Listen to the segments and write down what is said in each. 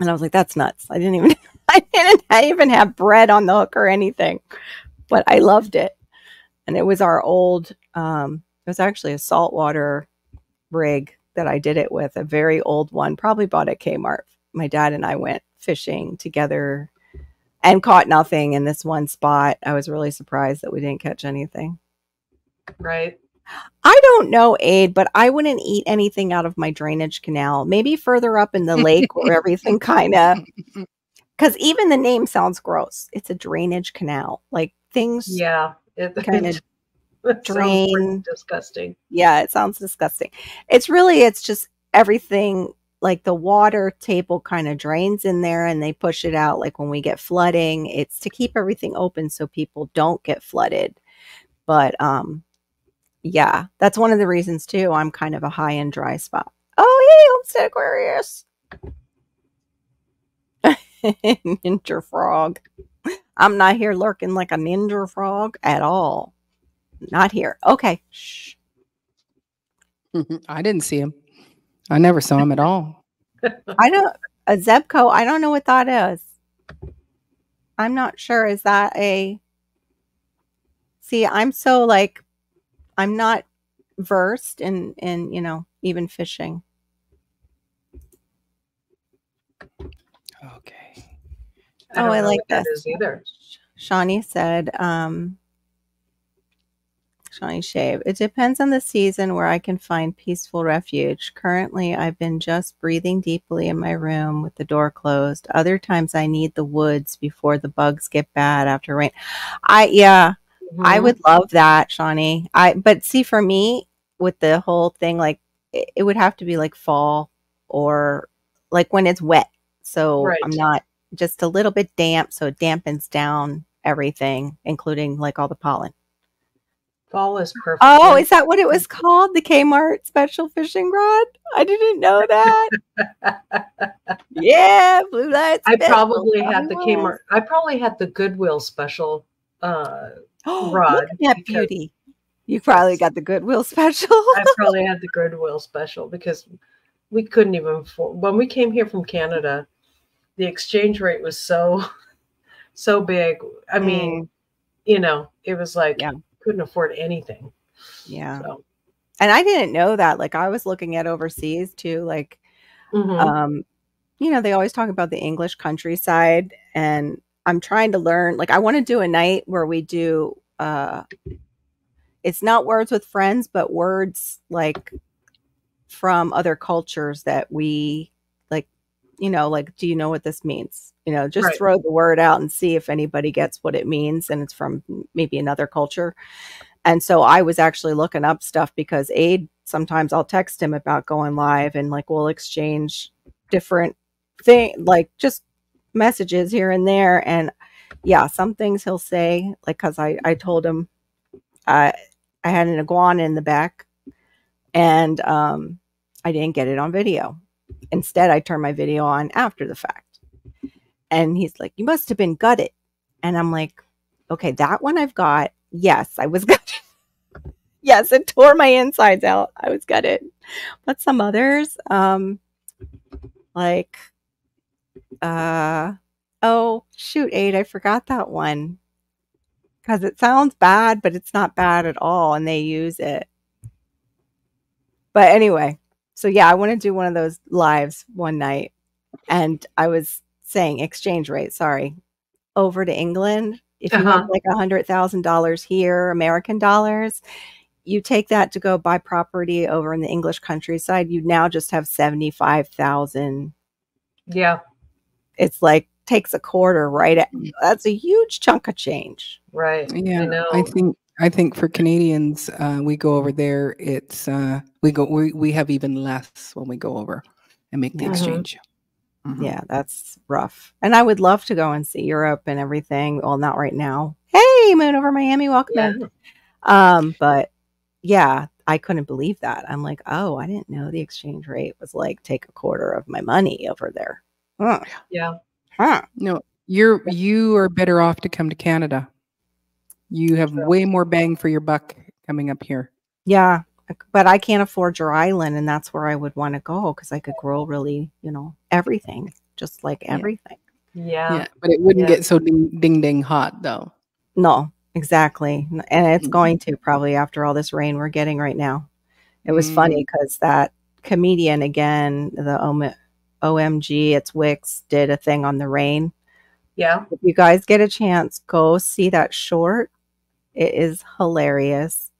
And I was like, that's nuts. I didn't even, I didn't even have bread on the hook or anything, but I loved it. And it was our old, um, it was actually a saltwater rig that I did it with, a very old one, probably bought at Kmart. My dad and I went fishing together and caught nothing in this one spot. I was really surprised that we didn't catch anything. Right. I don't know, Aid, but I wouldn't eat anything out of my drainage canal. Maybe further up in the lake where everything kind of, because even the name sounds gross. It's a drainage canal. Like things Yeah. It kind of drain. disgusting. yeah, it sounds disgusting. It's really, it's just everything like the water table kind of drains in there and they push it out. Like when we get flooding, it's to keep everything open so people don't get flooded. But, um, yeah, that's one of the reasons too. I'm kind of a high end dry spot. Oh, hey, Homestead Aquarius. ninja frog. I'm not here lurking like a ninja frog at all. Not here. Okay. Shh. Mm-hmm. I didn't see him. I never saw him at all. I don't a Zebco. I don't know what that is. I'm not sure. Is that a? See, I'm so like, I'm not versed in in you know even fishing. Okay. Oh, I like that this. either. Shawnee said, um, Shawnee Shave, it depends on the season where I can find peaceful refuge. Currently, I've been just breathing deeply in my room with the door closed. Other times, I need the woods before the bugs get bad after rain. I, yeah, I Mhm. would love that, Shawnee. I, but see, for me, with the whole thing, like, it, it would have to be like fall or like when it's wet. So Right. I'm not just a little bit damp. So it dampens down everything, including like all the pollen. Fall is perfect. Oh, is that what it was called? The Kmart special fishing rod? I didn't know that. yeah, blue lights. I probably had the. Kmart. I probably had the Goodwill special. Uh, Look rod at that beauty. You probably got the Goodwill special. I probably had the Goodwill special because we couldn't even afford. When we came here from Canada, the exchange rate was so, so big. I mean, you know, it was like Mm. Yeah. couldn't afford anything. yeah. So, and I didn't know that. Like I was looking at overseas too. Like, mhm. um, you know, they always talk about the English countryside, and I'm trying to learn. Like, I want to do a night where we do. uh It's not words with friends, but words like from other cultures that we like. You know, like, do you know what this means? You know, just Right. throw the word out and see if anybody gets what it means, and it's from maybe another culture. And so I was actually looking up stuff because Aid sometimes I'll text him about going live and like we'll exchange different thing like just messages here and there and yeah, some things he'll say like cuz I I told him I I had an iguana in the back and um I didn't get it on video. Instead, I turned my video on after the fact. And he's like, "You must have been gutted." And I'm like, "Okay, that one I've got. Yes, I was gutted." yes, it tore my insides out. I was gutted. But some others, um, like, uh, oh shoot, Aid, I forgot that one because it sounds bad, but it's not bad at all, and they use it. But anyway, so yeah, I want to do one of those lives one night, and I was saying exchange rate. Sorry, over to England. If you Uh-huh. have like a hundred thousand dollars here, American dollars, you take that to go buy property over in the English countryside. You now just have seventy five thousand. yeah, It's like takes a quarter right at. That's a huge chunk of change. right. Yeah, I know. I think I think for Canadians, uh, we go over there. It's uh, we go we, we have even less when we go over and make the Yeah. Mhm. exchange. Mhm. Yeah, that's rough. And I would love to go and see Europe and everything. Well, not right now. Hey, Moon over Miami, welcome Yeah. in. Um, but yeah, I couldn't believe that. I'm like, oh, I didn't know the exchange rate was like take a quarter of my money over there. Huh. Yeah. Huh. No, you're you are better off to come to Canada. You have True. way more bang for your buck coming up here. Yeah. But I can't afford your island, and that's where I would want to go because I could grow really, you know, everything. just like Yeah. everything. Yeah. Yeah, but it wouldn't Yeah. get so ding ding ding hot though. No, exactly. And it's going to probably after all this rain we're getting right now. It was mm. funny because that comedian again, the OM- OMG, it's Wix, did a thing on the rain. Yeah. If you guys get a chance, go see that short. It is hilarious,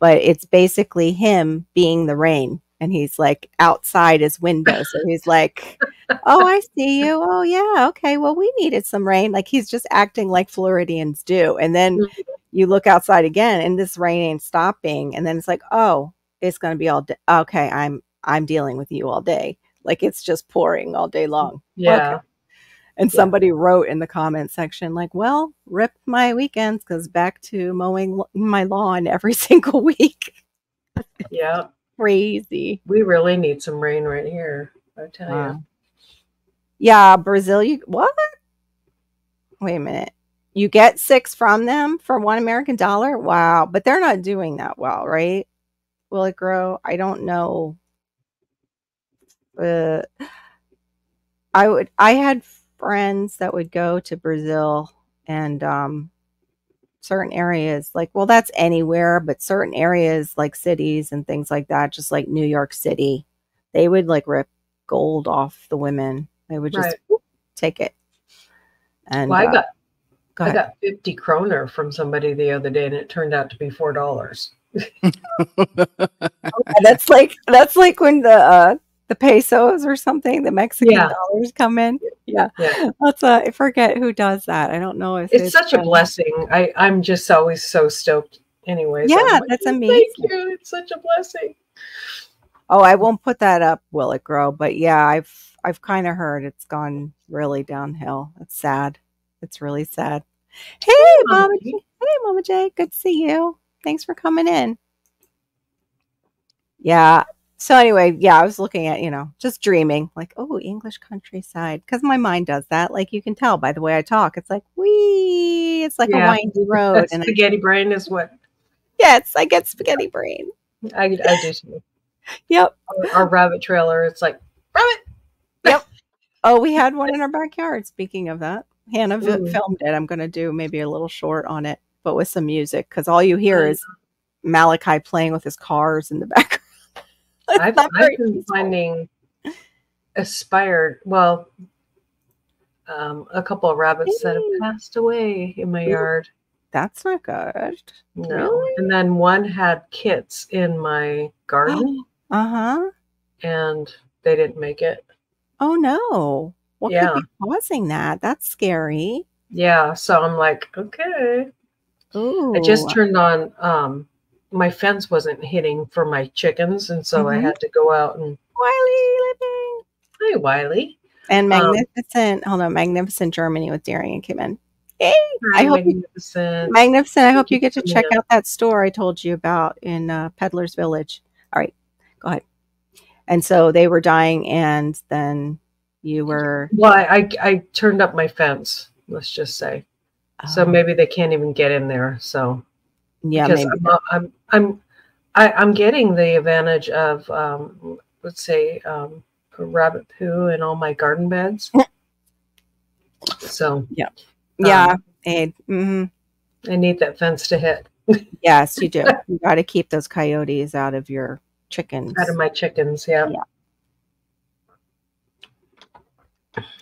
but it's basically him being the rain. And he's like outside his window. So he's like, Oh, I see you. Oh, yeah. Okay. Well, we needed some rain. Like he's just acting like Floridians do. And then Mhm. you look outside again and this rain ain't stopping. And then it's like, Oh, it's going to be all day. Okay. I'm, I'm dealing with you all day. Like it's just pouring all day mm, long. Yeah. And Yeah. somebody wrote in the comment section, like, well, rip my weekends because back to mowing my lawn every single week. Yeah. Crazy. We really need some rain right here. I tell you. Yeah, Brazil, you what? Wait a minute. You get six from them for one American dollar? Wow. But they're not doing that well, right? Will it grow? I don't know. Uh, I would I had friends that would go to Brazil and um certain areas like well that's anywhere but certain areas like cities and things like that just like New York City they would like rip gold off the women they would just Right. whoop, take it and Well, I uh, got go I got 50 kroner from somebody the other day and it turned out to be four dollars. Yeah, that's like that's like when the uh the pesos or something the Mexican Yeah. dollars come in yeah Yeah. that's uh, I forget who does that I don't know if It's such a blessing. I, I'm just always so stoked anyways. Yeah, like, that's "Oh, amazing." Thank you. It's such a blessing. Oh, I won't put that up, will it grow? But yeah, I've I've kind of heard it's gone really downhill. It's sad. It's really sad. Hey, Mama Mama. J. Hey, Mama J. Good to see you. Thanks for coming in. Yeah. So anyway, yeah, I was looking at, you know, just dreaming, like, oh, English countryside. Because my mind does that. Like you can tell by the way I talk. It's like, wee, it's like a windy road. That And I, spaghetti brain is what yes, I get spaghetti brain. I, I do too. Yep. Our, our rabbit trailer, it's like rabbit. Yep. Oh, we had one in our backyard. Speaking of that, Hannah Ooh. Mm. filmed it. I'm going to do maybe a little short on it, but with some music because all you hear is Malachi playing with his cars in the background. I've, I've been peaceful. finding aspired, well, um, a couple of rabbits that have passed away in my yard. That's not good. No. Really? And then one had kits in my garden Uh huh. and they didn't make it. Oh no. What Yeah. could be causing that? That's scary. Yeah. So I'm like, okay. Ooh. I just turned on um my fence wasn't hitting for my chickens, and so I Mhm. had to go out and Wiley living. hi Wiley. And Um, magnificent. hold on, magnificent Germany with Darian came in. Yay! I Hi, hope you magnificent. Magnificent. I hope you you get to check coming out that store I told you about in uh, Peddler's Village. All right, go ahead. And so they were dying, and then you were. well, I, I I turned up my fence. Let's just say. So Oh, maybe they can't even get in there. So yeah, because maybe. I'm, I'm I'm I, I'm getting the advantage of um, let's say um, rabbit poo in all my garden beds. so yeah, um, Aid. hmm I need that fence to hit Yes, you do. you got to keep those coyotes out of your chickens. out of my chickens. Yeah. Yeah.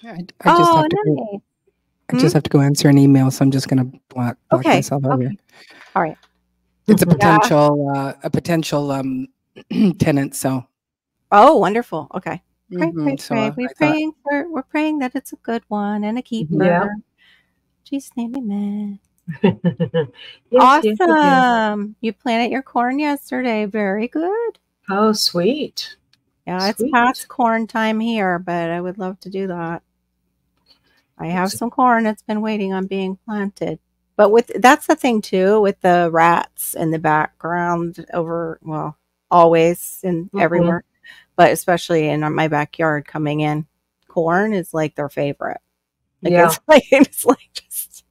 I, I just oh, have to go, nice. I just have to go answer an email, so I'm just gonna block, block Okay, myself out okay. here. All right. It's a Mhm. Yeah. potential uh, a potential um tenant, so Oh, wonderful. Okay. Pray, mhm, pray, so, pray. uh, We're I thought- praying for. We're praying that it's a good one and a keeper. Yeah. Jesus name, amen. Yes, yes, yes, yes. awesome. You planted your corn yesterday. Very good. Oh, sweet. Yeah, it's past corn time here, but I would love to do that. I have some corn that's been waiting on being planted. But with that's the thing too, with the rats in the background over well, always and Mhm. everywhere. But especially in my backyard coming in. Corn is like their favorite. Like Yeah. it's like it's like just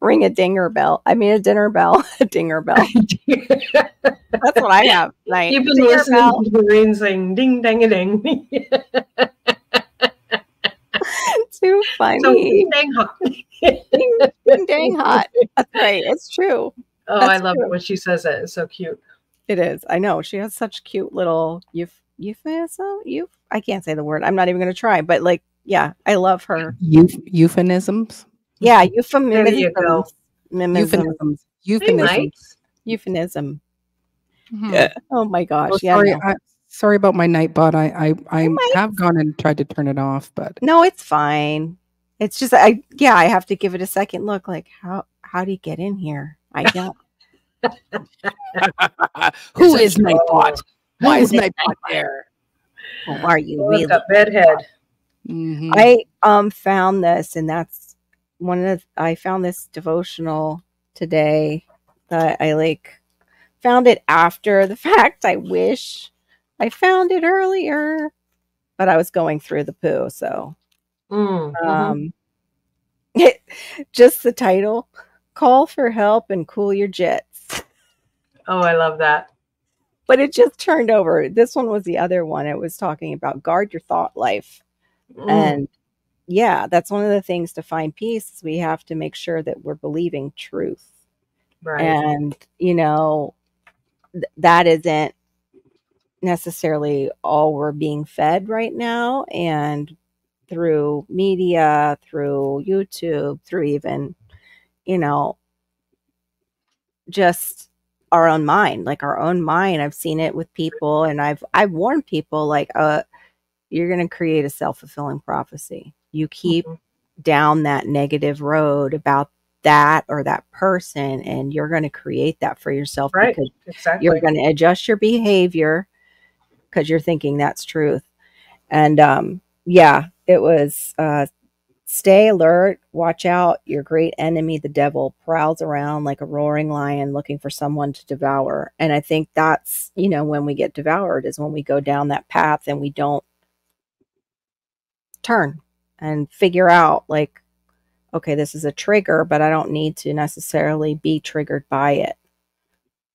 ring a dinger bell. I mean a dinner bell. a dinger bell. That's what I have. Like You've been listening bell. to Doreen saying ding dang a ding. Too funny. So dang ding, dang hot. That's right. It's true. Oh, That's I love true. it when she says that. It's so cute. It is. I know. She has such cute little euph- euphemism. Euph- I can't say the word. I'm not even going to try. But like, yeah, I love her. Euph- euphemisms. Yeah, euphemisms. There you go. euphemism. Euphemisms. Euphemisms. Mike. Euphemism. Mhm. Oh my gosh. Well, yeah. sorry, no. I, sorry about my Nightbot. I I, I my- have gone and tried to turn it off, but No, it's fine. It's just I yeah, I have to give it a second look. Like how how do you get in here? I don't. Who is my is a Nightbot? Why is my Nightbot there? Who are you Oh, really? it's got bedhead. Mhm. I um found this, and that's one of the, I found this devotional today that I like found it after the fact. I wish I found it earlier, but I was going through the poo, so Mm, mhm. um it, just the title call for help and cool your jets oh, I love that. but it just turned over. This one was the other one. It was talking about guard your thought life. Mm, and yeah that's one of the things to find peace we have to make sure that we're believing truth. Right. and you know th- that isn't necessarily all we're being fed right now. And through media through youtube through even you know just our own mind like our own mind i've seen it with people and i've i've warned people like uh you're going to create a self-fulfilling prophecy you keep Mhm. down that negative road about that or that person and you're going to create that for yourself Right. because exactly. you're going to adjust your behavior because you're thinking that's truth and um yeah it was uh stay alert watch out your great enemy the devil prowls around like a roaring lion looking for someone to devour. And i think that's you know when we get devoured is when we go down that path and we don't turn and figure out like okay this is a trigger but i don't need to necessarily be triggered by it.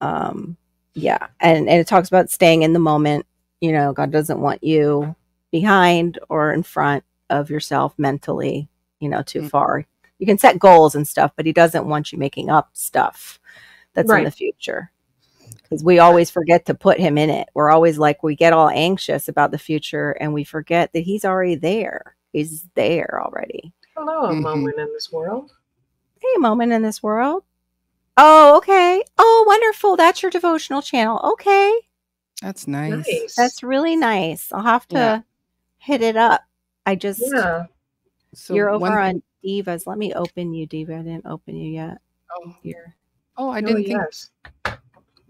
Um yeah. And and it talks about staying in the moment. You know god doesn't want you behind or in front of yourself mentally you know too Mhm. far you can set goals and stuff but he doesn't want you making up stuff that's in the future because we always forget to put him in it we're always like we get all anxious about the future and we forget that he's already there he's there already Hello, a Mhm. moment in this world. hey moment in this world oh okay oh wonderful that's your devotional channel okay That's nice. Nice. That's really nice. I'll have to Yeah. Hit it up. I just yeah. So you're over one on thing- Divas. Let me open you, Diva. I didn't open you yet. oh, Here. oh, I Oh, didn't think. yes.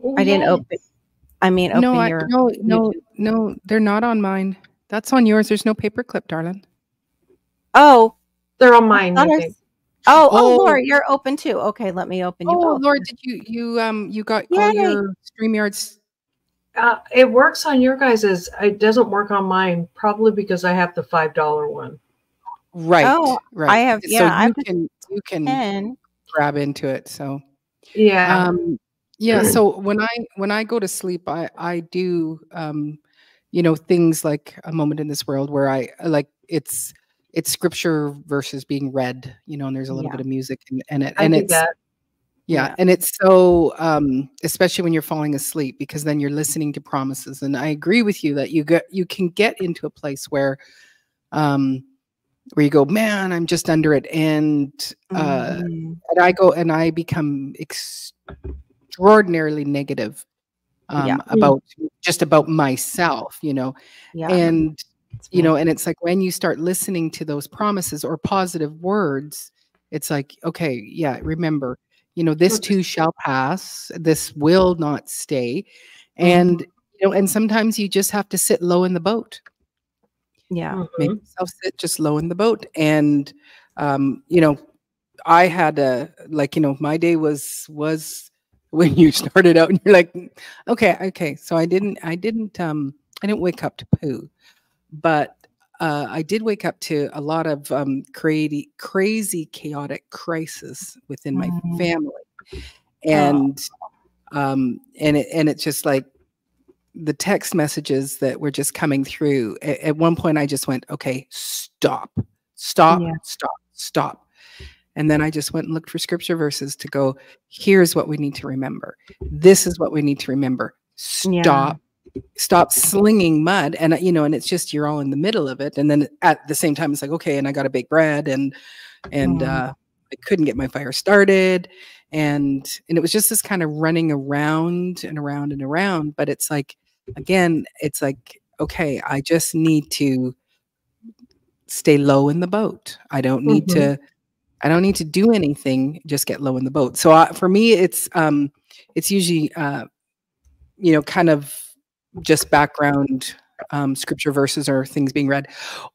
Oh, I didn't yes. open I mean open No, I, your no, no, YouTube. no. They're not on mine. That's on yours. There's no paperclip, darling. Oh, They're on mine. thought I I think. s- oh, oh, Oh. Laura, you're open too. Okay, let me open you. Oh both. Lord, did you you um you got all Yay. your Streamyards? Uh, it works on your guys's. It doesn't work on mine, probably because I have the five dollar one. Right. Oh, right. I have- yeah, So I you can you can Pen. grab into it. So Yeah. um yeah so when i when i go to sleep i i do um you know things like a moment in this world where i like it's it's scripture versus being read you know and there's a little Yeah. bit of music and, and it I and it's that. Yeah, Yeah. and it's so um especially when you're falling asleep because then you're listening to promises and i agree with you that you get you can get into a place where um where you go man i'm just under it and uh Mhm. and I go and I become extraordinarily negative um, Yeah. about just about myself, you know, yeah. and you know, and it's like when you start listening to those promises or positive words, it's like, okay, yeah, remember, you know, this too shall pass. This will not stay, and you know, and sometimes you just have to sit low in the boat yeah. make Mhm. yourself sit just low in the boat and um you know i had a like you know my day was was when you started out and you're like "Mm, okay okay so i didn't i didn't um i didn't wake up to poo but uh, I did wake up to a lot of um, crazy, crazy, chaotic crisis within my Mm. family, and um, and it, and it's just like the text messages that were just coming through. At, at one point, I just went, "Okay, stop, Stop, Yeah. stop, stop. And then I just went and looked for scripture verses to go, here's what we need to remember. This is what we need to remember. Yeah. Stop. Slinging mud. And, you know, and it's just you're all in the middle of it. And then at the same time, it's like, okay, and I got to bake bread and, and, Mhm. uh, I couldn't get my fire started. And, and it was just this kind of running around and around and around. But it's like, again, it's like, okay, I just need to stay low in the boat. I don't need Mhm. to I don't need to do anything, just get low in the boat. So uh, for me it's um it's usually uh you know kind of just background um scripture verses or things being read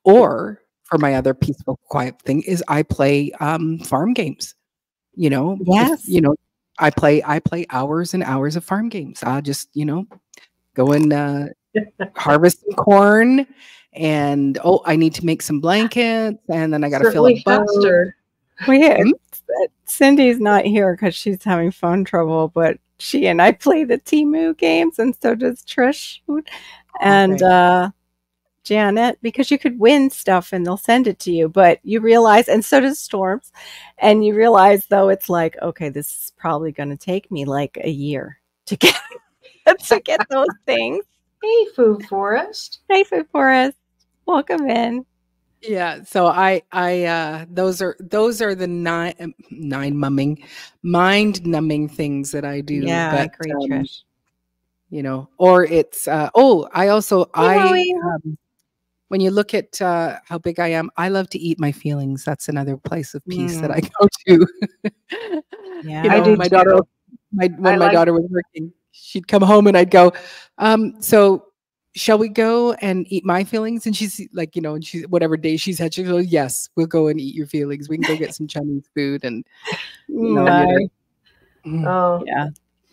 or for my other peaceful quiet thing is I play um farm games. You know, if- Yes. you know, I play I play hours and hours of farm games. I just, you know, go and uh harvest some corn and oh i need to make some blankets and then i gotta fill Certainly a boat. Yeah, Hmm? Cindy's not here because she's having phone trouble, but she and I play the Temu games, and so does Trish and Okay. uh, Janet, because you could win stuff and they'll send it to you. But you realize, and so does Storms, and you realize though it's like, okay, this is probably going to take me like a year to get to get those things. Hey, Food Forest. Hey, Food Forest, welcome in. Yeah so i i uh those are those are the nine um, nine mumming mind numbing things that i do yeah, I agree, um, Trish. you know or it's uh oh i also i Howie. um, when you look at uh how big i am i love to eat my feelings that's another place of peace that i go to Yeah, you I know, do my too. daughter my when I my like- daughter was working she'd come home and i'd go um so shall we go and eat my feelings and she's like you know and she's whatever day she's had she goes yes we'll go and eat your feelings we can go get some chinese food and you know, and "Mm." Oh, Yeah.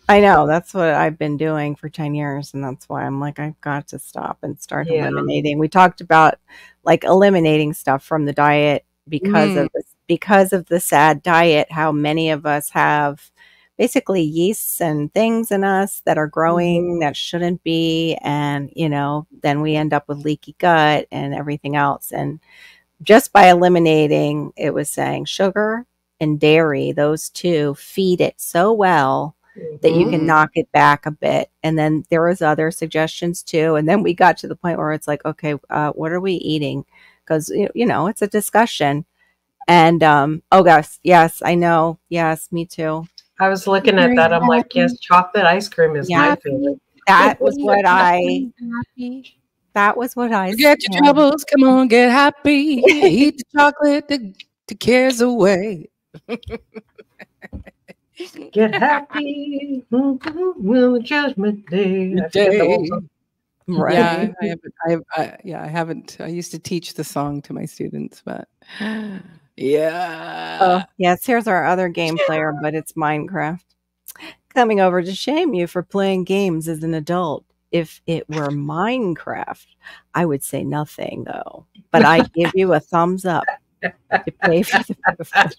I know. That's what I've been doing for 10 years. And that's why I'm like, I've got to stop and start Yeah. eliminating. We talked about like eliminating stuff from the diet because Mm. of this, because of the sad diet, how many of us have basically yeasts and things in us that are growing that shouldn't be. And, you know, then we end up with leaky gut and everything else. And just by eliminating, it was saying sugar and dairy, those two feed it so well that you can Mhm. knock it back a bit. And then there was other suggestions too. And then we got to the point where it's like, okay, uh, what are we eating? Because you know it's a discussion. And um, oh gosh, yes, I know. Yes, me too. I was looking at that. I'm like, yes, chocolate ice cream is Yeah. my favorite. That was what I. That was what I. Forget your troubles come on get happy eat the chocolate the, the cares away Get happy when the judgment day. I forget the whole song. Right. Yeah, I haven't. I, I yeah, I haven't. I used to teach the song to my students, but yeah. Oh, yes. Here's our other game player, but it's Minecraft. Coming over to shame you for playing games as an adult. If it were Minecraft, I would say nothing though. But I give you a thumbs up to pay for the privilege.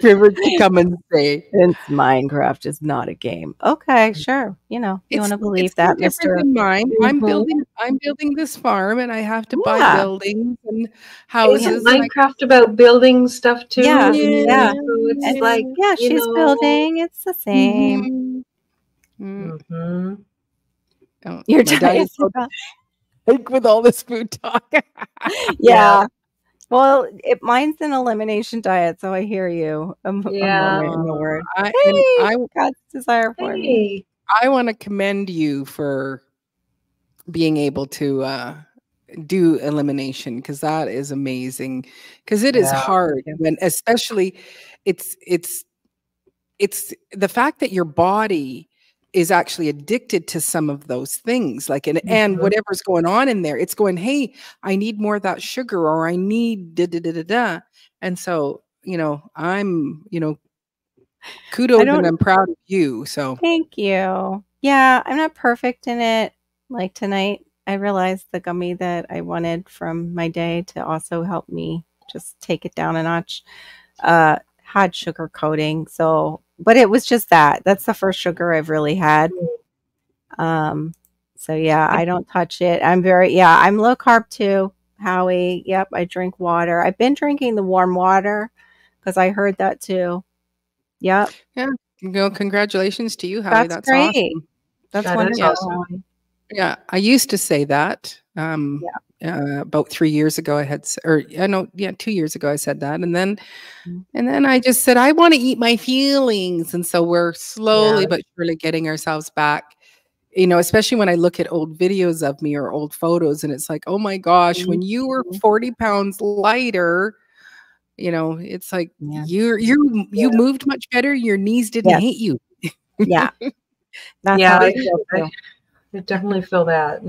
privilege to come and say. Since Minecraft is not a game. Okay, sure. You know, you want to believe it's that, Mister. than mine. I'm building. I'm building this farm, and I have to buy buildings and Isn't houses. and I- Minecraft about building stuff too? Yeah, yeah. So it's And like, yeah, she's know, building. It's the same. Mhm. Mm. mhm. Oh, Your my diet's diet's so about big with all this food talk. yeah. Well, it, mine's an elimination diet, so I hear you. A, m- a Yeah. moment in the word. I, Hey, I God's desire for me. I want to commend you for being able to uh, do elimination because that is amazing. Because it is Yeah. hard and especially, it's it's it's the fact that your body is actually addicted to some of those things like and and Mhm. whatever's going on in there it's going hey i need more of that sugar or i need da da da da da and so you know i'm you know kudos and i'm proud of you so Thank you. Yeah, I'm not perfect in it. Like tonight, I realized the gummy that I wanted from my day to also help me just take it down a notch uh, had sugar coating. So, but it was just that. That's the first sugar I've really had. Um, so yeah, I don't touch it. I'm very yeah, I'm low carb too. Howie. Yep, I drink water. I've been drinking the warm water because I heard that too. Yep. Yeah. Well, congratulations to you, Howie. That's, That's, great. awesome. That's That is wonderful. awesome. Yeah, I used to say that. Um, uh, about three years ago, I had, or I know, yeah, two years ago, I said that, and then, Mm. and then I just said I want to eat my feelings, and so we're slowly Yeah. but surely getting ourselves back. You know, especially when I look at old videos of me or old photos, and it's like, oh my gosh, when you were Mhm. forty pounds lighter, you know, it's like Yeah. you're you you moved much better. Your knees didn't Yes. hate you. Yeah. That's Yeah, how I I- feel. I definitely feel that.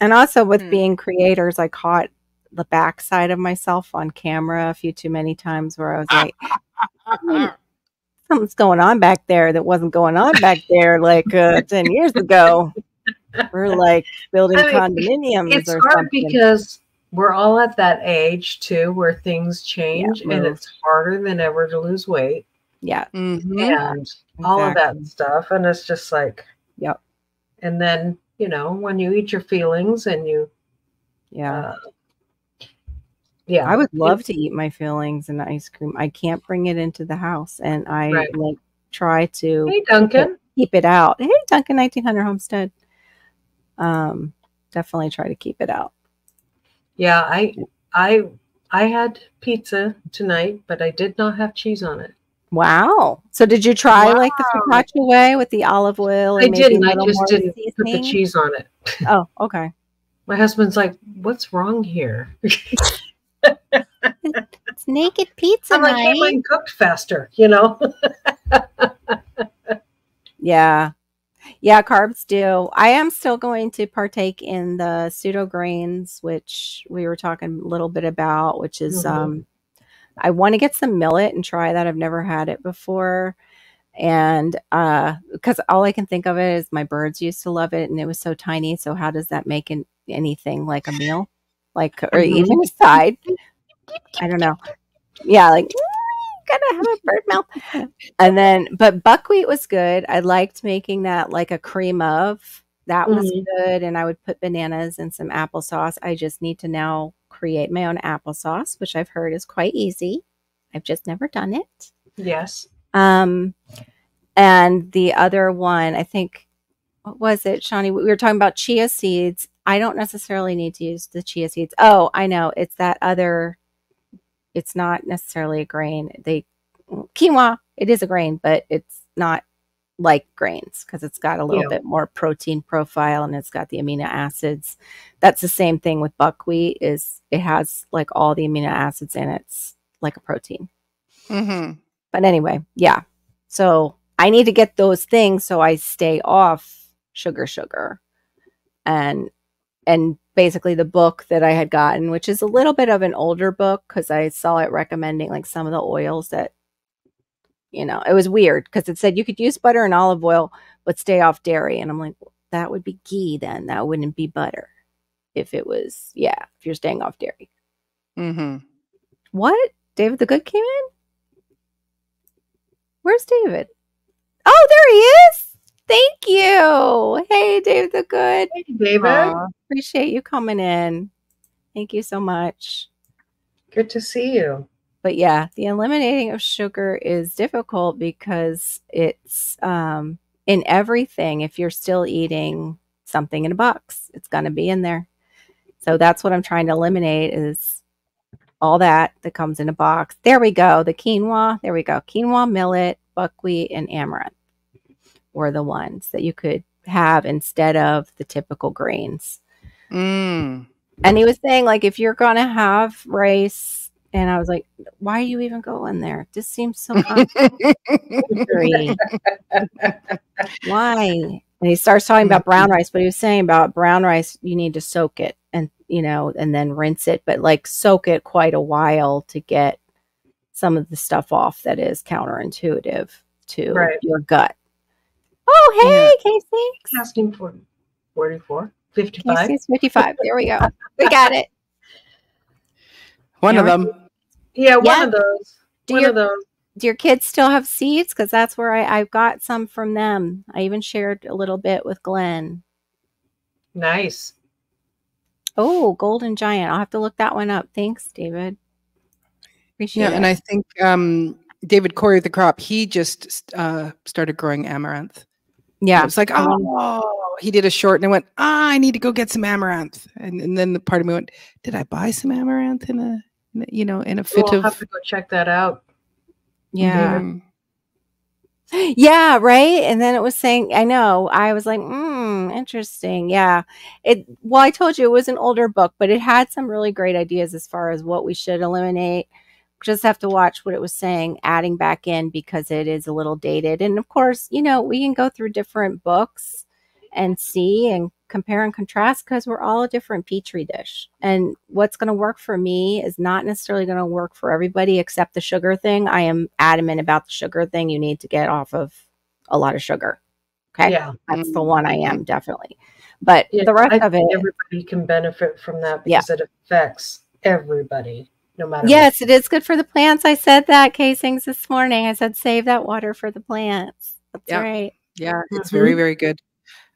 And also with Hmm. being creators, I caught the backside of myself on camera a few too many times where I was like, "Hmm, something's going on back there that wasn't going on back there like uh, 10 years ago. We're like building I mean, condominiums It's or hard something. because we're all at that age too where things change and it's harder than ever to lose weight yeah. Mhm. and all of that stuff. And it's just like, Yep. and then, you know, when you eat your feelings and you, Yeah. uh, yeah, I would love to eat my feelings and ice cream. I can't bring it into the house and I Right. like try to Hey, Duncan. keep it out. Hey, Duncan 1900 Homestead. Um, definitely try to keep it out. Yeah, I, I, I had pizza tonight, but I did not have cheese on it. Wow. So did you try like the focaccia way with the olive oil? I And didn't. I just didn't put the cheese on it. Oh, okay. My husband's like, "What's wrong here?" It's naked pizza I'm like, "Hey, night. mine cooked faster," you know. Yeah. Yeah, carbs do. I am still going to partake in the pseudo grains, which we were talking a little bit about, which is Mhm. um I want to get some millet and try that. I've never had it before. And uh because all I can think of it is my birds used to love it and it was so tiny. So how does that make an, anything like a meal? Like or Mhm. even a side? I don't know. Yeah, like gotta have a bird mouth. And then, but buckwheat was good. I liked making that like a cream of. That was Mhm. good. And I would put bananas and some applesauce. I just need to now create my own applesauce, which I've heard is quite easy. I've just never done it. Yes. Um, and the other one, I think, what was it, Shawnee? We were talking about chia seeds. I don't necessarily need to use the chia seeds. Oh, I know. It's that other, it's not necessarily a grain. They, quinoa, it is a grain, but it's not like grains because it's got a little Yeah. bit more protein profile and it's got the amino acids. That's the same thing with buckwheat is it has like all the amino acids in it. It's like a protein. Mhm. But anyway, yeah. So I need to get those things so I stay off sugar sugar. And and basically the book that I had gotten, which is a little bit of an older book because I saw it recommending like some of the oils that you know, it was weird because it said you could use butter and olive oil, but stay off dairy. And I'm like, that would be ghee then. That wouldn't be butter if it was, yeah, if you're staying off dairy. Mm-hmm. What? David the Good came in? Where's David? Oh, there he is. Thank you. Hey, David the Good. Hey, David. Aw. Appreciate you coming in. Thank you so much. Good to see you. But yeah, the eliminating of sugar is difficult because it's um, in everything. If you're still eating something in a box, it's going to be in there. So that's what I'm trying to eliminate is all that that comes in a box. There we go. The quinoa. There we go. Quinoa, millet, buckwheat, and amaranth were the ones that you could have instead of the typical grains. Mm. And he was saying, like, if you're gonna have rice, and I was like, why are you even going there? This seems so contradictory. why? And he starts talking about brown rice, but he was saying about brown rice, you need to soak it and you know, and then rinse it, but like soak it quite a while to get some of the stuff off that is counterintuitive to Right. your gut. Oh, hey, Casey. Casting for 44, 55. Casey's 55. There we go. We got it. One of them. Yeah, one Yeah. of those. Do one your of those. do your kids still have seeds? Because that's where I, I got some from them. I even shared a little bit with Glenn. Nice. Oh, Golden Giant. I'll have to look that one up. Thanks, David. Appreciate Yeah, it. and I think um, David Corey the crop he just uh, started growing amaranth. yeah. It's like, I wonder- oh, he did a short, and I went, ah, I need to go get some amaranth, and and then the part of me went, did I buy some amaranth in a- you know, in a fit We'll of have to go check that out. yeah. Yeah, right. And then it was saying, I know. I was like, hmm, interesting. Yeah. It well, I told you it was an older book, but it had some really great ideas as far as what we should eliminate. Just have to watch what it was saying, adding back in because it is a little dated. And of course, you know, we can go through different books and see and compare and contrast because we're all a different petri dish. And what's going to work for me is not necessarily going to work for everybody except the sugar thing. I am adamant about the sugar thing. You need to get off of a lot of sugar. Okay. Yeah. That's the mm-hmm. one I am definitely. But Yeah, the rest I of it, everybody can benefit from that Yeah. because it affects everybody, no matter. yes, it is good for the plants. I said that casings this morning. I said save that water for the plants. That's Yeah. right. yeah, it's mm-hmm. very very good.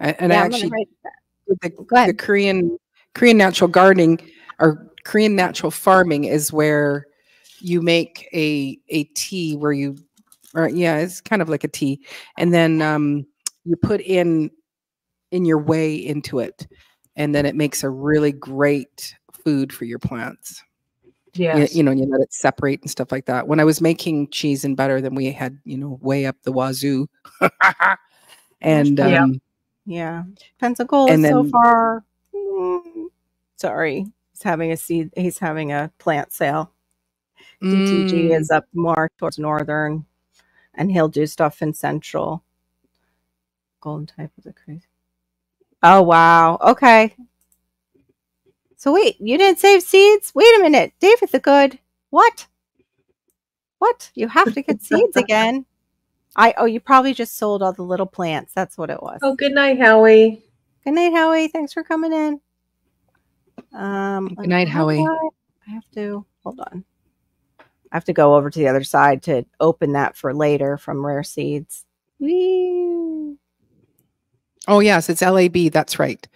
A- And, yeah, I actually the, the. Korean Korean natural gardening or Korean natural farming is where you make a a tea where you or yeah, it's kind of like a tea. And then um you put in in your whey into it and then it makes a really great food for your plants. You- Yes. You, know, and you let it separate and stuff like that. When I was making cheese and butter, then we had, you know, whey up the wazoo. and Yeah. um Yeah. Pensacola And so far. mm, sorry. He's having a seed he's having a plant sale. DTG mm, is up more towards northern and he'll do stuff in central. Golden type of the crazy. Oh wow. Okay. So wait, you didn't save seeds? Wait a minute. David the Good. What? What? You have to get seeds again. I oh you probably just sold all the little plants. That's what it was. oh, good night, Howie. Good night, Howie. Thanks for coming in. Um, Good night, Howie. I, I have to hold on. I have to go over to the other side to open that for later from Rare Seeds. Whee! Oh yes, it's LAB. That's right.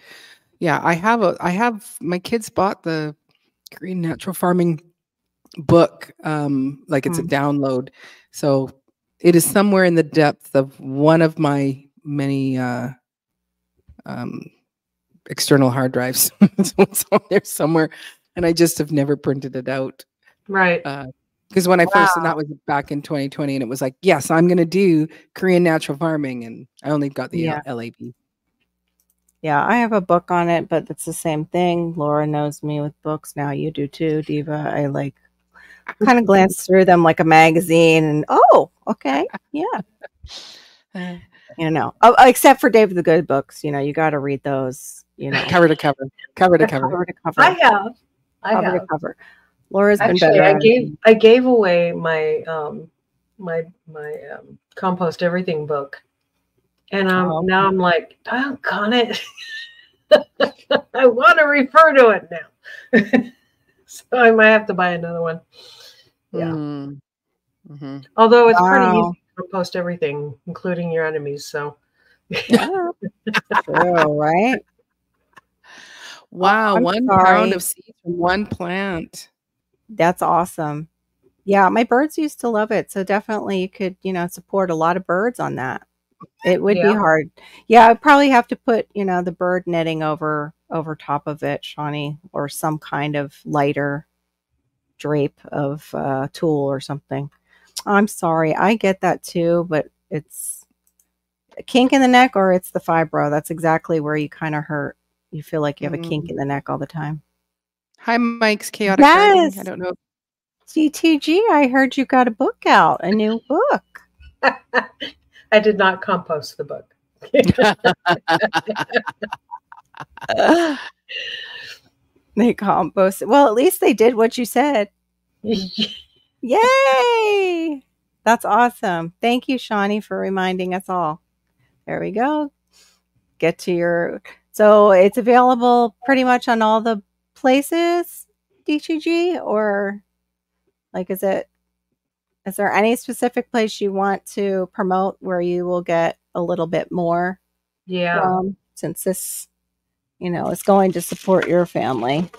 Yeah, I have a. I have my kids bought the Korean Natural Farming book. Um, like it's Hmm. a download, so it is somewhere in the depth of one of my many uh, um, external hard drives. it's on there somewhere, and I just have never printed it out. Right. Because when I first, and that was back in 2020, and it was like, yes, I'm going to do Korean natural farming, and I only got the Yeah. L- LAB. Yeah, I have a book on it, but it's the same thing. Laura knows me with books now. You do too, Diva. I like kind of glance through them like a magazine, and oh, okay, yeah, Uh, you know. Oh, except for David the Good books, you know, you got to read those. You know, cover to cover, cover to cover. cover to cover. I have. I cover have. to cover. Laura's been Actually, better. I gave than- I gave away my um my my um, compost everything book, and um Oh, now I'm like, doggone it, I want to refer to it now, so I might have to buy another one. Yeah. Mm. Mhm. Although it's pretty Wow. easy to compost everything, including your enemies. So Yeah. True, right? Wow, I'm one sorry. pound of seeds from one plant. That's awesome. Yeah, my birds used to love it. So definitely you could, you know, support a lot of birds on that. It would be hard. Yeah, I'd probably have to put, you know, the bird netting over over top of it, Shawnee, or some kind of lighter drape of uh tulle or something. I'm sorry. I get that too, but it's a kink in the neck or it's the fibro. That's exactly where you kind of hurt. You feel like you have a kink in the neck all the time. Hi, Mike's chaotic. Yes. I don't know. DTG, I heard you got a book out, a new book. I did not compost the book. they compost. Well, at least they did what you said. Yay! That's awesome. Thank you, Shawnee, for reminding us all. There we go. Get to your. So it's available pretty much on all the places, DTG, or like, is it? Is there any specific place you want to promote where you will get a little bit more yeah. from? Since this, you know, is going to support your family.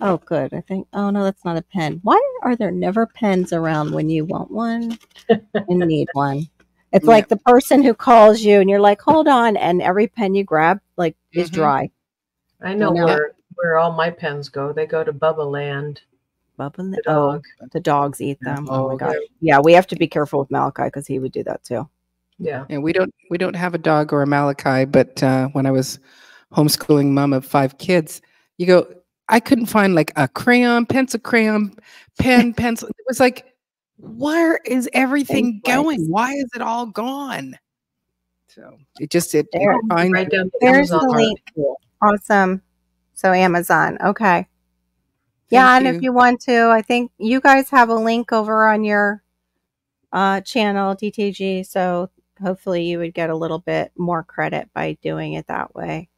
Oh, good. I think. Oh no, that's not a pen. Why are there never pens around when you want one and need one? It's Yeah. like the person who calls you and you're like, hold on, and every pen you grab like is Mhm. dry. I know know. where where all my pens go. They go to Bubba Land. Bubba, The oh, dog. the dogs eat them. Oh, my Oh, gosh. Yeah, we have to be careful with Malachi because he would do that too. Yeah. And we don't we don't have a dog or a Malachi, but uh, when I was homeschooling mom of five kids, you go, I couldn't find like a crayon, pencil, crayon, pen, pencil. It was like, where is everything Thanks, going? Lex. Why is it all gone? So it just it, There. it Right down to There's the link. Awesome. So Amazon. Okay. Yeah, Thank and if you want to, I think you guys have a link over on your uh, channel, DTG. So hopefully you would get a little bit more credit by doing it that way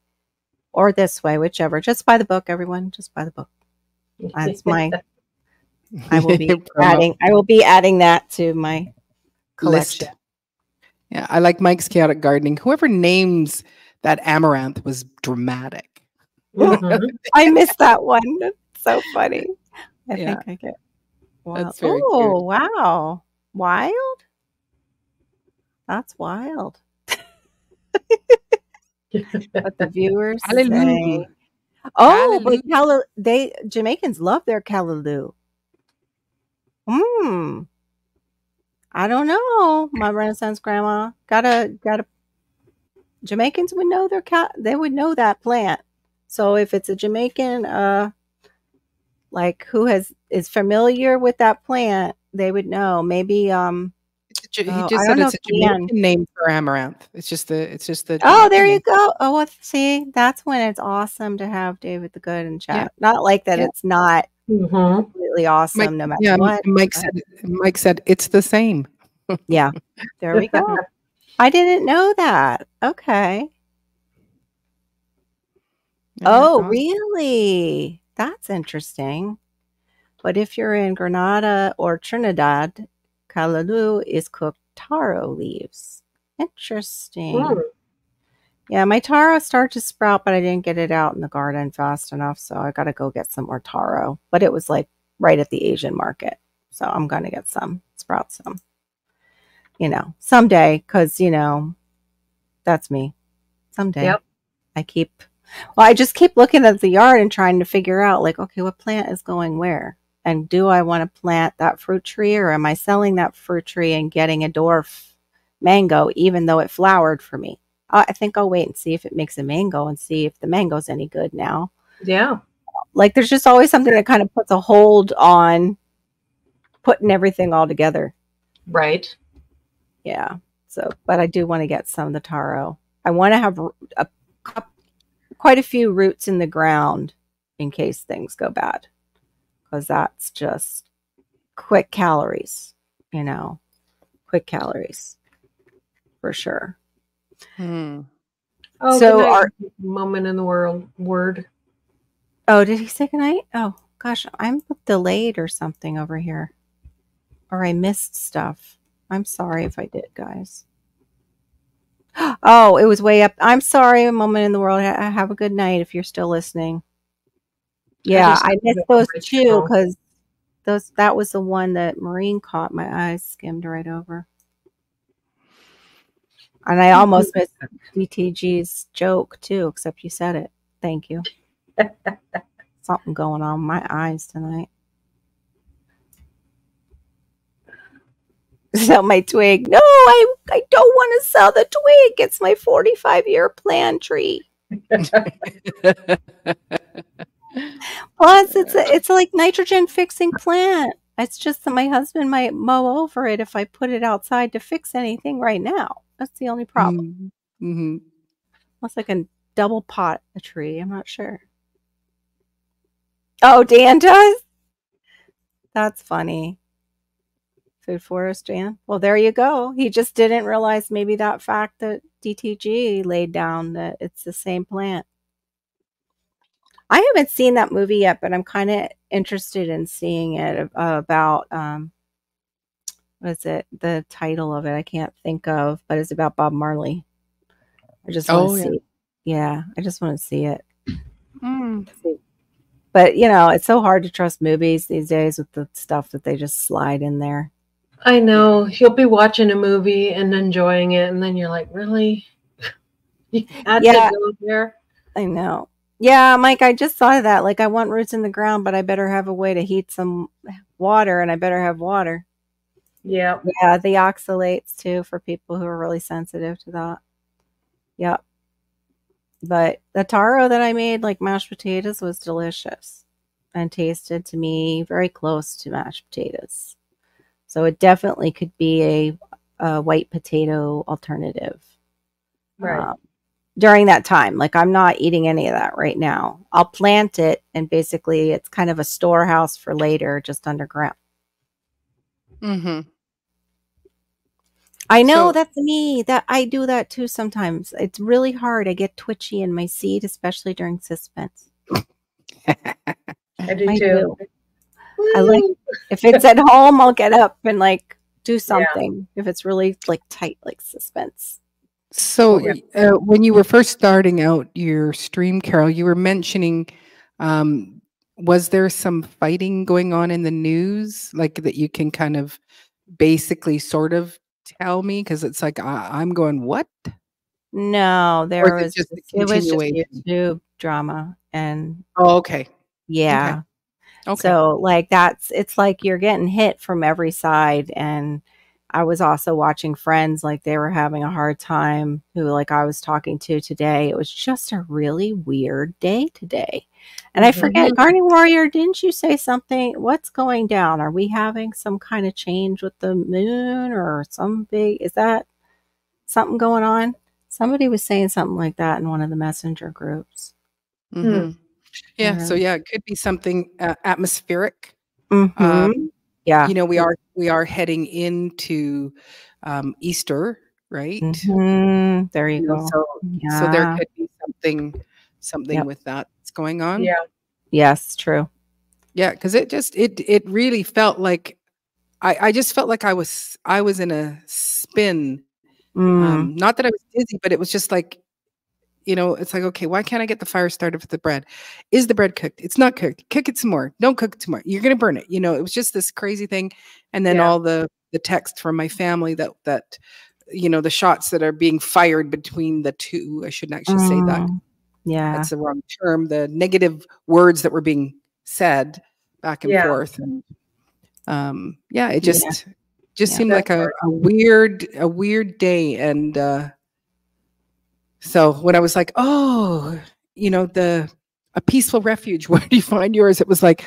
or this way, whichever. Just buy the book, everyone. Just buy the book. That's my. I will be adding. I will be adding that to my List. collection. Yeah, I like Mike's chaotic gardening. Whoever names that amaranth was dramatic. I missed that one. So funny. I Yeah. think I get. Oh wow, wild! That's wild. What the viewers say. Hallelujah. Oh, but calla- they Jamaicans love their callaloo. Hmm. I don't know. My Renaissance grandma gotta gotta. Jamaicans would know their cat. They would know that plant. So if it's a Jamaican, uh, like who has is familiar with that plant, they would know. Maybe um. It's Oh, he just don't said it's a if Dan- Jamaican name for amaranth. It's just the it's just the Oh, Jamaican there you name. go. Oh, well, see, that's when it's awesome to have David the Good in chat. Not like that Yeah. it's not Mhm. completely awesome no matter Yeah, what. Mike but- said Mike said it's the same. Yeah, there we go. I didn't know that. Okay. Yeah, Oh, awesome. really? That's interesting. But if you're in Grenada or Trinidad, callaloo is cooked taro leaves. Interesting. Mm. Yeah, my taro started to sprout, but I didn't get it out in the garden fast enough, so I got to go get some more taro. But it was like right at the Asian market, so I'm going to get some, sprout some. You know, someday, because you know, that's me. Someday, Yep. I keep. Well, I just keep looking at the yard and trying to figure out, like, okay, what plant is going where, and do I want to plant that fruit tree, or am I selling that fruit tree and getting a dwarf mango, even though it flowered for me? I think I'll wait and see if it makes a mango and see if the mango's any good now. Yeah. Like there's just always something that kind of puts a hold on putting everything all together. Right. Yeah. So, but I do want to get some of the taro. I want to have a cou- quite a few roots in the ground in case things go bad. Cuz that's just quick calories, you know. Quick calories. For sure. Hmm. Oh, So our- moment in the world word. Oh, did he say goodnight? Oh, gosh, I'm delayed or something over here. Or I missed stuff. I'm sorry if I did, guys. Oh, it was way up. I'm sorry, a moment in the world. Ha- Have a good night if you're still listening. Yeah, just I missed those two because those that was the one that Maureen caught my eyes skimmed right over. And I almost missed DTG's joke too, except you said it. Thank you. Something going on my eyes tonight. Sell my twig. No, I, I don't want to sell the twig. It's my 45 year plan tree. Plus, it's a, it's like nitrogen fixing plant. It's just that my husband might mow over it if I put it outside to fix anything right now. That's the only problem. Mm -hmm. Unless I can double pot a tree. I'm not sure. Oh, Dan does? That's funny. Food forest, Dan. Well, there you go. He just didn't realize maybe that fact that DTG laid down that it's the same plant. I haven't seen that movie yet, but I'm kind of interested in seeing it uh, about um what is it? The title of it I can't think of, but it's about Bob Marley. I just want Oh, to yeah. see. Yeah, I just want to see it. Mm. But you know, it's so hard to trust movies these days with the stuff that they just slide in there. I know. You'll be watching a movie and enjoying it, and then you're like, really? you had Yeah. to go there? I know. Yeah, Mike, I just thought of that. Like, I want roots in the ground, but I better have a way to heat some water, and I better have water. Yeah. Yeah, the oxalates too for people who are really sensitive to that. Yep. But the taro that I made, like mashed potatoes, was delicious and tasted to me very close to mashed potatoes. So it definitely could be a, a white potato alternative Right. um, during that time. Like I'm not eating any of that right now. I'll plant it, and basically it's kind of a storehouse for later, just underground. hmm I know So- that's me. That I do that too sometimes. It's really hard. I get twitchy in my seat, especially during suspense. I do I too. I like- If it's at home, I'll get up and like do something. If it's really like tight, like suspense. So, uh, when you were first starting out your stream, Carol, you were mentioning, um, was there some fighting going on in the news, like that you can kind of basically sort of tell me? Because it's like I, I'm going, what? No, there is it was just it was just? YouTube drama, and Oh, okay, yeah. okay. So like that's it's like you're getting hit from every side and I was also watching friends like they were having a hard time who like I was talking to today. It was just a really weird day today. And I forget, Mhm. Gardening Warrior, didn't you say something? What's going down? Are we having some kind of change with the moon or some big is that something going on? Somebody was saying something like that in one of the messenger groups. Mhm. Yeah, Yeah. so yeah, it could be something uh, atmospheric. Mhm. Um, yeah. you know, we are we are heading into um, Easter, right? Mhm. There you go. so so there could be something something Yep. with that that's going on. Yeah. Yes, true. Yeah, because it just it it really felt like I I just felt like I was I was in a spin. Mm. Um, not that I was dizzy, but it was just like, you know, it's like okay, why can't I get the fire started with the bread? Is the bread cooked? It's not cooked. Cook it some more. Don't cook it some more. You're gonna burn it. You know, it was just this crazy thing. And then Yeah. all the the text from my family that that you know the shots that are being fired between the two. I shouldn't actually say that. Mm. Yeah. That's the wrong term. The negative words that were being said back and Yeah. forth, and um, yeah, it Yeah. just just Yeah. seemed like a, a weird a weird day. And uh, so when I was like, oh, you know, the a peaceful refuge. Where do you find yours? It was like,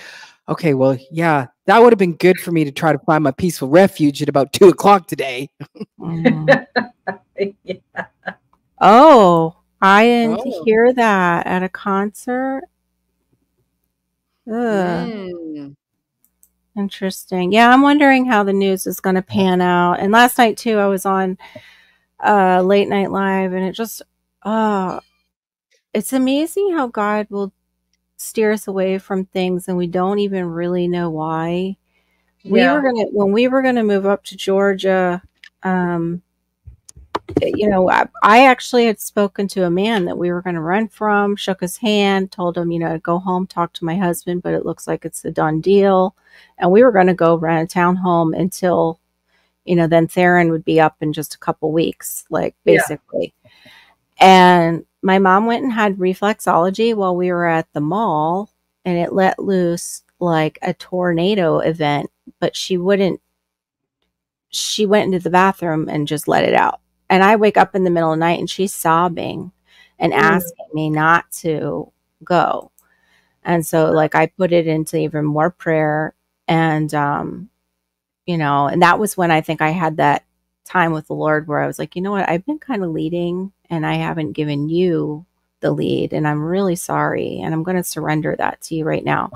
okay, well, yeah, that would have been good for me to try to find my peaceful refuge at about two o'clock today. Mm. yeah. oh, I didn't Oh. hear that at a concert. Mm. interesting. Yeah, I'm wondering how the news is going to pan out. And last night too, I was on uh late night live, and it just, uh, it's amazing how God will steer us away from things, and we don't even really know why. we Yeah. were gonna when we were gonna move up to Georgia. Um, you know, I, I actually had spoken to a man that we were going to run from, shook his hand, told him, you know, go home, talk to my husband, but it looks like it's a done deal. And we were going to go rent a townhome until, you know, then Theron would be up in just a couple weeks, like basically. And my mom went and had reflexology while we were at the mall, and it let loose like a tornado event, but she wouldn't. She went into the bathroom and just let it out. And I wake up in the middle of the night and she's sobbing and Mm. asking me not to go. And so like I put it into even more prayer and um you know, and that was when I think I had that time with the Lord where I was like, you know what, I've been kind of leading and I haven't given you the lead and I'm really sorry and I'm going to surrender that to you right now.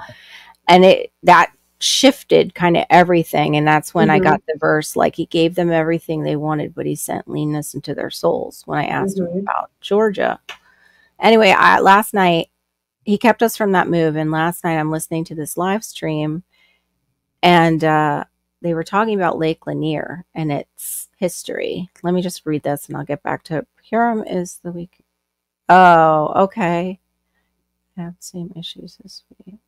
And it that shifted kind of everything and that's when I Mhm. got the verse like he gave them everything they wanted but he sent leanness into their souls when I asked him Mhm. about Georgia. Anyway, I last night he kept us from that move and last night I'm listening to this live stream and uh they were talking about Lake Lanier and its history. Let me just read this and I'll get back to it. Purim is the week. Oh, okay. I have the same issues as we.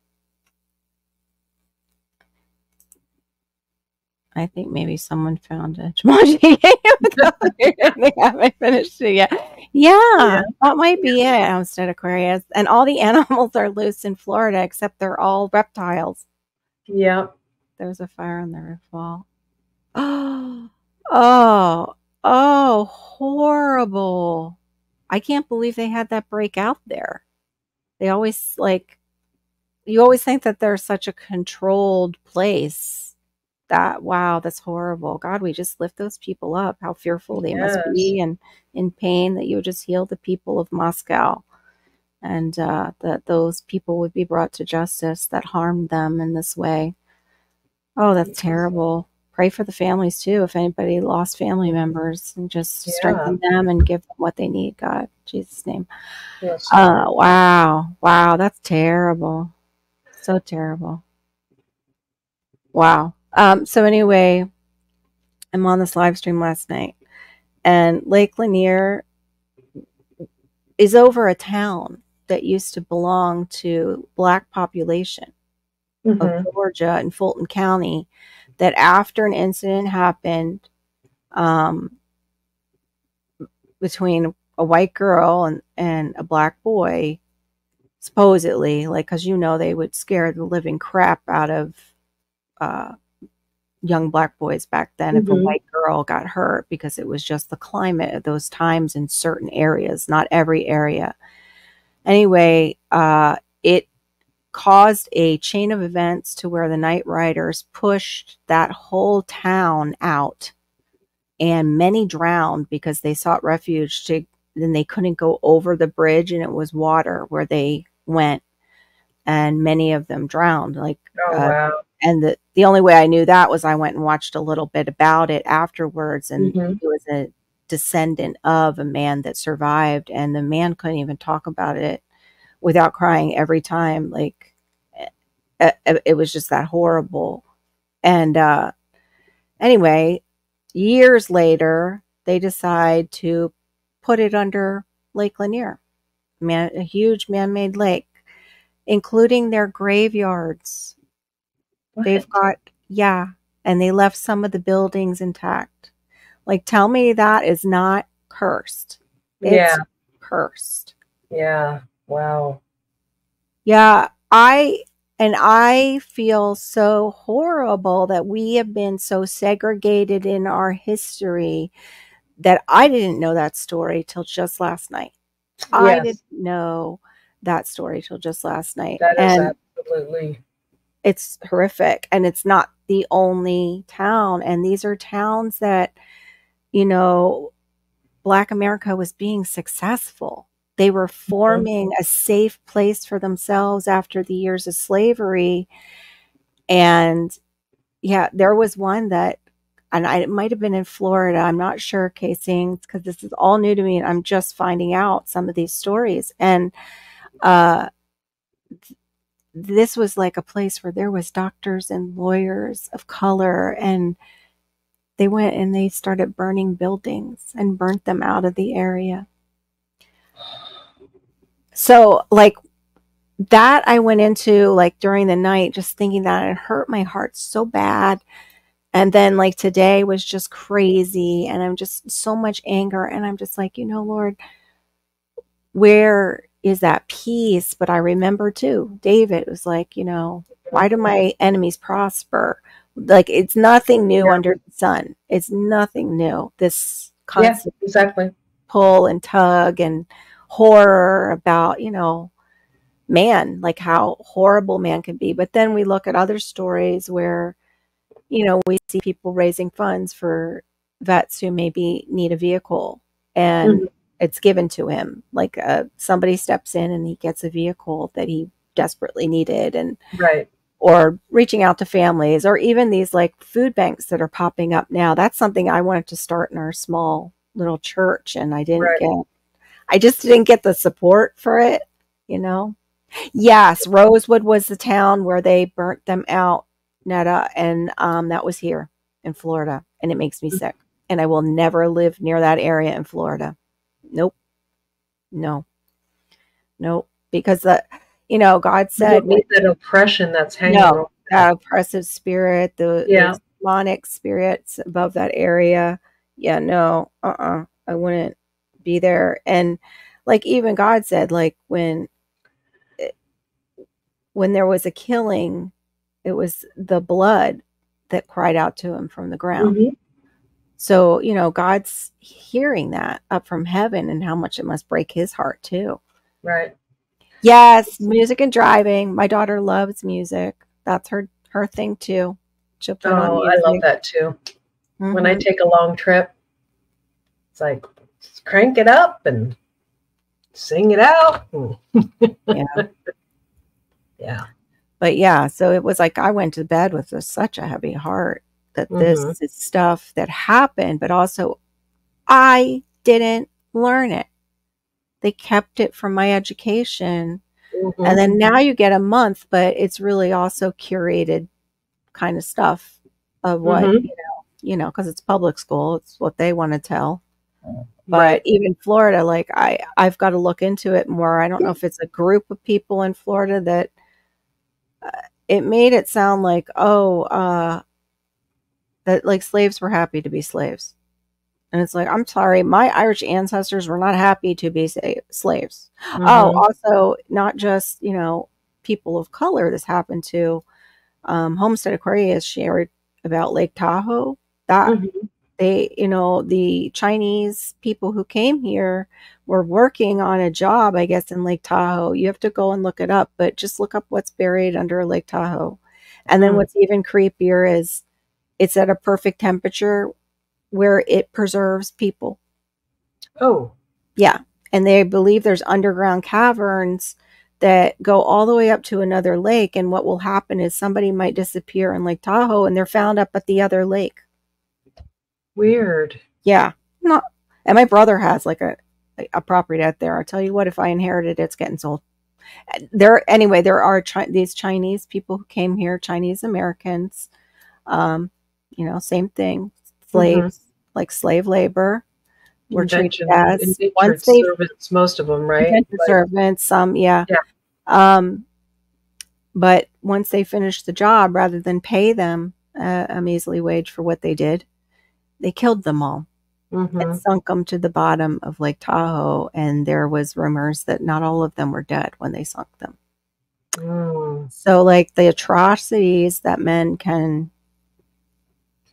I think maybe someone found a Jumanji game. they haven't finished it yet. Yeah, yeah, that might be it. Homestead Aquarius, and all the animals are loose in Florida except they're all reptiles. Yeah. There's a fire on the roof wall. Oh, oh, oh, horrible! I can't believe they had that break out there. They always like. You always think that they're such a controlled place that wow that's horrible god we just lift those people up how fearful they yes. must be and in pain that you would just heal the people of moscow and uh, that those people would be brought to justice that harmed them in this way oh that's terrible pray for the families too if anybody lost family members and just yeah. strengthen them and give them what they need god jesus name yes. uh, wow wow that's terrible so terrible wow um, so anyway, I'm on this live stream last night, and Lake Lanier is over a town that used to belong to black population mm-hmm. of Georgia in Fulton County. That after an incident happened um, between a white girl and, and a black boy, supposedly, like, because you know they would scare the living crap out of uh, young black boys back then mm-hmm. if a mm-hmm. white girl got hurt because it was just the climate of those times in certain areas, not every area. Anyway, uh, it caused a chain of events to where the night riders pushed that whole town out and many drowned because they sought refuge to then they couldn't go over the bridge and it was water where they went and many of them drowned like oh, uh, wow and the the only way I knew that was I went and watched a little bit about it afterwards, and mm-hmm. he was a descendant of a man that survived, and the man couldn't even talk about it without crying every time. Like it, it was just that horrible. And uh, anyway, years later, they decide to put it under Lake Lanier, man, a huge man-made lake, including their graveyards what? They've got, yeah, and they left some of the buildings intact. Like, tell me that is not cursed. It's yeah. cursed. Yeah. Wow. Yeah. I, and I feel so horrible that we have been so segregated in our history that I didn't know that story till just last night. Yes. I didn't know that story till just last night. That is and absolutely it's horrific and it's not the only town and these are towns that you know black america was being successful they were forming a safe place for themselves after the years of slavery and yeah there was one that and I, it might have been in Florida. I'm not sure, casing because this is all new to me, and I'm just finding out some of these stories. And uh, this was like a place where there was doctors and lawyers of color and they went and they started burning buildings and burnt them out of the area so like that i went into like during the night just thinking that it hurt my heart so bad and then like today was just crazy and i'm just so much anger and i'm just like you know lord where is that peace. But I remember too, David was like, you know, why do my enemies prosper? Like it's nothing new yeah. under the sun. It's nothing new. This constant yeah, exactly pull and tug and horror about, you know, man, like how horrible man can be. But then we look at other stories where, you know, we see people raising funds for vets who maybe need a vehicle and mm-hmm it's given to him. Like uh, somebody steps in and he gets a vehicle that he desperately needed, and right. Or reaching out to families, or even these like food banks that are popping up now. That's something I wanted to start in our small little church, and I didn't right. get. I just didn't get the support for it, you know. Yes, Rosewood was the town where they burnt them out, Netta, and um, that was here in Florida, and it makes me mm. sick. And I will never live near that area in Florida. Nope. No. Nope. Because the you know, God said that oppression that's hanging No. that oppressive spirit, the, Yeah. the demonic spirits above that area. Yeah, no, uh uh I wouldn't be there. And like even God said, like when when there was a killing, it was the blood that cried out to him from the ground. Mhm. So, you know, God's hearing that up from heaven and how much it must break his heart too. Right. Yes, music and driving. My daughter loves music. That's her her thing too. She'll put on Oh, I love that too. When I Mhm. take a long trip, it's like crank it up and sing it out. yeah. yeah. But yeah, so it was like I went to bed with just such a heavy heart that this Mhm. is stuff that happened, but also I didn't learn it. They kept it from my education. Mhm. And then now you get a month, but it's really also curated kind of stuff of what, Mhm. you know, you know, because it's public school, it's what they want to tell. But Right. even Florida, like I, I've got to look into it more. I don't know if it's a group of people in Florida that uh, it made it sound like, oh, uh, that like slaves were happy to be slaves. And it's like, I'm sorry, my Irish ancestors were not happy to be sa- slaves. Oh, Mhm. also, not just, you know, people of color this happened to. Um, Homestead Aquarius shared about Lake Tahoe. That Mhm. They, you know, the Chinese people who came here were working on a job, I guess, in Lake Tahoe. You have to go and look it up, but just look up what's buried under Lake Tahoe. And then Hmm. what's even creepier is it's at a perfect temperature where it preserves people. Oh. Yeah. And they believe there's underground caverns that go all the way up to another lake. And what will happen is somebody might disappear in Lake Tahoe and they're found up at the other lake. Weird. Yeah. Not and my brother has like a a property out there. I'll tell you what, if I inherited it, it's getting sold. There anyway, there are Chi- these Chinese people who came here, Chinese Americans. Um, you know, same thing. Slaves, like slave labor, were treated as once they servants, most of them, right? Like, servants, some, yeah. Yeah. Um, but once they finished the job, rather than pay them uh, a measly wage for what they did, they killed them all mhm. and sunk them to the bottom of Lake Tahoe. And there was rumors that not all of them were dead when they sunk them. Mm. So, like the atrocities that men can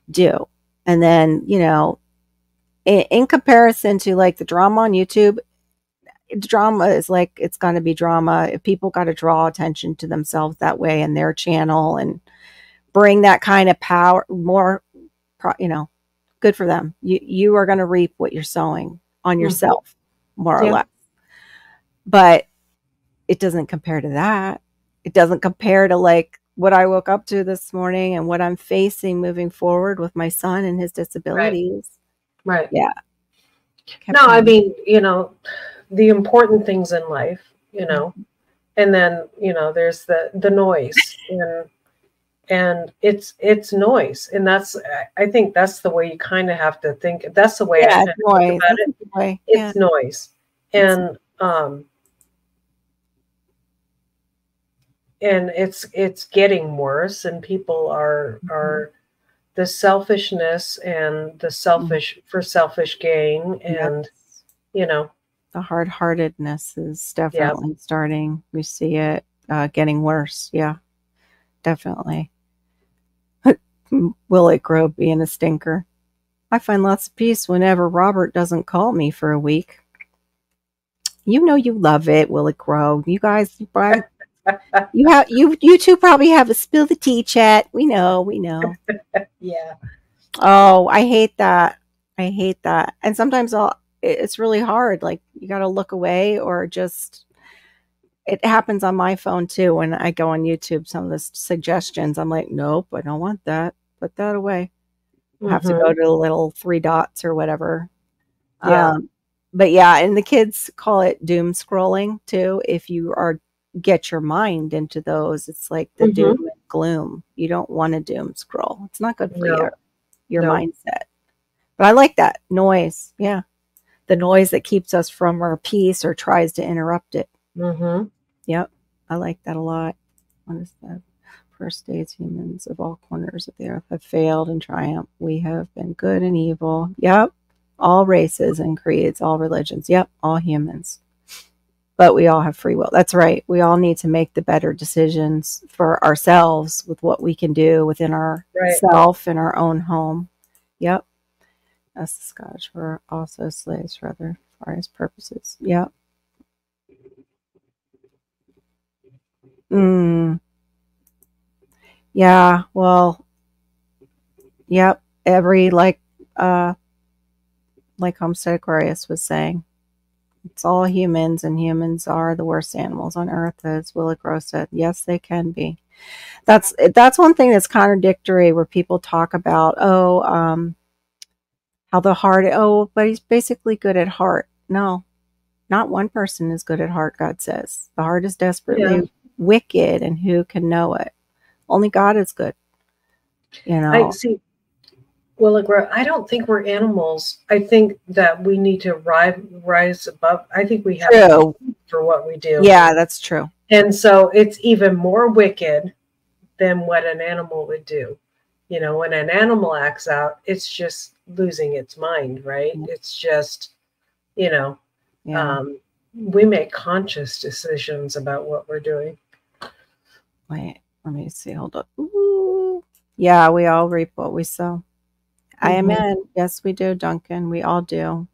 do, and then you know, in, in comparison to like the drama on YouTube, drama is like it's going to be drama. If people got to draw attention to themselves that way in their channel and bring that kind of power, more, pro- you know, good for them. You you are going to reap what you're sowing on Mhm. yourself, more or Yeah. less. But it doesn't compare to that. It doesn't compare to like what I woke up to this morning and what I'm facing moving forward with my son and his disabilities. Right. Kept No, I mean, you know, the important things in life, you know, and then, you know, there's the the noise and and it's it's noise and that's I- I think that's the way you kind of have to think. That's the way I yeah, kind it's think noise. about it. good. Yeah. It's noise. And um and it's it's getting worse and people are Mm-hmm. are the selfishness and the selfish for selfish gain and you know the hard heartedness is definitely starting. We see it uh, getting worse. Yeah, definitely. Will it grow being a stinker? I find lots of peace whenever Robert doesn't call me for a week. You know you love it, Will it grow? You guys, you probably- you have you you two probably have a spill the tea chat. We know, we know. yeah Oh, I hate that. I hate that. And sometimes I'll it's really hard. Like you got to look away or just it happens on my phone too when I go on YouTube some of the suggestions. I'm like, "Nope, I don't want that. Put that away." I have to go to the little three dots or whatever. Yeah. Um but yeah, and the kids call it doom scrolling too. If you are get your mind into those, it's like the Mhm. doom and gloom. You don't want to doom scroll. It's not good for No. your your No. mindset. But I like that noise. Yeah. The noise that keeps us from our peace or tries to interrupt it. hmm Yep. I like that a lot. What is that? First days humans of all corners of the earth have failed and triumphed. We have been good and evil. Yep. All races and creeds, all religions. Yep. All humans. But we all have free will. That's right. We all need to make the better decisions for ourselves with what we can do within our Right. self in our own home. Yep. As the Scottish were also slaves for other various purposes. Yep. Mm. Yeah, well, yep. Every like uh like Homestead Aquarius was saying. It's all humans and humans are the worst animals on earth, as Will It Grow said. Yes, they can be. That's that's one thing that's contradictory where people talk about, oh, um how the heart oh, but he's basically good at heart. No. Not one person is good at heart, God says. The heart is desperately Yeah. wicked and who can know it? Only God is good. You know. I see. Well, we're- I don't think we're animals. I think that we need to rise rise above. I think we have True. for what we do. Yeah, that's true. And so it's even more wicked than what an animal would do. You know, when an animal acts out, it's just losing its mind, right? Mhm. It's just, you know, Yeah. um, we make conscious decisions about what we're doing. Wait, let me see. Hold up. Ooh. Yeah, we all reap what we sow. I am Mhm. in. Yes, we do, Duncan. We all do.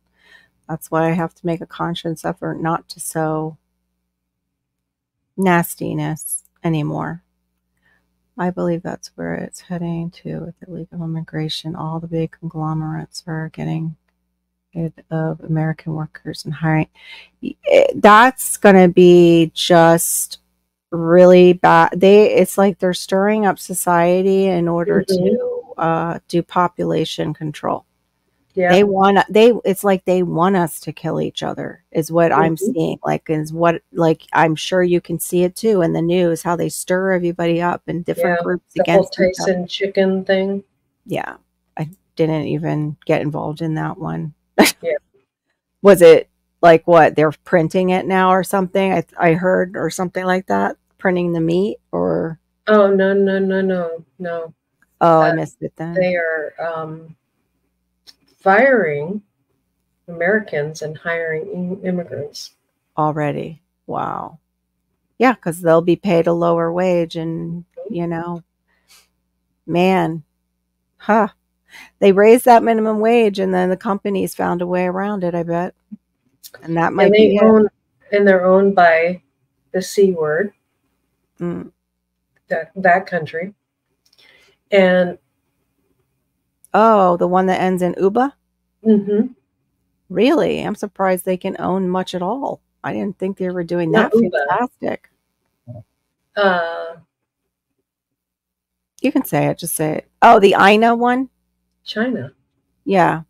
That's why I have to make a conscious effort not to sow nastiness anymore. I believe that's where it's heading to with illegal immigration. All the big conglomerates are getting rid of American workers and hiring. That's going to be just really bad. They it's like they're stirring up society in order to uh, do population control. Yeah. They want they it's like they want us to kill each other is what I'm Mhm. seeing. Like is what like I'm sure you can see it too in the news how they stir everybody up in different Yeah, groups the whole against each other. Tyson chicken thing. Yeah. I didn't even get involved in that one. Yeah. Was it like what they're printing it now or something? I I heard or something like that, printing the meat or Oh no no no no no! oh, I Uh, missed it then. They are um, firing Americans and hiring immigrants. already. Wow. Yeah, because they'll be paid a lower wage, and you know, man, huh? They raised that minimum wage, and then the companies found a way around it. I bet, and that might and be own and they're owned by the C word Mm. that that country. And Oh, the one that ends in Uba. mhm, Really, I'm surprised they can own much at all. I didn't think they were doing Not that Uba. fantastic. uh, You can say it. Just say it. Oh, the Ina one. China. Yeah.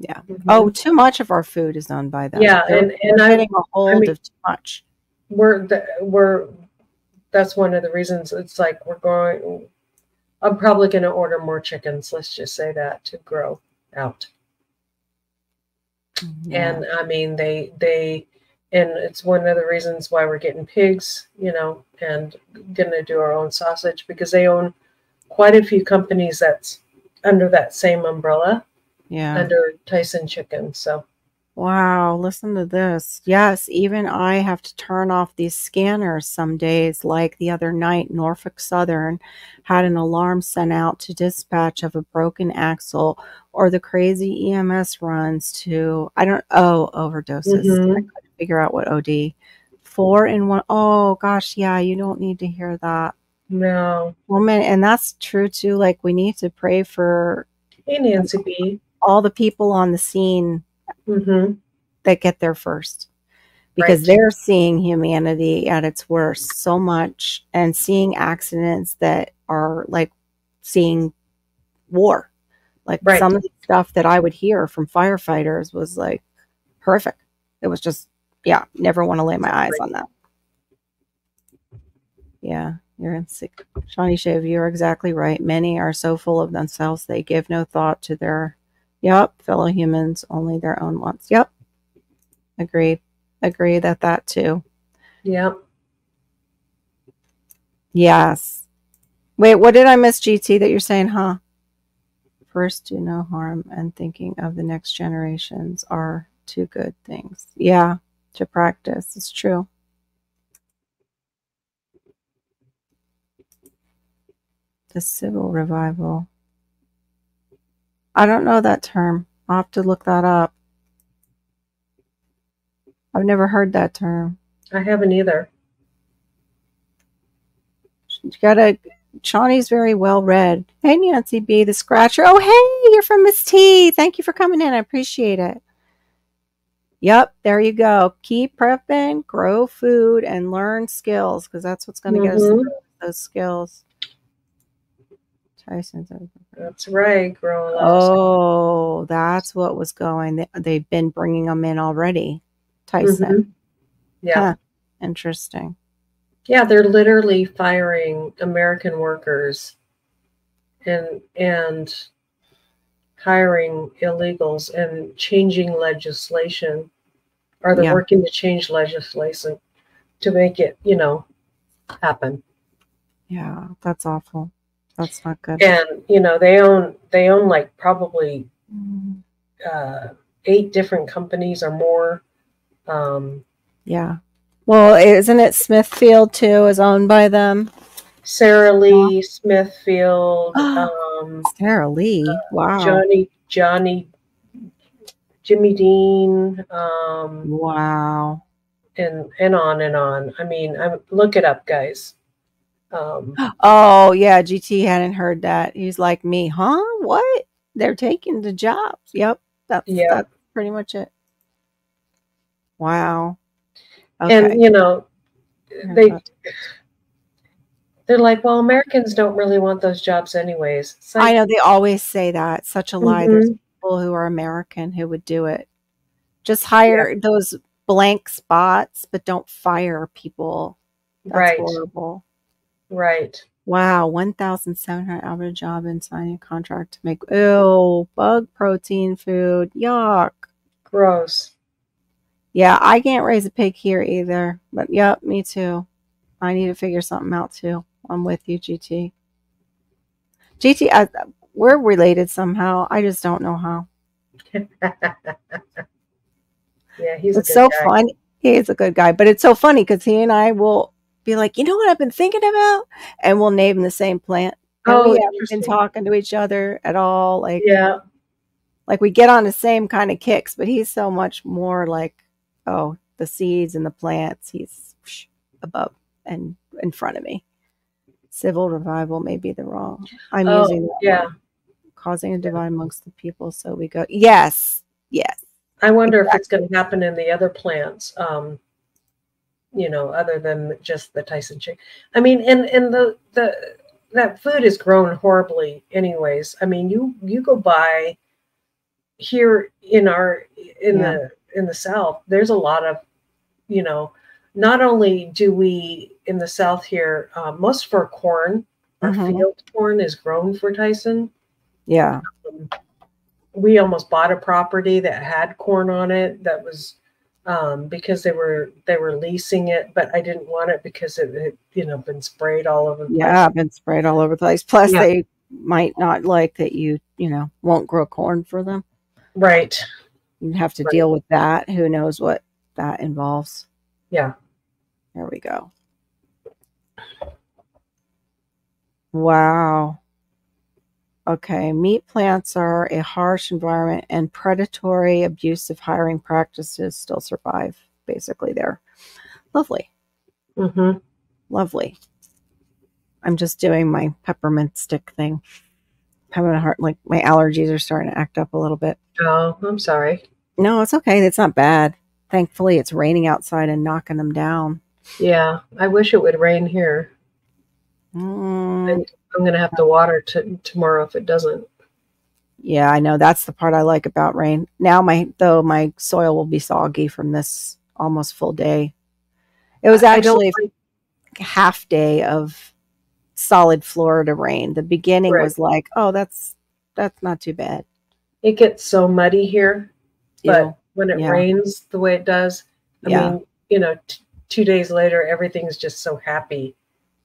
Mhm. Oh, too much of our food is owned by them. Yeah, They're- and- and they're I- getting a hold mean- of too much. we're we're that's one of the reasons it's like we're going i'm probably going to order more chickens let's just say that to grow out Yeah. and i mean they they and it's one of the reasons why we're getting pigs you know and gonna do our own sausage because they own quite a few companies that's under that same umbrella yeah. under tyson chicken so Wow, listen to this. Yes, even I have to turn off these scanners some days. Like the other night, Norfolk Southern had an alarm sent out to dispatch of a broken axle or the crazy EMS runs to, I don't, oh, overdoses. Mhm. I couldn't figure out what OD. Four in one. Oh, gosh, yeah, you don't need to hear that. no Woman, and that's true too. Like, we need to pray for hey nancy b all the people on the scene mm-hmm. that get there first because Right. they're seeing humanity at its worst so much and seeing accidents that are like seeing war. Like Right. some of the stuff that I would hear from firefighters was like horrific. It was just, yeah, never want to lay my eyes on that. Yeah, you're in sick. Shawnee Shave, you're exactly right. Many are so full of themselves they give no thought to their, yep, fellow humans, only their own wants. Yep. Agreed. Agree that that too. Yep. Yes. Wait, what did I miss, GT, that you're saying, huh? First, do no harm, and thinking of the next generations are two good things. Yeah, to practice. It's true. The civil revival. I don't know that term. I'll have to look that up. I've never heard that term. I haven't either. You gotta. Shawnee's very well read. Hey, Nancy B, the scratcher. Oh, hey, you're from Miss T. Thank you for coming in. I appreciate it. Yep, there you go. Keep prepping, grow food, and learn skills because that's what's going to get us Mhm. those skills. Tyson's. That's right. Grow a. Oh, that's what was going. They, they've been bringing them in already. Tyson. Mhm. Yeah. Huh. Interesting. Yeah, they're literally firing American workers and and hiring illegals and changing legislation. Or they're Yeah. working to change legislation to make it, you know, happen. Yeah, that's awful. That's not good. And you know, they own they own like probably uh, eight different companies or more. Um, Yeah. Well, isn't it Smithfield too? Is owned by them. Sara Lee Smithfield, um, Sara Lee. Wow. Johnny Johnny Jimmy Dean, um, Wow. and and on and on. I mean, I'm look it up, guys. Um, Oh yeah, GT hadn't heard that. He's like me, huh? What? They're taking the jobs. Yep. That's Yeah. that's pretty much it. Wow. Okay. and you know, they they're like, well, Americans don't really want those jobs anyways. I know they always say that. Such a lie. There's Mhm. people who are American who would do it. Just hire those blank spots, but don't fire people. That's right, horrible. Right. Wow, one thousand seven hundred average job and signing a contract to make ew bug protein food. Yuck. Gross. Yeah, I can't raise a pig here either. But yep, me too. I need to figure something out too. I'm with you, GT. GT, I, we're related somehow. I just don't know how. Yeah, he's it's a good so guy. funny. He's a good guy, but it's so funny because he and I will be like, you know what I've been thinking about, and we'll name the same plant. And Oh, we haven't been talking to each other at all. Like, Yeah, like we get on the same kind of kicks, but he's so much more like, oh, the seeds and the plants. He's above and in front of me. Civil revival may be the wrong. I'm Oh, using yeah. word. causing a divide amongst the people. So we go, yes, yes. I wonder if it's going to happen in the other plants. Um, you know, other than just the Tyson chick. I mean, and and the the that food is grown horribly, anyways. I mean, you you go by here in our in Yeah. the in the South. There's a lot of, you know, not only do we in the South here, uh, most of our corn, our Mhm. field corn is grown for Tyson Yeah. we almost bought a property that had corn on it that was um, because they were they were leasing it, but I didn't want it because it had you know been sprayed all over. The Yeah, I've been sprayed all over the place. Plus, Yeah. they might not like that you, you know, won't grow corn for them. right. You have to Right. deal with that. Who knows what that involves? Yeah, There we go. Wow. Okay, meat plants are a harsh environment and predatory, abusive hiring practices still survive basically there. Lovely. hmm Lovely. I'm just doing my peppermint stick thing. Having a heart like my allergies are starting to act up a little bit. Oh, I'm sorry. No, it's okay. It's not bad. Thankfully, it's raining outside and knocking them down. Yeah, I wish it would rain here. Mm, I'm gonna have to water t- tomorrow if it doesn't. yeah, I know. That's the part I like about rain. Now, my though my soil will be soggy from this almost full day. It was actually like- half day of solid Florida rain. The beginning Right. was like, oh, that's that's not too bad. It gets so muddy here, but Ew. when it Yeah. rains the way it does, I Yeah. mean, you know, t- two days later, everything's just so happy.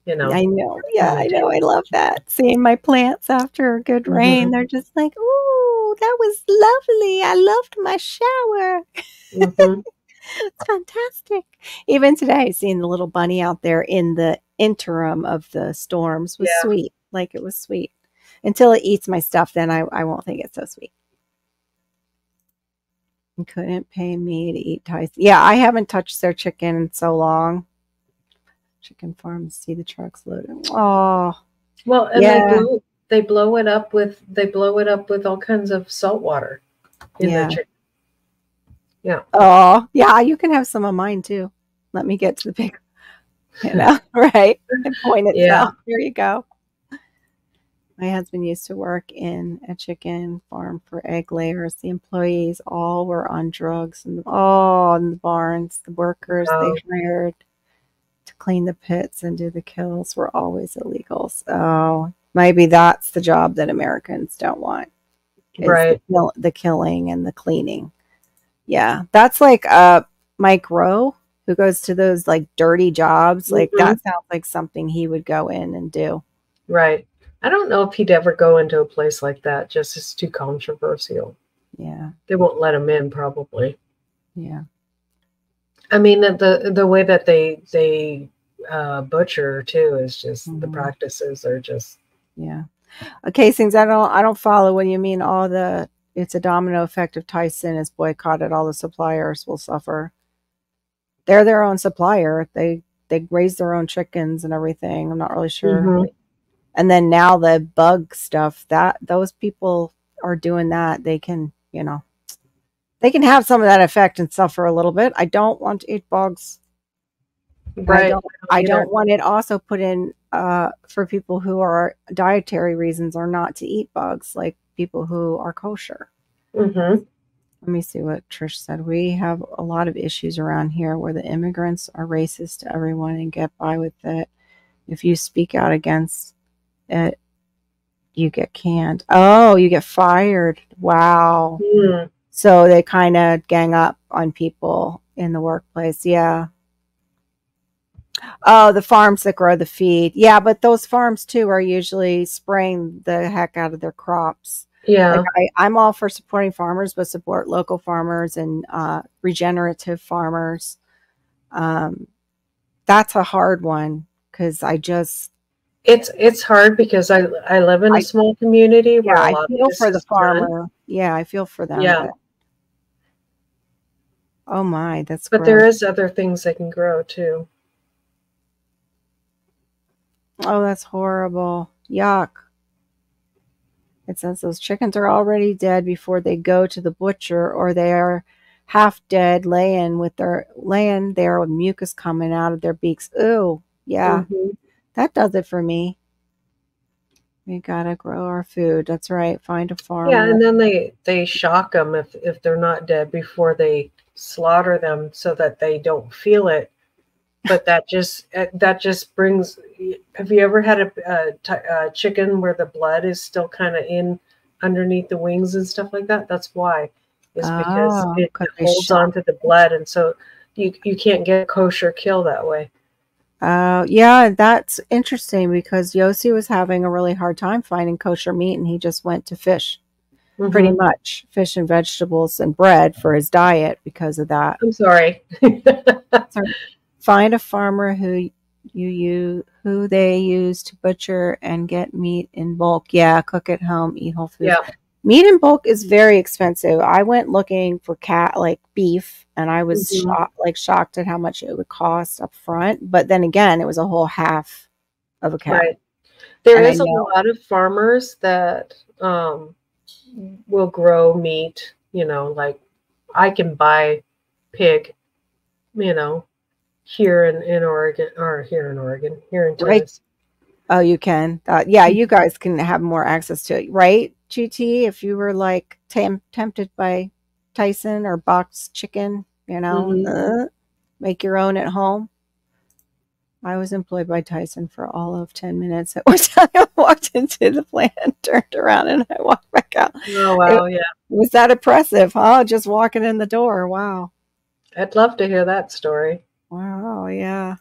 You know. I know. Yeah, I know. I love that. Seeing my plants after a good rain, Mhm. they're just like, "Ooh, that was lovely. I loved my shower. Mhm. It's fantastic." Even today, seeing the little bunny out there in the interim of the storms was Yeah. sweet. Like it was sweet. Until it eats my stuff, then I, I won't think it's so sweet. You couldn't pay me to eat Tyson. Yeah, I haven't touched their chicken in so long. Chicken farms, see the trucks loading Oh, Well, and Yeah. they blow they blow it up with they blow it up with all kinds of salt water. in Yeah. the oh, yeah. You can have some of mine too. Let me get to the big, you know, right? And point it Yeah. out. There you go. My husband used to work in a chicken farm for egg layers. The employees all were on drugs and oh, in the barns, the workers Wow. they hired to clean the pits and do the kills were always illegal. So maybe that's the job that Americans don't want. Right. The, kill, the killing and the cleaning. Yeah. That's like uh Mike Rowe who goes to those like dirty jobs. Like Mhm. that sounds like something he would go in and do. Right. I don't know if he'd ever go into a place like that. Just it's too controversial. Yeah. They won't let him in, probably. Yeah. I mean, the the, the way that they they uh, butcher too is just the Mhm. practices are just Yeah. Okay, things I don't I don't follow when you mean all the it's a domino effect of Tyson is boycotted, all the suppliers will suffer. They're their own supplier. They they raise their own chickens and everything. I'm not really sure. Mhm. And then now the bug stuff, that those people are doing that. They can, you know, they can have some of that effect and suffer a little bit. I don't want to eat bugs. I right. don't I don't want it also put in uh, for people who are dietary reasons or not to eat bugs, like people who are kosher. Mhm. Let me see what Trish said. We have a lot of issues around here where the immigrants are racist to everyone and get by with it. If you speak out against it, you get canned. Oh, you get fired. Wow. Mm. So they kind of gang up on people in the workplace. Yeah. Oh, the farms that grow the feed. Yeah, but those farms too are usually spraying the heck out of their crops. Yeah. Like I, I'm all for supporting farmers, but support local farmers and uh, regenerative farmers. Um, that's a hard one because I just It's it's hard because I I live in a I- small community where yeah I feel for the is done. farmer. Yeah, I feel for them. Yeah. but- oh my, that's But there gross. is other things that can grow too. Oh, that's horrible. Yuck. It says those chickens are already dead before they go to the butcher, or they are half dead, laying with their laying there with mucus coming out of their beaks. Ooh, yeah, Mhm. that does it for me. We gotta grow our food. That's right. Find a farm. Yeah, and then they they shock them if if they're not dead before they slaughter them so that they don't feel it. But that just uh, that just brings. Have you ever had a chicken where the blood is still kind of in underneath the wings and stuff like that? That's why. Is because Oh, it holds shock onto the blood, and so you you can't get kosher kill that way. Uh, yeah, that's interesting because Yossi was having a really hard time finding kosher meat, and he just went to fish. Pretty Mhm. much fish and vegetables and bread for his diet because of that. I'm sorry. Find a farmer who you use who they use to butcher and get meat in bulk. Yeah, cook at home, eat whole food. yeah. Meat in bulk is very expensive. I went looking for cat like beef and I was Mhm. shocked, like shocked at how much it would cost up front. But then again, it was a whole half of a cow. Right. There And is a lot of farmers that um, will grow meat. You know, like I can buy pig. You know, here in in Oregon or here in Oregon, here in Right. Oh, you can. Uh, yeah, Mm-hmm. you guys can have more access to it, right? GT, if you were like tem- tempted by Tyson or boxed chicken, you know, Mhm. uh, make your own at home. I was employed by Tyson for all of 10 minutes. At one time, I walked into the plant, turned around, and I walked back out. Oh wow, yeah. Was that impressive, huh? Just walking in the door. Wow. I'd love to hear that story. Wow, yeah.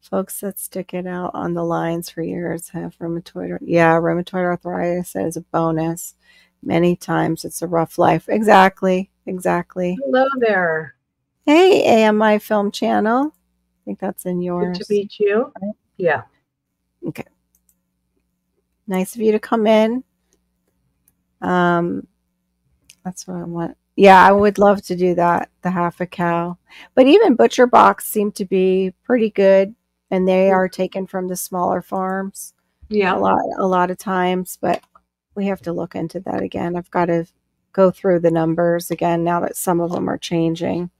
Folks that stick it out on the lines for years have rheumatoid. Yeah, rheumatoid arthritis is a bonus. Many times it's a rough life. Exactly. Exactly. Hello there. Hey, AMI Film Channel. I think that's in yours. Good to meet you. Yeah. Okay. Nice of you to come in. Um, that's what I want. Yeah, I would love to do that. The half a cow, but even Butcher Box seem to be pretty good, and they are taken from the smaller farms. Yeah, a lot, a lot of times. But we have to look into that again. I've got to go through the numbers again now that some of them are changing.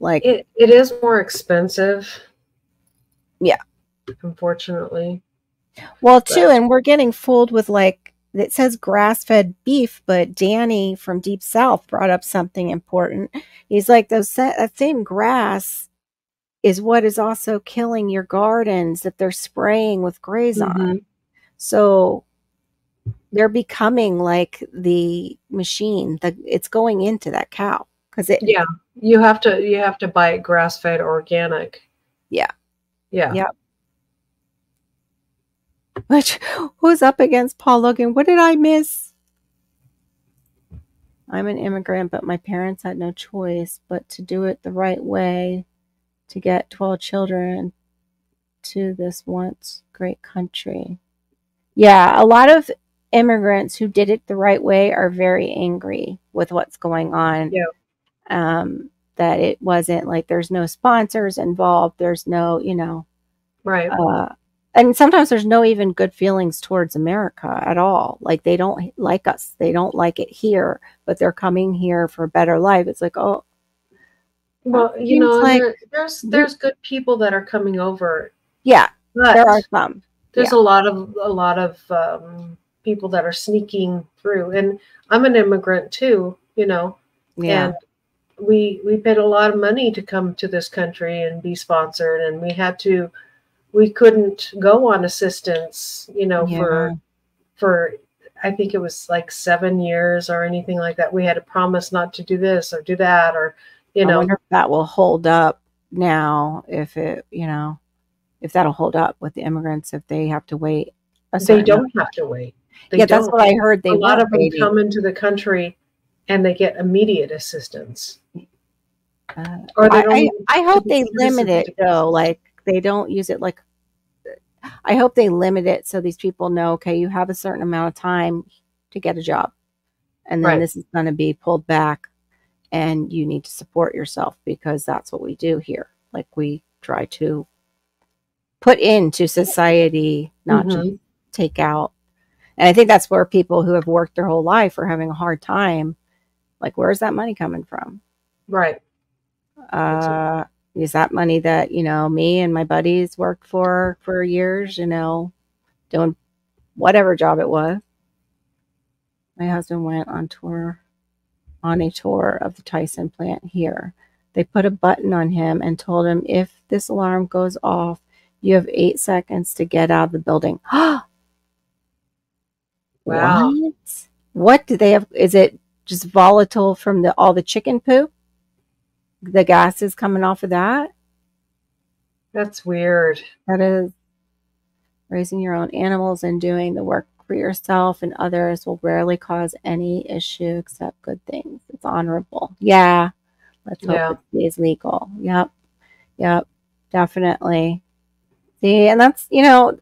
Like it, it is more expensive. Yeah, unfortunately. Well, too, and we're getting fooled with like it says grass fed beef, but Danny from Deep South brought up something important. He's like, those that same grass is what is also killing your gardens that they're spraying with graze mm-hmm. on. So they're becoming like the machine that it's going into that cow because it yeah you have to you have to buy it grass fed organic yeah yeah yeah which who's up against Paul Logan? What did I miss? I'm an immigrant, but my parents had no choice but to do it the right way to get 12 children to this once great country. Yeah, a lot of immigrants who did it the right way are very angry with what's going on. Yeah. Um, that it wasn't like there's no sponsors involved, there's no, you know, right. Uh, and sometimes there's no even good feelings towards America at all. Like they don't like us. They don't like it here, but they're coming here for a better life. It's like, oh, well, you know, like, there, there's there's good people that are coming over. Yeah, there are some. There's yeah. a lot of a lot of um, people that are sneaking through, and I'm an immigrant too. You know, yeah. And we we paid a lot of money to come to this country and be sponsored, and we had to we couldn't go on assistance, you know, yeah. for for I think it was like seven years or anything like that. We had to promise not to do this or do that, or you know, that will hold up now. If it, you know, if that'll hold up with the immigrants if they have to wait. they don't have to wait. They yeah, don't. that's what I heard. They a lot of them waiting. come into the country and they get immediate assistance. Uh, or I, I, I hope they limit it though. Like they don't use it like I hope they limit it so these people know, okay, you have a certain amount of time to get a job. And then right. this is going to be pulled back and you need to support yourself because that's what we do here. Like we try to put into society, not mm-hmm. just take out. And I think that's where people who have worked their whole life are having a hard time. Like, where's that money coming from? Right. Uh, is that money that you know me and my buddies worked for for years you know doing whatever job it was my husband went on tour on a tour of the tyson plant here they put a button on him and told him if this alarm goes off you have eight seconds to get out of the building wow what? what do they have is it just volatile from the all the chicken poop the gases coming off of that. That's weird. That is raising your own animals and doing the work for yourself and others will rarely cause any issue except good things. It's honorable. Yeah. Let's hope yeah. it stays legal. Yep. Yep. Definitely. See, and that's, you know,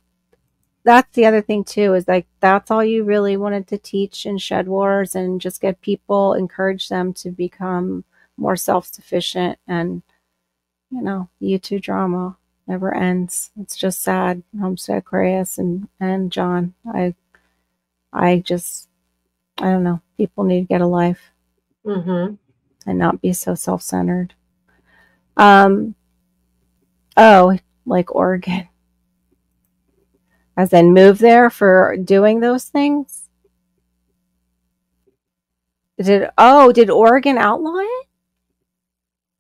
that's the other thing too, is like that's all you really wanted to teach in Shed Wars and just get people, encourage them to become more self-sufficient and you know youtube drama never ends. It's just sad. Homestead aquarius and and john. I i just i don't know. People need to get a life. Mm-hmm. and not be so self-centered. Um oh like oregon as then move there for doing those things did oh did oregon outlaw it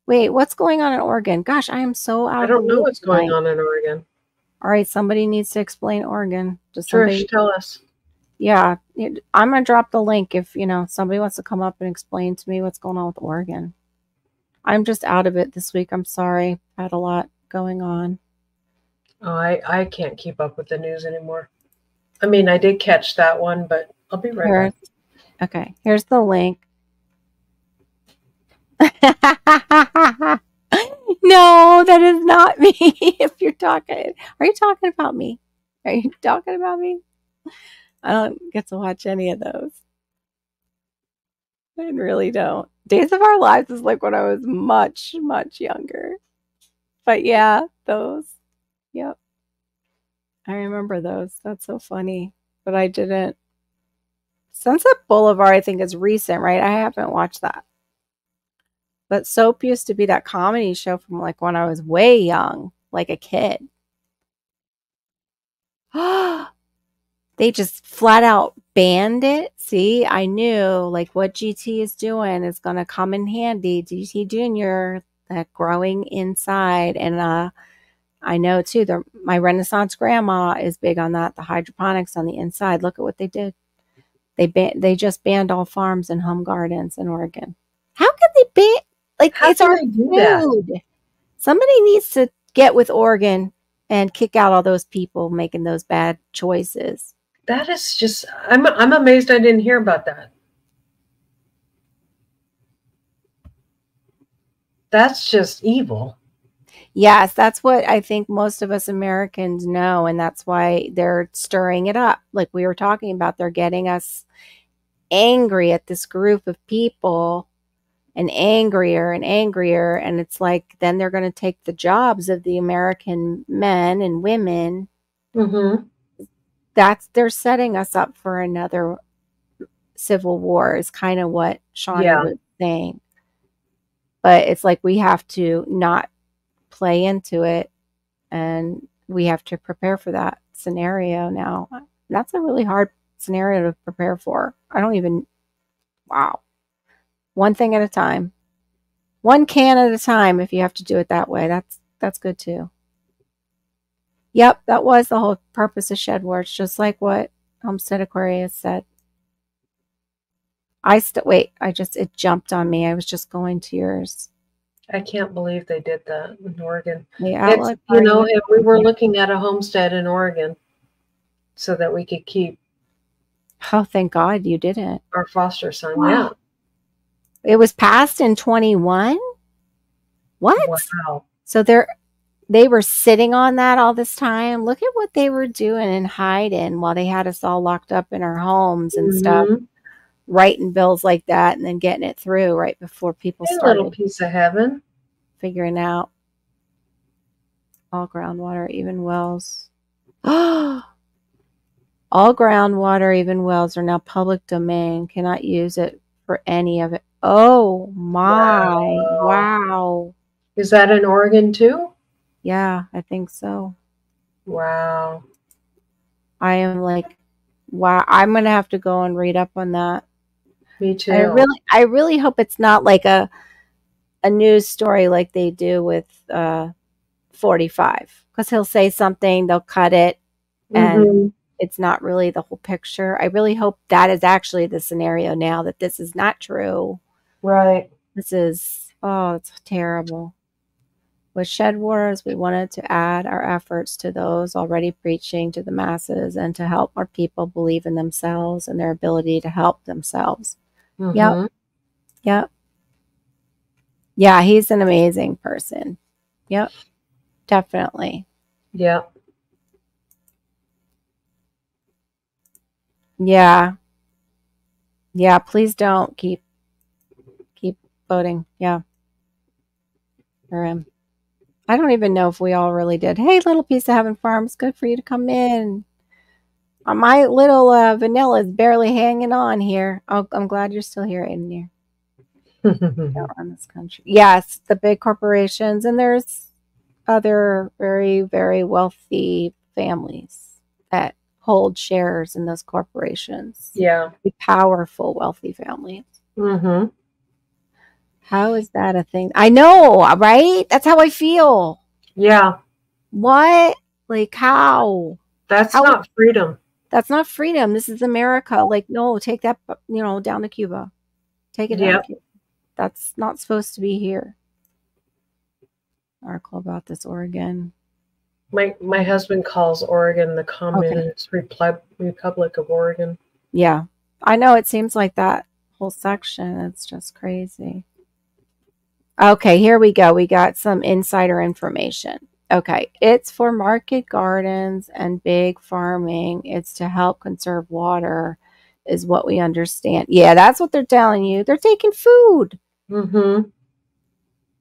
Wait, what's going on in Oregon? Gosh, I am so out. I don't know what's tonight. going on in Oregon. All right, somebody needs to explain Oregon. Just somebody, tell us. Yeah, I'm gonna drop the link if you know somebody wants to come up and explain to me what's going on with Oregon. I'm just out of it this week. I'm sorry. I had a lot going on. Oh, I I can't keep up with the news anymore. I mean, I did catch that one, but I'll be right Here's, back. okay, here's the link. no, that is not me. if you're talking, are you talking about me? Are you talking about me? I don't get to watch any of those. I really don't. Days of Our Lives is like when I was much, much younger. But yeah, those. Yep. I remember those. That's so funny. But I didn't. Sunset Boulevard, I think, is recent, right? I haven't watched that. But Soap used to be that comedy show from like when I was way young, like a kid. they just flat out banned it. See, I knew like what GT is doing is going to come in handy. GT Junior, that growing inside, and uh, I know too. The my Renaissance grandma is big on that. The hydroponics on the inside. Look at what they did. They ban- They just banned all farms and home gardens in Oregon. How can they ban? Like How it's our they do that? food. Somebody needs to get with Oregon and kick out all those people making those bad choices. That is just I'm I'm amazed I didn't hear about that. That's just evil. Yes, that's what I think most of us Americans know. And that's why they're stirring it up. Like we were talking about, they're getting us angry at this group of people and angrier and angrier. And it's like, then they're going to take the jobs of the American men and women. Mm-hmm. That's, they're setting us up for another civil war, is kind of what Sean Yeah. was saying. But it's like we have to not play into it and we have to prepare for that scenario now. That's a really hard scenario to prepare for. I don't even wow. One thing at a time. One can at a time if you have to do it that way. That's that's good too. Yep, that was the whole purpose of Shed Wars, just like what Homestead Aquarius said. I still wait, I just it jumped on me. I was just going to yours. I can't believe they did that in Oregon. You know, we were looking at a homestead in Oregon so that we could keep Oh, thank God you didn't. our foster son. Wow. It was passed in 21? What? Wow. So they're they were sitting on that all this time. Look at what they were doing and hiding while they had us all locked up in our homes and stuff, Mhm. Writing bills like that and then getting it through right before people Hey, started little piece of heaven. figuring out all groundwater, even wells. all groundwater, even wells are now public domain. Cannot use it for any of it. Oh my. Wow. Wow. Is that in Oregon too? Yeah, I think so. Wow. I am like, wow, I'm going to have to go and read up on that. Me too. I really I really hope it's not like a a news story like they do with uh 45 cuz he'll say something, they'll cut it and Mhm. it's not really the whole picture. I really hope that is actually the scenario now that this is not true. Right. This is oh, it's terrible. With Shed Wars, we wanted to add our efforts to those already preaching to the masses and to help more people believe in themselves and their ability to help themselves. Mhm. Yep. Yeah, he's an amazing person. Yep. Definitely. Yep. Yeah. Yeah, please don't keep keep voting. Yeah. For him. I don't even know if we all really did. Hey, little piece of heaven farms, good for you to come in. My little uh, vanilla is barely hanging on here. Oh, I'm glad you're still here, in here. don't this country. Yes, the big corporations, and there's other very, very wealthy families that hold shares in those corporations. yeah. Powerful, wealthy families. hmm How is that a thing? I know, right? That's how I feel. Yeah. What? Like how? That's How- not freedom. That's not freedom. This is America. Like, no, take that, uh, you know, down to Cuba. Take it down. Yep. To Cuba. That's not supposed to be here. Article about this Oregon. My my husband calls Oregon the Communist Repli- Republic of Oregon. Yeah. I know it seems like that whole section. It's just crazy. Okay, here we go. We got some insider information. Okay, it's for market gardens and big farming. It's to help conserve water, is what we understand. Yeah, that's what they're telling you. They're taking food. Mm-hmm.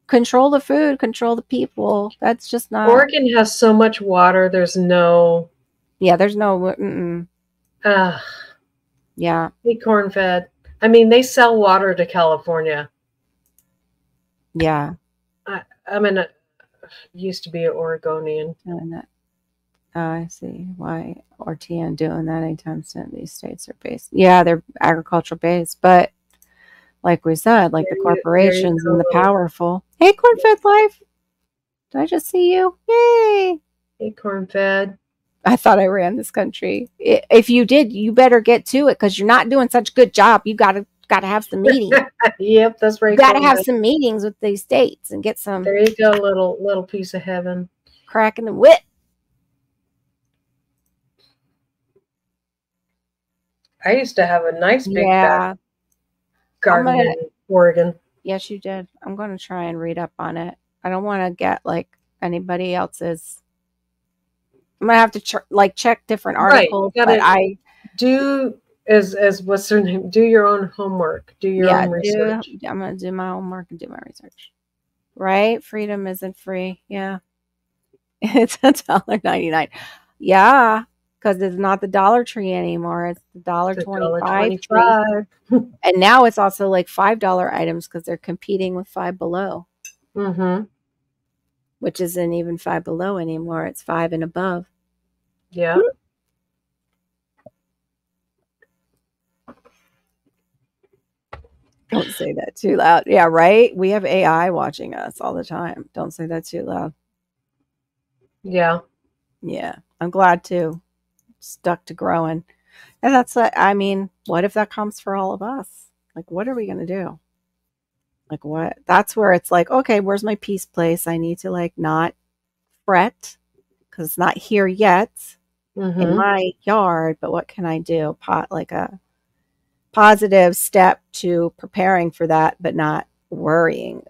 Control the food, control the people. That's just not. Oregon has so much water. There's no. Yeah, there's no. Mm-mm. Uh, Yeah, be corn fed. I mean, they sell water to California. yeah. I'm in a used to be an Oregonian. doing that. Oh, I see why RTN doing that anytime soon. These states are based. Yeah, they're agricultural based, but like we said, like There the there you corporations and the powerful. Hey, Cornfed Life. Did I just see you? Yay! Hey, corn fed. I thought I ran this country. If you did, you better get to it because you're not doing such a good job. You gotta gotta have some meetings. yep, that's right. you gotta have some meetings with these states and get some There you go, little little piece of heaven. Cracking the whip. I used to have a nice big Yeah. garden gonna- in Oregon. Yes, you did. I'm going to try and read up on it. I don't want to get like anybody else's. I'm gonna have to ch- like check different Right, articles, gotta- but I Do as as what's her name? Do your own homework. Do your yeah, own research. do, I'm gonna do my homework and do my research. Right? Freedom isn't free. Yeah, it's a dollar ninety nine. Yeah, because it's not the Dollar Tree anymore. It's the dollar twenty five. $1.25. And now it's also like five dollar items because they're competing with five below. Mm-hmm. which isn't even five below anymore. It's five and above. Yeah. Don't say that too loud. Yeah, right? We have AI watching us all the time. Don't say that too loud. Yeah. Yeah, I'm glad to. Stuck to growing. And that's, like, I mean, what if that comes for all of us? Like, what are we going to do? Like, what? That's where it's like, okay, where's my peace place? I need to, like, not fret because it's not here yet. in Mm-hmm. my yard, but what can I do? Pot like a positive step to preparing for that, but not worrying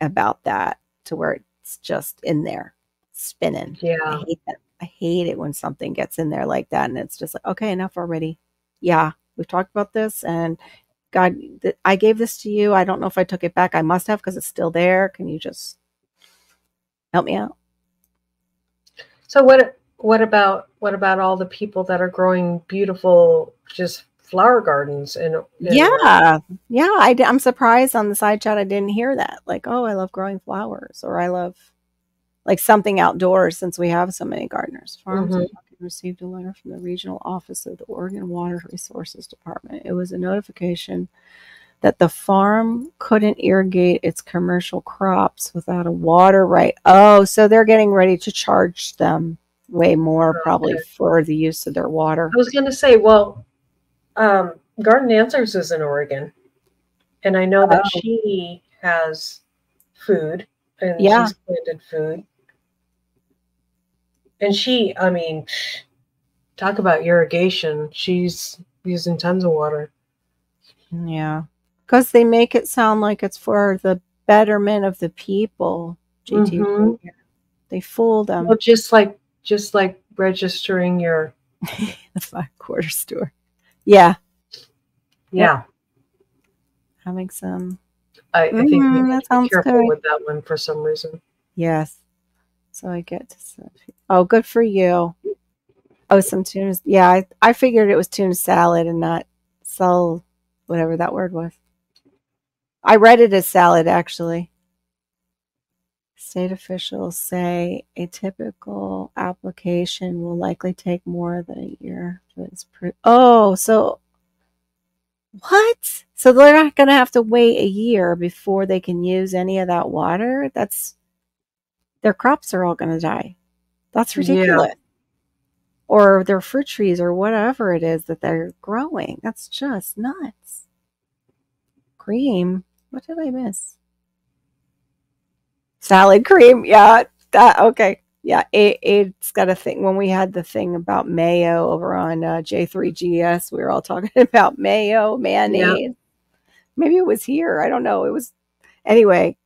about that to where it's just in there spinning. I Yeah. hate that. I hate it when something gets in there like that and it's just like, okay, enough already. Yeah, we've talked about this and God, th- I gave this to you. I don't know if I took it back. I must have because it's still there. Can you just help me out? So what what about what about all the people that are growing beautiful just flower gardens and Yeah, uh, yeah. I, am surprised on the side chat I didn't hear that. Like, oh, I love growing flowers, or I love like something outdoors. Since we have so many gardeners, farms mm-hmm. in Oregon received a letter from the regional office of the Oregon Water Resources Department. It was a notification that the farm couldn't irrigate its commercial crops without a water right. Oh, so they're getting ready to charge them way more, oh, probably Okay. for the use of their water. I was going to say, well, um, Garden Answers is in Oregon, and I know that Oh. she has food and Yeah. she's planted food, and she, I mean, talk about irrigation. She's using tons of water. Yeah. Because they make it sound like it's for the betterment of the people. GT. Mhm. They fool them. Well, just like just like registering your the five quarter store. Yeah. yeah. Having some. I, I think we Mm, need that to sounds be careful good. with that one for some reason. Yes. So I get to. Oh, good for you. Oh, some tuna. Yeah. I, I figured it was tuna salad and not sell whatever that word was. I read it as salad, actually. State officials say a typical application will likely take more than a year its Oh, so what? So they're not going to have to wait a year before they can use any of that water? That's their crops are all going to die. That's Yeah. ridiculous. Or their fruit trees or whatever it is that they're growing. That's just nuts. Cream. What did I miss? Salad cream. Yeah. That okay. Yeah, it, it's got a thing. When we had the thing about mayo over on uh, J3GS, we were all talking about mayo, mayonnaise. Maybe it was here. I don't know. It was anyway.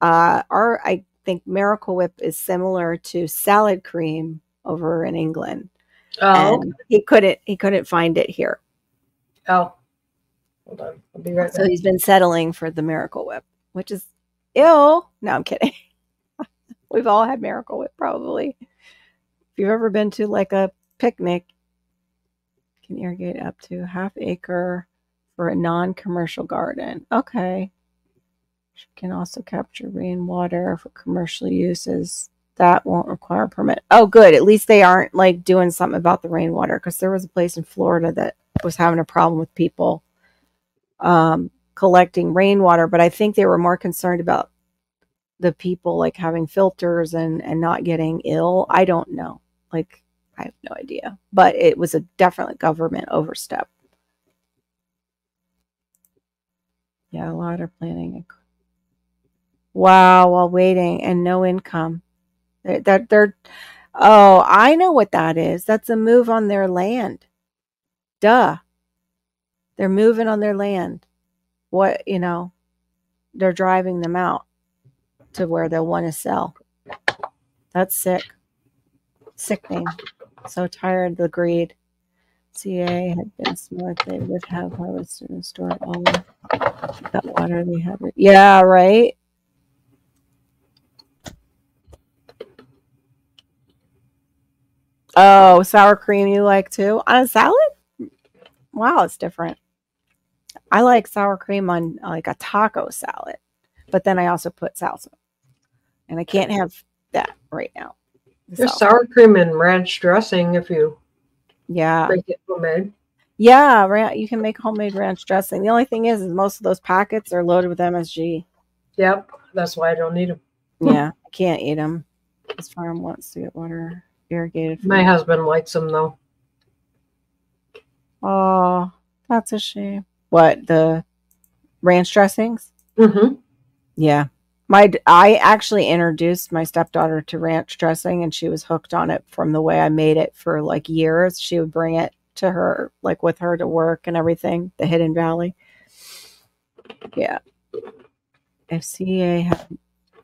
Uh, our I think Miracle Whip is similar to salad cream over in England. Oh, and he couldn't he couldn't find it here. oh. Hold on. I'll be right So back. he's been settling for the Miracle Whip, which is ill. No, I'm kidding. We've all had Miracle Whip probably. If you've ever been to like a picnic, can irrigate up to half acre for a non-commercial garden. Okay. Can also capture rainwater for commercial uses. That won't require a permit. Oh, good. At least they aren't like doing something about the rainwater because there was a place in Florida that was having a problem with people um, collecting rainwater, but I think they were more concerned about the people like having filters and and not getting ill. I don't know. Like I have no idea, but it was a definite government overstep. Yeah, a lot are planning. Wow, while waiting and no income. They're, they're, they're oh, I know what that is. That's a move on their land. Duh. They're moving on their land. What, you know, they're driving them out to where they'll want to sell. That's sick. Sickening. So tired of the greed. CA had been smart. They would have harvested and stored all that water they had. Yeah, right. Oh, sour cream you like too? On a salad? Wow, it's different. I like sour cream on like a taco salad, but then I also put salsa. And I can't have that right now. There's salsa. sour cream and ranch dressing if you Yeah. make it homemade. Yeah, you can make homemade ranch dressing. The only thing is, is most of those packets are loaded with MSG. Yep, that's why I don't need them. Yeah, I can't eat them. This farm wants to get water irrigated. My husband likes them though. Oh, that's a shame. What the ranch dressings? Mm-hmm. Yeah, my I actually introduced my stepdaughter to ranch dressing, and she was hooked on it from the way I made it for like years. She would bring it to her, like with her to work and everything. The Hidden Valley. Yeah. If CA had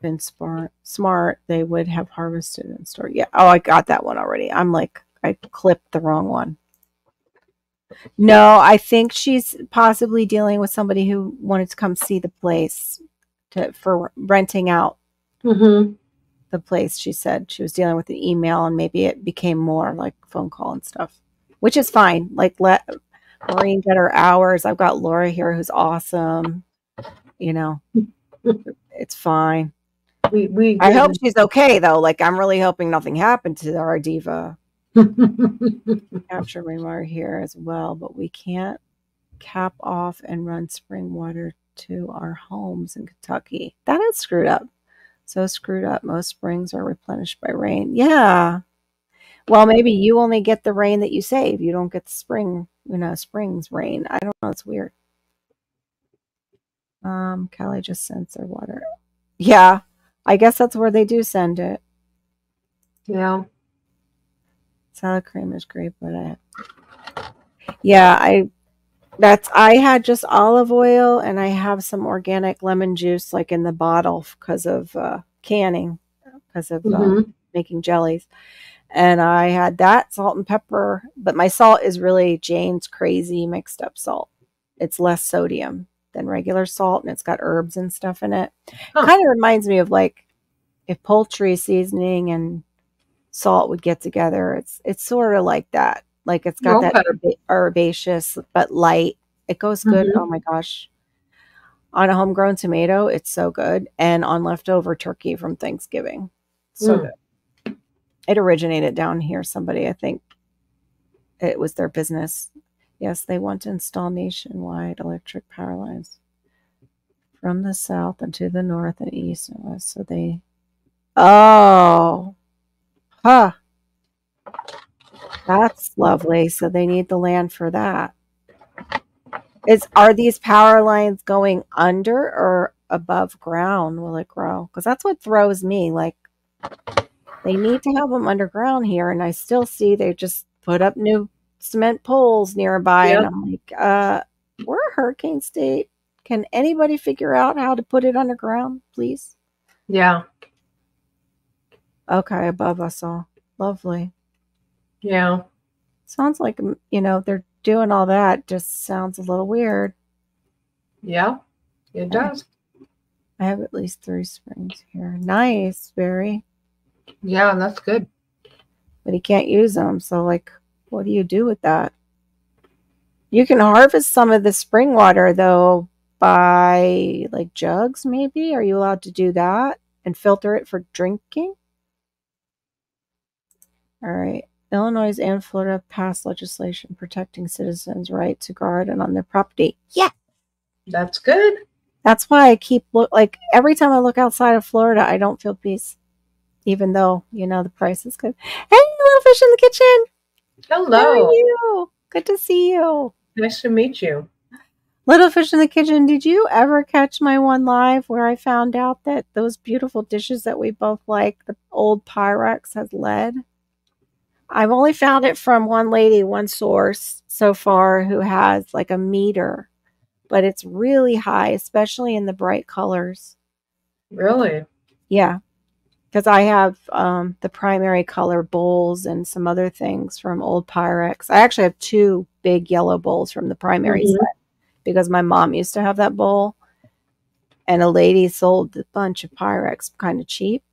been smart, smart, they would have harvested and stored. Yeah. Oh, I got that one already. I'm like, I clipped the wrong one. No, I think she's possibly dealing with somebody who wanted to come see the place to for renting out Mm-hmm. the place. She said she was dealing with an email and maybe it became more like phone call and stuff, which is fine. Like let Maureen get her hours. I've got Laura here who's awesome. You know, it's fine. We we I hope she's okay though. Like I'm really hoping nothing happened to our diva. capture rainwater here as well, but we can't cap off and run spring water to our homes in Kentucky. That is screwed up. So screwed up. Most springs are replenished by rain. Yeah. Well, maybe you only get the rain that you save. You don't get the spring, you know, spring's rain. I don't know. It's weird. Um, Callie just sends their water. Yeah. I guess that's where they do send it. yeah. salad cream is great, but I yeah, I that's I had just olive oil and I have some organic lemon juice like in the bottle because of uh, canning because of uh, Mhm. making jellies. And I had that salt and pepper, but my salt is really Jane's Krazy Mixed-Up Salt. It's less sodium than regular salt and it's got herbs and stuff in it. Huh. Kind of reminds me of like if poultry seasoning and salt would get together. It's it's sort of like that. Like it's got that Okay. herba- herbaceous but light. It goes good. Mhm. Oh my gosh. On a homegrown tomato, it's so good. And on leftover turkey from Thanksgiving. So Mm. good. It originated down here. Somebody, I think it was their business. Yes, they want to install nationwide electric power lines from the south and to the north and east and west. So they, oh, huh. That's lovely. So they need the land for that. Is are these power lines going under or above ground? Will it grow? Because that's what throws me. Like They need to have them underground here, and I still see they just put up new cement poles nearby, Yep. and I'm like, uh, we're a hurricane state. Can anybody figure out how to put it underground, please? Yeah. Okay, above us all. Lovely. Yeah. Sounds like mm, you know they're doing all that. Just sounds a little weird. Yeah. It does. I have at least three springs here. Nice, very. Yeah, that's good. But he can't use them. So, like, what do you do with that? You can harvest some of the spring water though by like jugs, maybe. Are you allowed to do that and filter it for drinking? All right. Illinois and Florida passed legislation protecting citizens' right to garden on their property. Yeah, That's good. that's why I keep look like every time I look outside of Florida, I don't feel peace, even though you know the price is good. Hey, little fish in the kitchen. How are Hello. you? Good to see you. Nice to meet you. Little Fish in the Kitchen, did you ever catch my one live where I found out that those beautiful dishes that we both like, the old Pyrex has lead? I've only found it from one lady, one source so far who has like a meter, but it's really high, especially in the bright colors. Really? Yeah. Because I have um, the primary color bowls and some other things from old Pyrex. I actually have two big yellow bowls from the primary Mhm. set because my mom used to have that bowl. And a lady sold a bunch of Pyrex kind of cheap.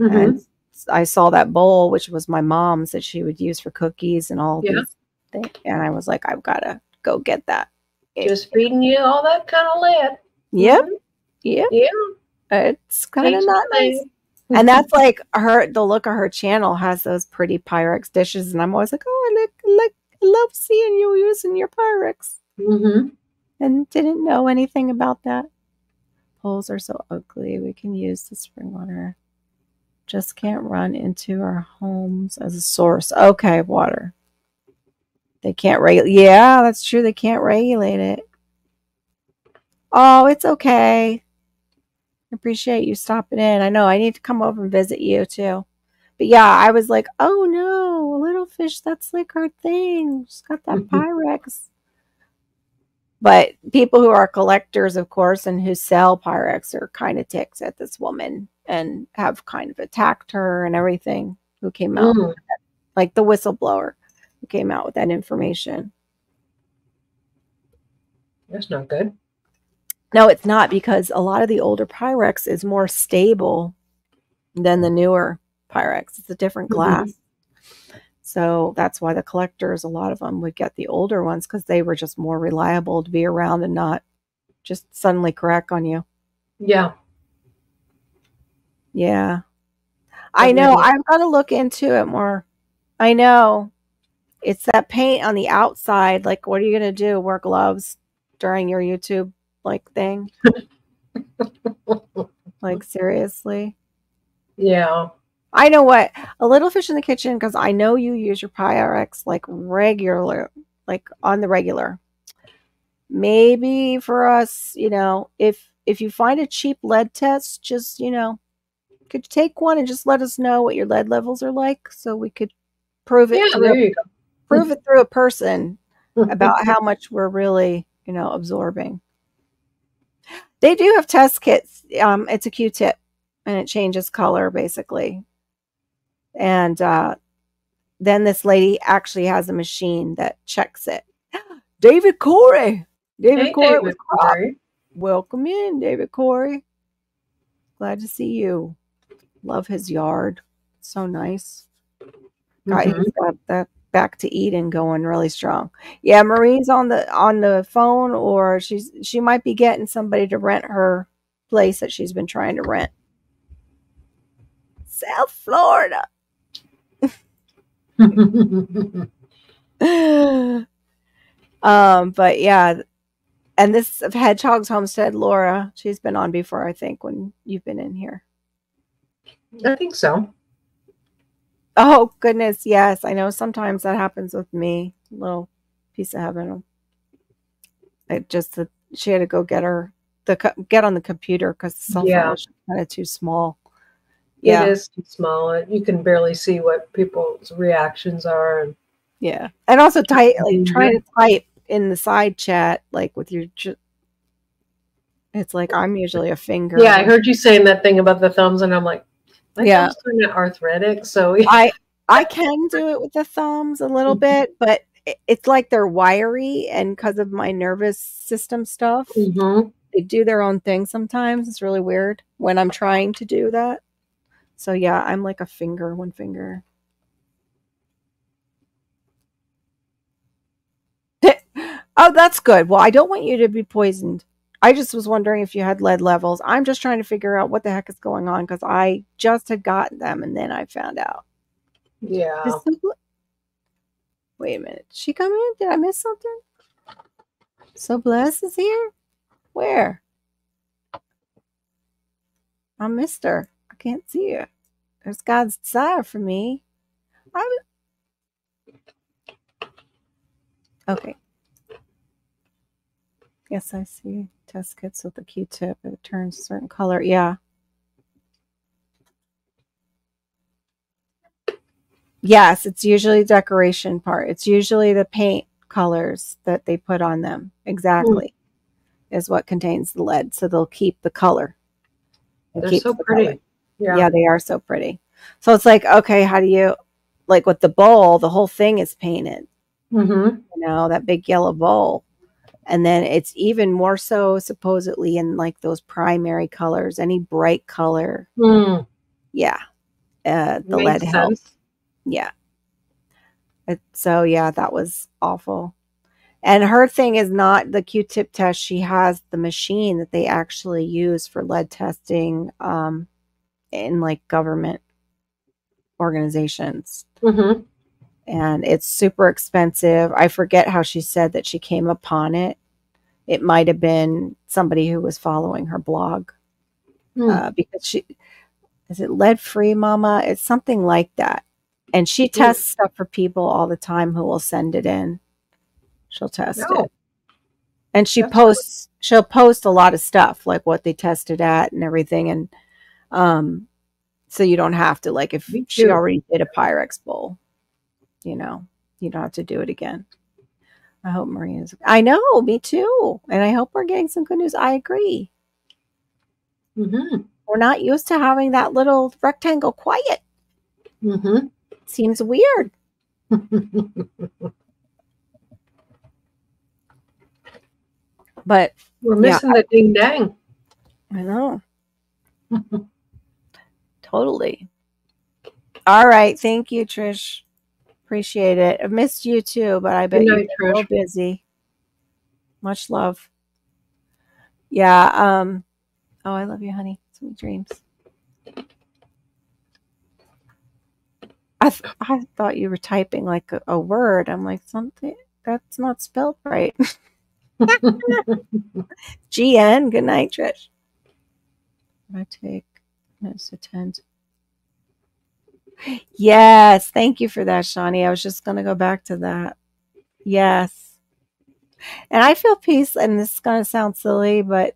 Mhm. And I saw that bowl, which was my mom's that she would use for cookies and all Yeah. these things. And I was like, I've got to go get that. Just feeding you all that kind of lead. Yep. Mhm. Yep. Yeah. It's kind of not nice. and that's like her the look of her channel has those pretty pyrex dishes and i'm always like oh i like, like I love seeing you using your pyrex Mm -hmm. and didn't know anything about that poles are so ugly we can use the spring water just can't run into our homes as a source okay water they can't regulate yeah that's true they can't regulate it oh it's okay I appreciate you stopping in. I know I need to come over and visit you too. But yeah, I was like, oh no, a little fish, that's like her thing. She's got that. Pyrex. But people who are collectors, of course, and who sell Pyrex are kind of ticks at this woman and have kind of attacked her and everything who came out, Mm. like the whistleblower who came out with that information. That's not good. No, it's not because a lot of the older Pyrex is more stable than the newer Pyrex. It's a different glass. So that's why the collectors, a lot of them would get the older ones because they were just more reliable to be around and not just suddenly crack on you. Yeah. Yeah. I know. I've got to look into it more. I know. It's that paint on the outside. Like, what are you going to do? Wear gloves during your YouTube like thing? like, seriously? Yeah. I know what a little fish in the kitchen because I know you use your Pyrex like regular, like on the regular. Maybe for us, you know, if if you find a cheap lead test, just you know, could you take one and just let us know what your lead levels are like so we could prove it Yeah, through, there you go. prove it through a person about how much we're really, you know, absorbing. They do have test kits. Um, it's a Q-tip, and it changes color basically. And uh, then this lady actually has a machine that checks it. David Corey, David Hey, Corey, David Corey. welcome in, David Corey. Glad to see you. Love his yard, so nice. Mhm. he's got that back to Eden going really strong. Yeah, Marie's on the on the phone, or she's she might be getting somebody to rent her place that she's been trying to rent. South Florida. um, but yeah, and this of Hedgehog's Homestead, Laura, she's been on before, I think, when you've been in here. I think so. Oh goodness, yes. I know sometimes that happens with me. Little piece of heaven. It just that she had to go get her the get on the computer because the cell Yeah. phone was kind of too small, Yeah. It is too small. You can barely see what people's reactions are. And Yeah. And also type like trying to type in the side chat like with your it's like I'm usually a finger. yeah, I heard you saying that thing about the thumbs, and I'm like, Yeah. kind of arthritic. So I I can do it with the thumbs a little Mhm. bit, but it's like they're wiry and because of my nervous system stuff, Mhm. they do their own thing sometimes. It's really weird when I'm trying to do that. So yeah, I'm like a finger, one finger. oh, that's good. Well, I don't want you to be poisoned. I just was wondering if you had lead levels. I'm just trying to figure out what the heck is going on because I just had gotten them and then I found out. yeah. Wait a minute. She come in? Did I miss something? So Bless is here? Where? I missed her. I can't see her. There's God's desire for me. I'm okay. Yes, I see. Test kits with the Q-tip. It turns a certain color. Yeah. Yes, it's usually decoration part. It's usually the paint colors that they put on them. Exactly. Is what contains the lead. So they'll keep the color. It They're so the pretty. color. Yeah. Yeah. they are so pretty. So it's like, okay, how do you like with the bowl, the whole thing is painted, Mm-hmm. you know, that big yellow bowl. And then it's even more so supposedly in like those primary colors, any bright color. Mm. Yeah. Uh the Makes lead helps. Yeah. It, so yeah, that was awful. And her thing is not the Q-tip test. She has the machine that they actually use for lead testing um, in like government organizations. Mm-hmm. And it's super expensive. I forget how she said that she came upon it. It might have been somebody who was following her blog. Mm. uh, because she is it lead free mama? It's something like that. And she tests stuff for people all the time who will send it in. She'll test No. it. And she That's posts she'll post a lot of stuff like what they tested at and everything. And um so you don't have to like if she already did a pyrex bowl you know you don't have to do it again i hope maria's i know me too and i hope we're getting some good news i agree Mm-hmm. we're not used to having that little rectangle quiet. Mm-hmm. Seems weird. But We're Yeah, missing the ding dang. I know. totally. All right. Thank you, Trish. Appreciate it. I missed you too, but I bet you're night, a little Trish. busy. Much love. Yeah. Um, oh, I love you, honey. Sweet dreams. I, th- I thought you were typing like a, a word. I'm like, something that's not spelled right. GN. Good night, Trish. I take minutes to attend. Yes, thank you for that, Shawnee. I was just gonna go back to that. Yes. And I feel peace, and this is gonna sound silly, but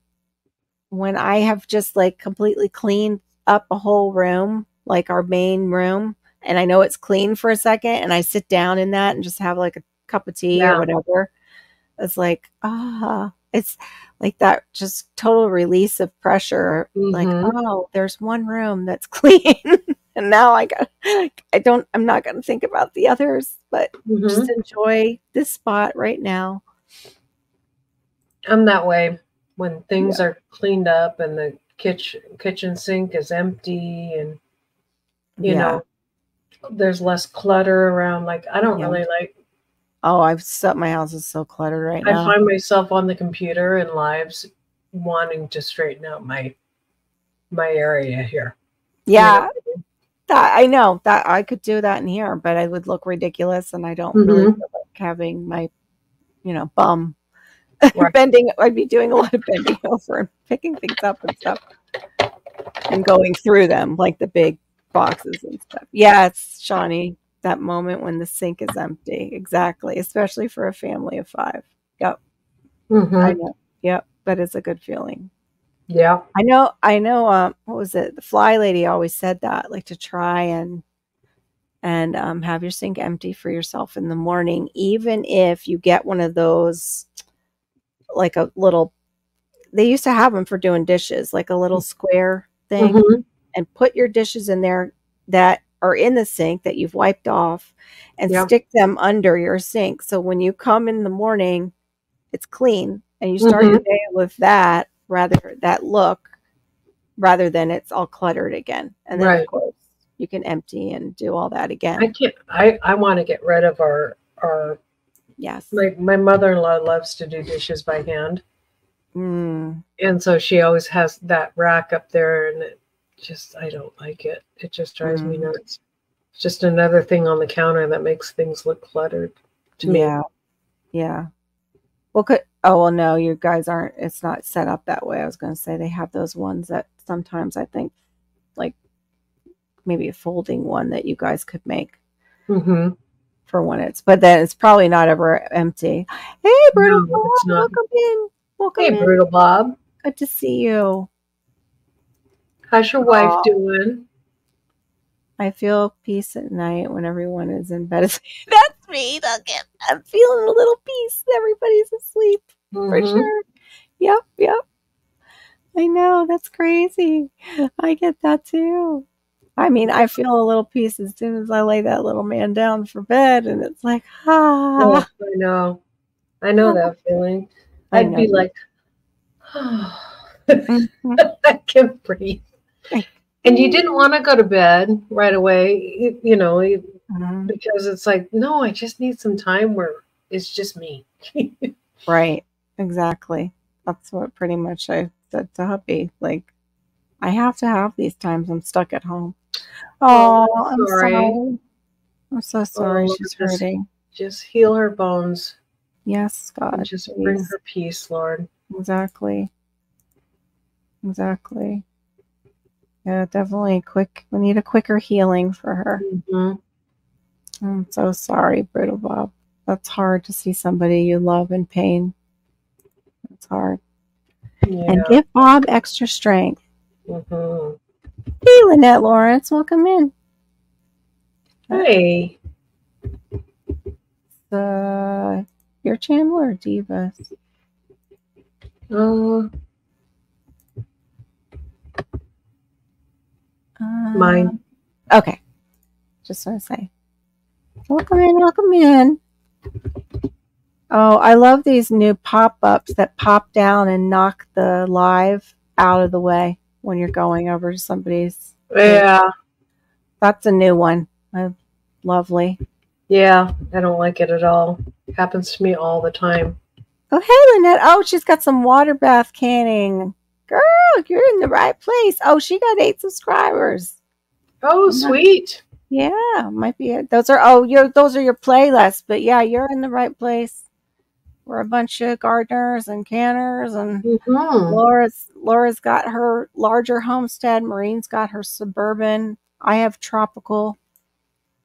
when I have just like completely cleaned up a whole room, like our main room, and I know it's clean for a second, and I sit down in that and just have like a cup of tea Yeah. or whatever, it's like, ah, it's like that just total release of pressure. Like, Mhm. oh, there's one room that's clean. And now I got, I don't, I'm not going to think about the others, but Mhm. just enjoy this spot right now. I'm that way when things are cleaned up and the kitchen kitchen sink is empty and you Yeah. know there's less clutter around. Like I don't Yeah. really like. Oh, I've set my house is so cluttered right I now. I find myself on the computer and lives wanting to straighten out my my area here. You yeah. know? That I know that I could do that in here, but I would look ridiculous, and I don't really Mhm. feel like having my, you know, bum Right. bending. I'd be doing a lot of bending over and picking things up and stuff, and going through them like the big boxes and stuff. Yeah, it's Shawnee. That moment when the sink is empty, exactly, especially for a family of five. Yep, Mhm. I know. Yep, that is a good feeling. Yeah. I know, I know, um, what was it? The fly lady always said that, like to try and and um, have your sink empty for yourself in the morning, even if you get one of those, like a little. They used to have them for doing dishes, like a little square thing, Mhm. and put your dishes in there that are in the sink that you've wiped off, and Yeah. stick them under your sink. So when you come in the morning, it's clean, and you start your Mhm. day with that rather that look rather than it's all cluttered again. And then Right. of course you can empty and do all that again. I can't. I I want to get rid of our our. yes. My my mother in law loves to do dishes by hand, Mm, and so she always has that rack up there, and it just I don't like it. It just drives me Mm. nuts. It's just another thing on the counter that makes things look cluttered to me. yeah. Yeah. Well, could oh well no, you guys aren't. It's not set up that way. I was going to say they have those ones that sometimes I think like maybe a folding one that you guys could make hmm for when it's, but then it's probably not ever empty. Hey, Brutal No, Bob, welcome in. Welcome Hey, in. brutal Bob, Good to see you. how's your wife doing? I feel peace at night when everyone is in bed. That's me, Duncan. I'm feeling a little peace. Everybody's asleep for Mhm. sure. Yep, yep. I know that's crazy. I get that too. I mean, I feel a little peace as soon as I lay that little man down for bed, and it's like, Oh, ah. I know. I know that feeling. I'd be like, Mhm. I can breathe. And you didn't want to go to bed right away, you, you know, you- Mhm. because it's like, no, I just need some time where it's just me. Right. Exactly. That's what pretty much I said to hubby. Like, I have to have these times I'm stuck at home. Oh, Oh, I'm I'm sorry. sorry. I'm so sorry Oh, she's just- hurting. just heal her bones Yes, God. just bring her peace, Lord. Exactly. Exactly. Yeah, definitely quick. We need a quicker healing for her. Mhm. I'm so sorry, Brittle Bob. That's hard to see somebody you love in pain. It's hard. Yeah. And give Bob extra strength. Mhm. Hey, Lynette Lawrence, welcome in. Hey. Uh, your channel or Divas? Uh, Uh, Mine. Okay. Just want to say, welcome in, welcome in. Oh, I love these new pop ups that pop down and knock the live out of the way when you're going over to somebody's. yeah. That's a new one. Lovely. Yeah. I don't like it at all. Happens to me all the time. Oh, hey, Lynette. Oh, she's got some water bath canning. Girl, you're in the right place. Oh, she got eight subscribers. Oh, sweet. Yeah, might be it. Those are oh, your those are your playlists, but yeah, you're in the right place. We're a bunch of gardeners and canners, and Mhm. Laura's Laura's got her larger homestead. Maureen's got her suburban. I have tropical.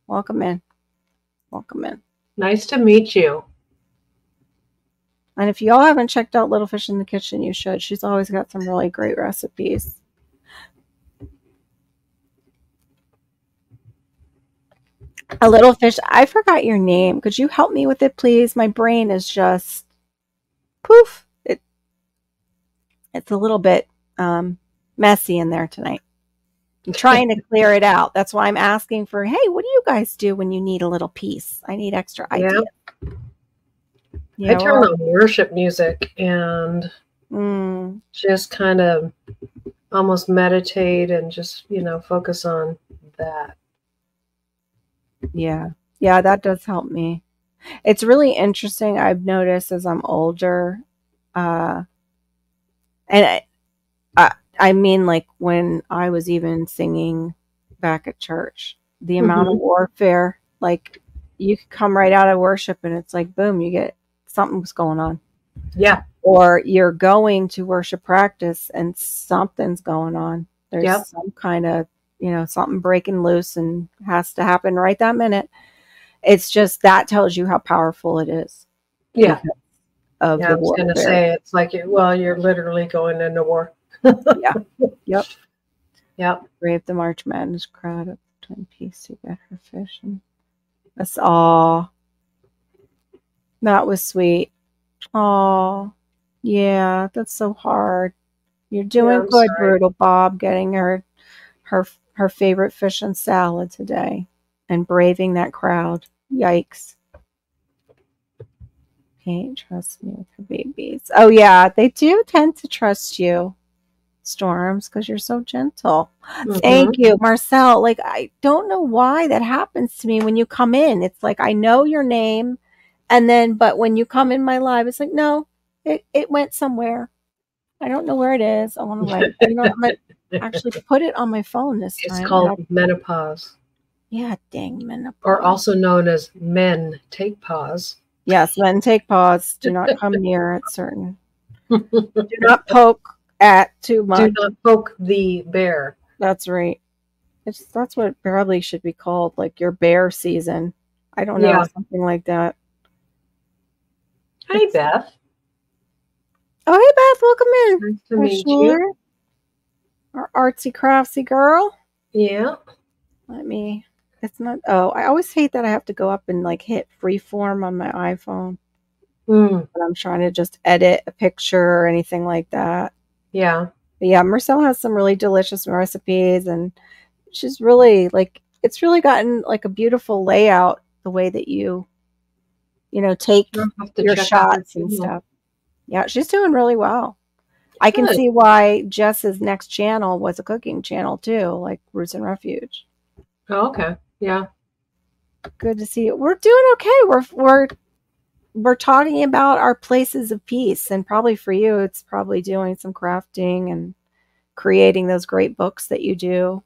Welcome in, welcome in. Nice to meet you. And if y'all haven't checked out Little Fish in the Kitchen, you should. She's always got some really great recipes. A little fish. I forgot your name. Could you help me with it, please? My brain is just poof. It it's a little bit um, messy in there tonight. I'm trying to clear it out. That's why I'm asking for. Hey, what do you guys do when you need a little peace? I need extra Yeah. ideas. I turn on worship music and Mm, just kind of almost meditate and just, you know, focus on that. Yeah. Yeah, that does help me. It's really interesting. I've noticed as I'm older, uh, and I, I, I mean, like when I was even singing back at church, the amount of warfare, like you could come right out of worship and it's like, boom, you get something's going on. Yeah. Or you're going to worship practice and something's going on. There's Yep. some kind of, you know, something breaking loose and has to happen right that minute. It's just that tells you how powerful it is Yeah. of Yeah, I was going to say it's like, well, you're literally going into war. yeah. Yep. Yep. Brave the March Madness crowd of Twin Peaks to get her fish. And that's all. That was sweet. Oh, yeah, that's so hard. You're doing I'm good, sorry. Brutal Bob, getting her her her favorite fish and salad today and braving that crowd. Yikes. Can't trust me with her babies. Oh yeah, they do tend to trust you, Storms, because you're so gentle. Mhm. Thank you, Marcel. Like I don't know why that happens to me when you come in. It's like I know your name, and then but when you come in my live, it's like no, it it went somewhere. I don't know where it is. I want to like you know actually put it on my phone this It's time. It's called menopause, yeah, dang menopause. or also known as men take pause. yes, men take pause. Do not come near at certain. Do not poke at too much. Do not poke the bear. That's right. It's that's what it probably should be called, like your bear season. I don't know, Yeah. something like that. Hi, Beth. Oh, hey Beth, welcome in. Nice to For meet you. Our artsy craftsy girl. Yeah. Let me. It's not. Oh, I always hate that I have to go up and like hit freeform on my iPhone Mm, when I'm trying to just edit a picture or anything like that. yeah. But yeah, Marcel has some really delicious recipes, and she's really like it's really gotten like a beautiful layout the way that you, you know, take I'll have to your check out her shots and stuff. Yeah, she's doing really well. I can Good. see why Jess's next channel was a cooking channel too, like Roots and Refuge. Oh, okay. Yeah. Good to see you. We're doing okay. We're we're we're talking about our places of peace, and probably for you, it's probably doing some crafting and creating those great books that you do.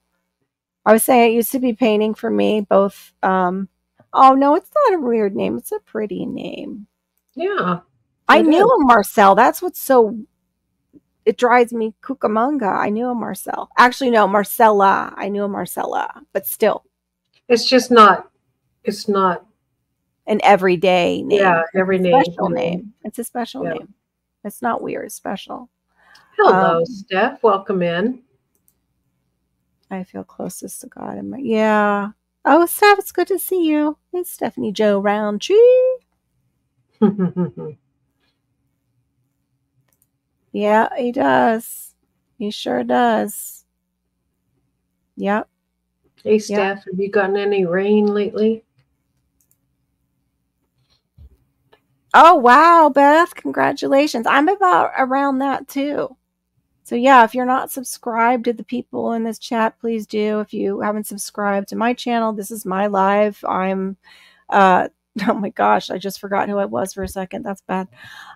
I was saying it used to be painting for me, both. Um, oh no, it's not a weird name. It's a pretty name. Yeah. I knew is. Marcel. That's what's so. It drives me cucamonga. I knew a Marcel. Actually, no, Marcella. I knew a Marcella, but still, It's just not. It's not. an everyday name. Yeah. Every name. special name. It's a special Yeah. name. It's not weird. It's special. Hello, Um, Steph. Welcome in. I feel closest to God. In my yeah. Oh, Steph, it's good to see you. It's Stephanie Joe Roundtree. Yeah, he does. He sure does. Yep. hey, Steph. Have you gotten any rain lately? Oh wow, Beth, congratulations. I'm about around that too. So yeah, if you're not subscribed to the people in this chat, please do. If you haven't subscribed to my channel, this is my live. I'm uh oh my gosh, I just forgot who I was for a second. That's bad.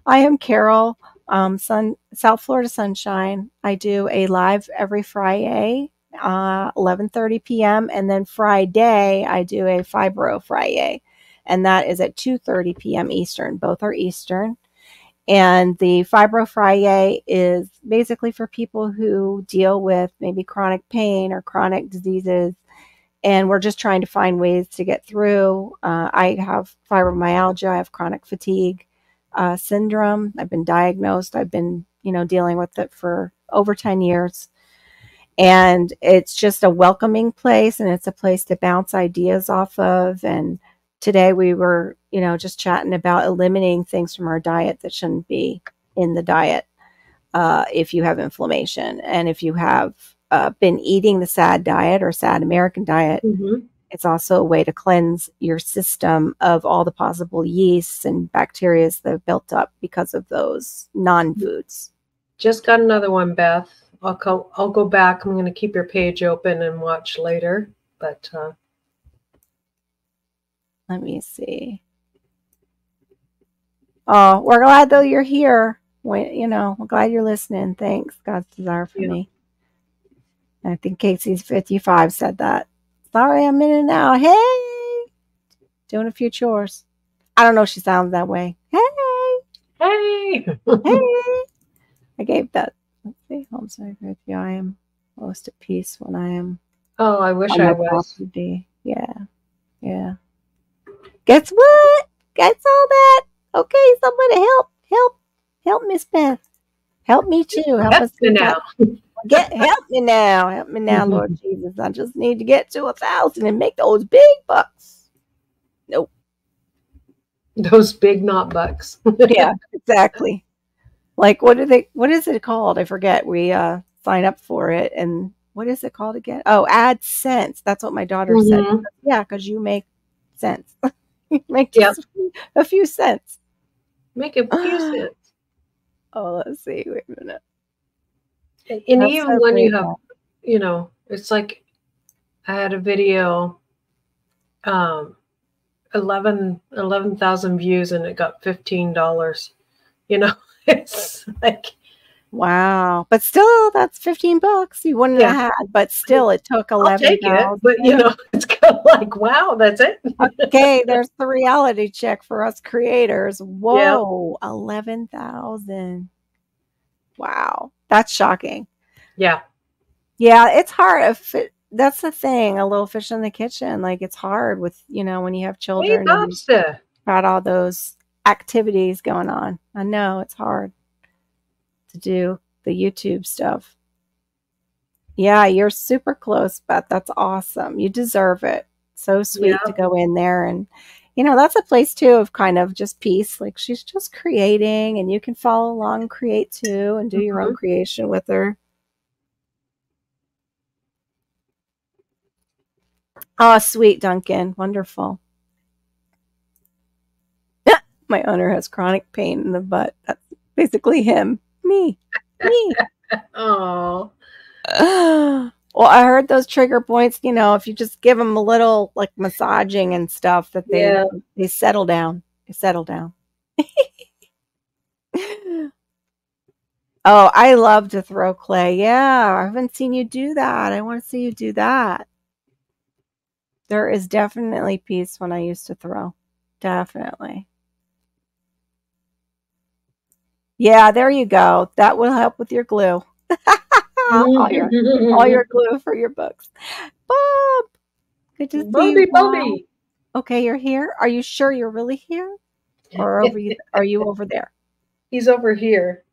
I am Carol, um Sun South Florida Sunshine. I do a live every Friday, uh 11:30 p.m. and then Friday I do a Fibro Friday and that is at 2:30 p.m. Eastern. Both are Eastern. And the Fibro Friday is basically for people who deal with maybe chronic pain or chronic diseases. And we're just trying to find ways to get through. Uh, I have fibromyalgia, I have chronic fatigue uh, syndrome. I've been diagnosed. I've been, you know, dealing with it for over 10 years. And it's just a welcoming place and it's a place to bounce ideas off of. And today we were, you know, just chatting about eliminating things from our diet that shouldn't be in the diet uh, if you have inflammation. And if you have uh, been eating the SAD diet or SAD American diet, Mm-hmm. It's also a way to cleanse your system of all the possible yeasts and bacteria that have built up because of those non foods. Just got another one, Beth. I'll go. I'll go back. I'm going to keep your page open and watch later. But uh, Let me see. Oh, we're glad though you're here. When, you know, we're glad you're listening. Thanks. God's desire for Yeah. me. I think Casey's 55 said that. Sorry, I'm in and out. Hey, doing a few chores. I don't know if she sounds that way. Hey, hey, hey. I gave that. Let's see. I'm sorry with you. I am most at peace when I am oh, I wish I was. property. Yeah. Yeah. Guess what? Guess all that. Okay, somebody help, help, help Miss Beth. Help me too. Help, Help us now. Get help me now. Help me now, Lord Jesus. I just need to get to a thousand and make those big bucks. Nope. Those big not bucks. Yeah, exactly. Like what do they what is it called? I forget. We uh sign up for it and what is it called again? Oh, AdSense. That's what my daughter said. Mhm. Yeah, because you make sense. you make Yep. just a few cents. Make a few cents. Oh, let's see. Wait a minute. And That's even so when you have, you know, it's like I had a video, um, 11 11,000 views and it got $15. You know, it's like, Wow. But still that's 15 bucks you wouldn't Yeah. have had, but still it took I'll 11 take it. But, you know, it's kind of like, wow, that's it. okay, there's the reality check for us creators. Whoa, 11,000. Wow. That's shocking. Yeah. Yeah, it's hard. If it, that's the thing, a little fish in the kitchen. Like it's hard with, you know, when you have Hey, children and got all those activities going on. I know it's hard to do the YouTube stuff. Yeah, you're super close, Beth. That's awesome. You deserve it. So sweet Yeah. to go in there and you know, that's a place too of kind of just peace. Like she's just creating and you can follow along and create too and do your own mm-hmm. creation with her. Oh, sweet Duncan. Wonderful. Ah, my owner has chronic pain in the butt. That's basically him. Me. Me. Oh, well, I heard those trigger points, you know, if you just give them a little like massaging and stuff that they Yeah. they settle down. They settle down. oh, I love to throw clay. Yeah, I haven't seen you do that. I want to see you do that. There is definitely peace when I used to throw. Definitely. Yeah, there you go. That will help with your glue. all your all your glue for your books. Bob, good to see Bobby, you. Bob. Bobby. Okay, you're here. Are you sure you're really here, or over you? Are you over there? He's over here.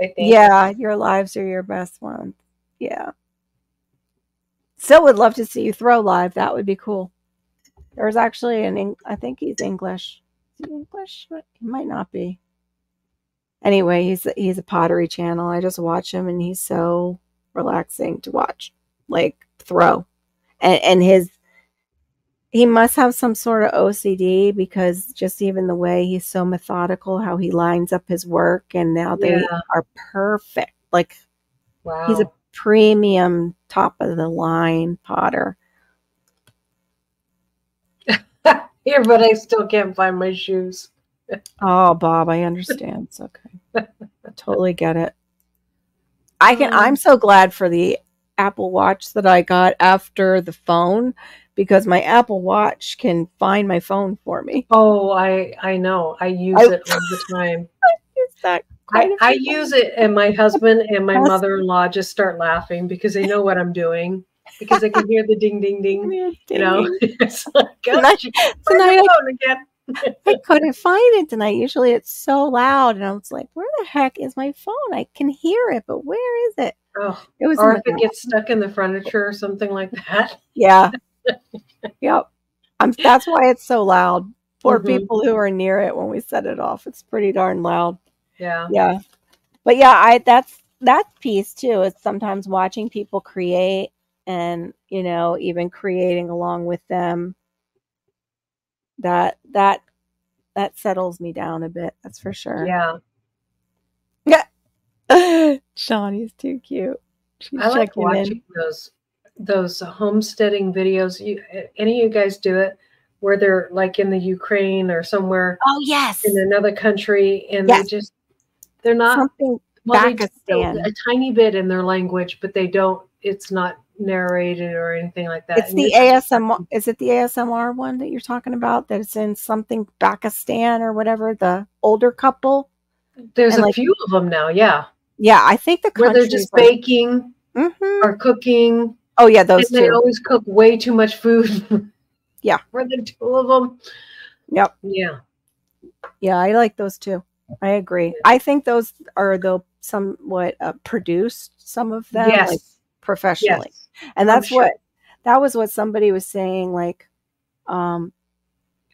I think. Yeah, your lives are your best ones. Yeah. Still would love to see you throw live. That would be cool. There's actually an I think he's English. Is he English? He might not be. Anyway, he's he's a pottery channel. I just watch him and he's so relaxing to watch. Like throw. And and his he must have some sort of OCD because just even the way he's so methodical, how he lines up his work, and now they Yeah. are perfect. Like Wow. he's a premium, top of the line potter. here, but I still can't find my shoes. Oh, Bob, I understand. It's okay. I totally get it. I can. Um, I'm so glad for the Apple Watch that I got after the phone because my Apple Watch can find my phone for me. Oh, I I know. I use I- it all the time. I, I few use it, and my husband and my mother-in-law just start laughing because they know what I'm doing because they can hear the ding, ding, ding. You know, it's like, oh, Tonight- tonight phone again. I couldn't find it tonight. Usually it's so loud, and I was like, "Where the heck is my phone? I can hear it, but where is it?" Oh, It was. or if it gets stuck in the furniture or something like that. Yeah. yep. I'm, that's why it's so loud. For Mhm. people who are near it when we set it off, it's pretty darn loud. Yeah. Yeah. But yeah, I that's that piece too. is sometimes watching people create and, you know, even creating along with them. That that that settles me down a bit, that's for sure. Yeah. Yeah. Shawnee's too cute. She's I like watching in. those those homesteading videos. You any of you guys do it where they're like in the Ukraine or somewhere Oh yes. in another country and Yes. they just they're not Something well, they just know a tiny bit in their language, but they don't it's not narrated or anything like that. It's And the ASMR. Is it the ASMR one that you're talking about? That it's in something Pakistan or whatever. The older couple. There's and a like- few of them now, yeah, Yeah, I think the where they're just like- baking Mhm. or cooking, Oh yeah, those and they always cook way too much food. Yeah. for the two of them. Yep. Yeah. Yeah, I like those too. I agree. I think those are the somewhat uh, produced some of them Yes. like professionally. Yes. And that's sure. what that was what somebody was saying like um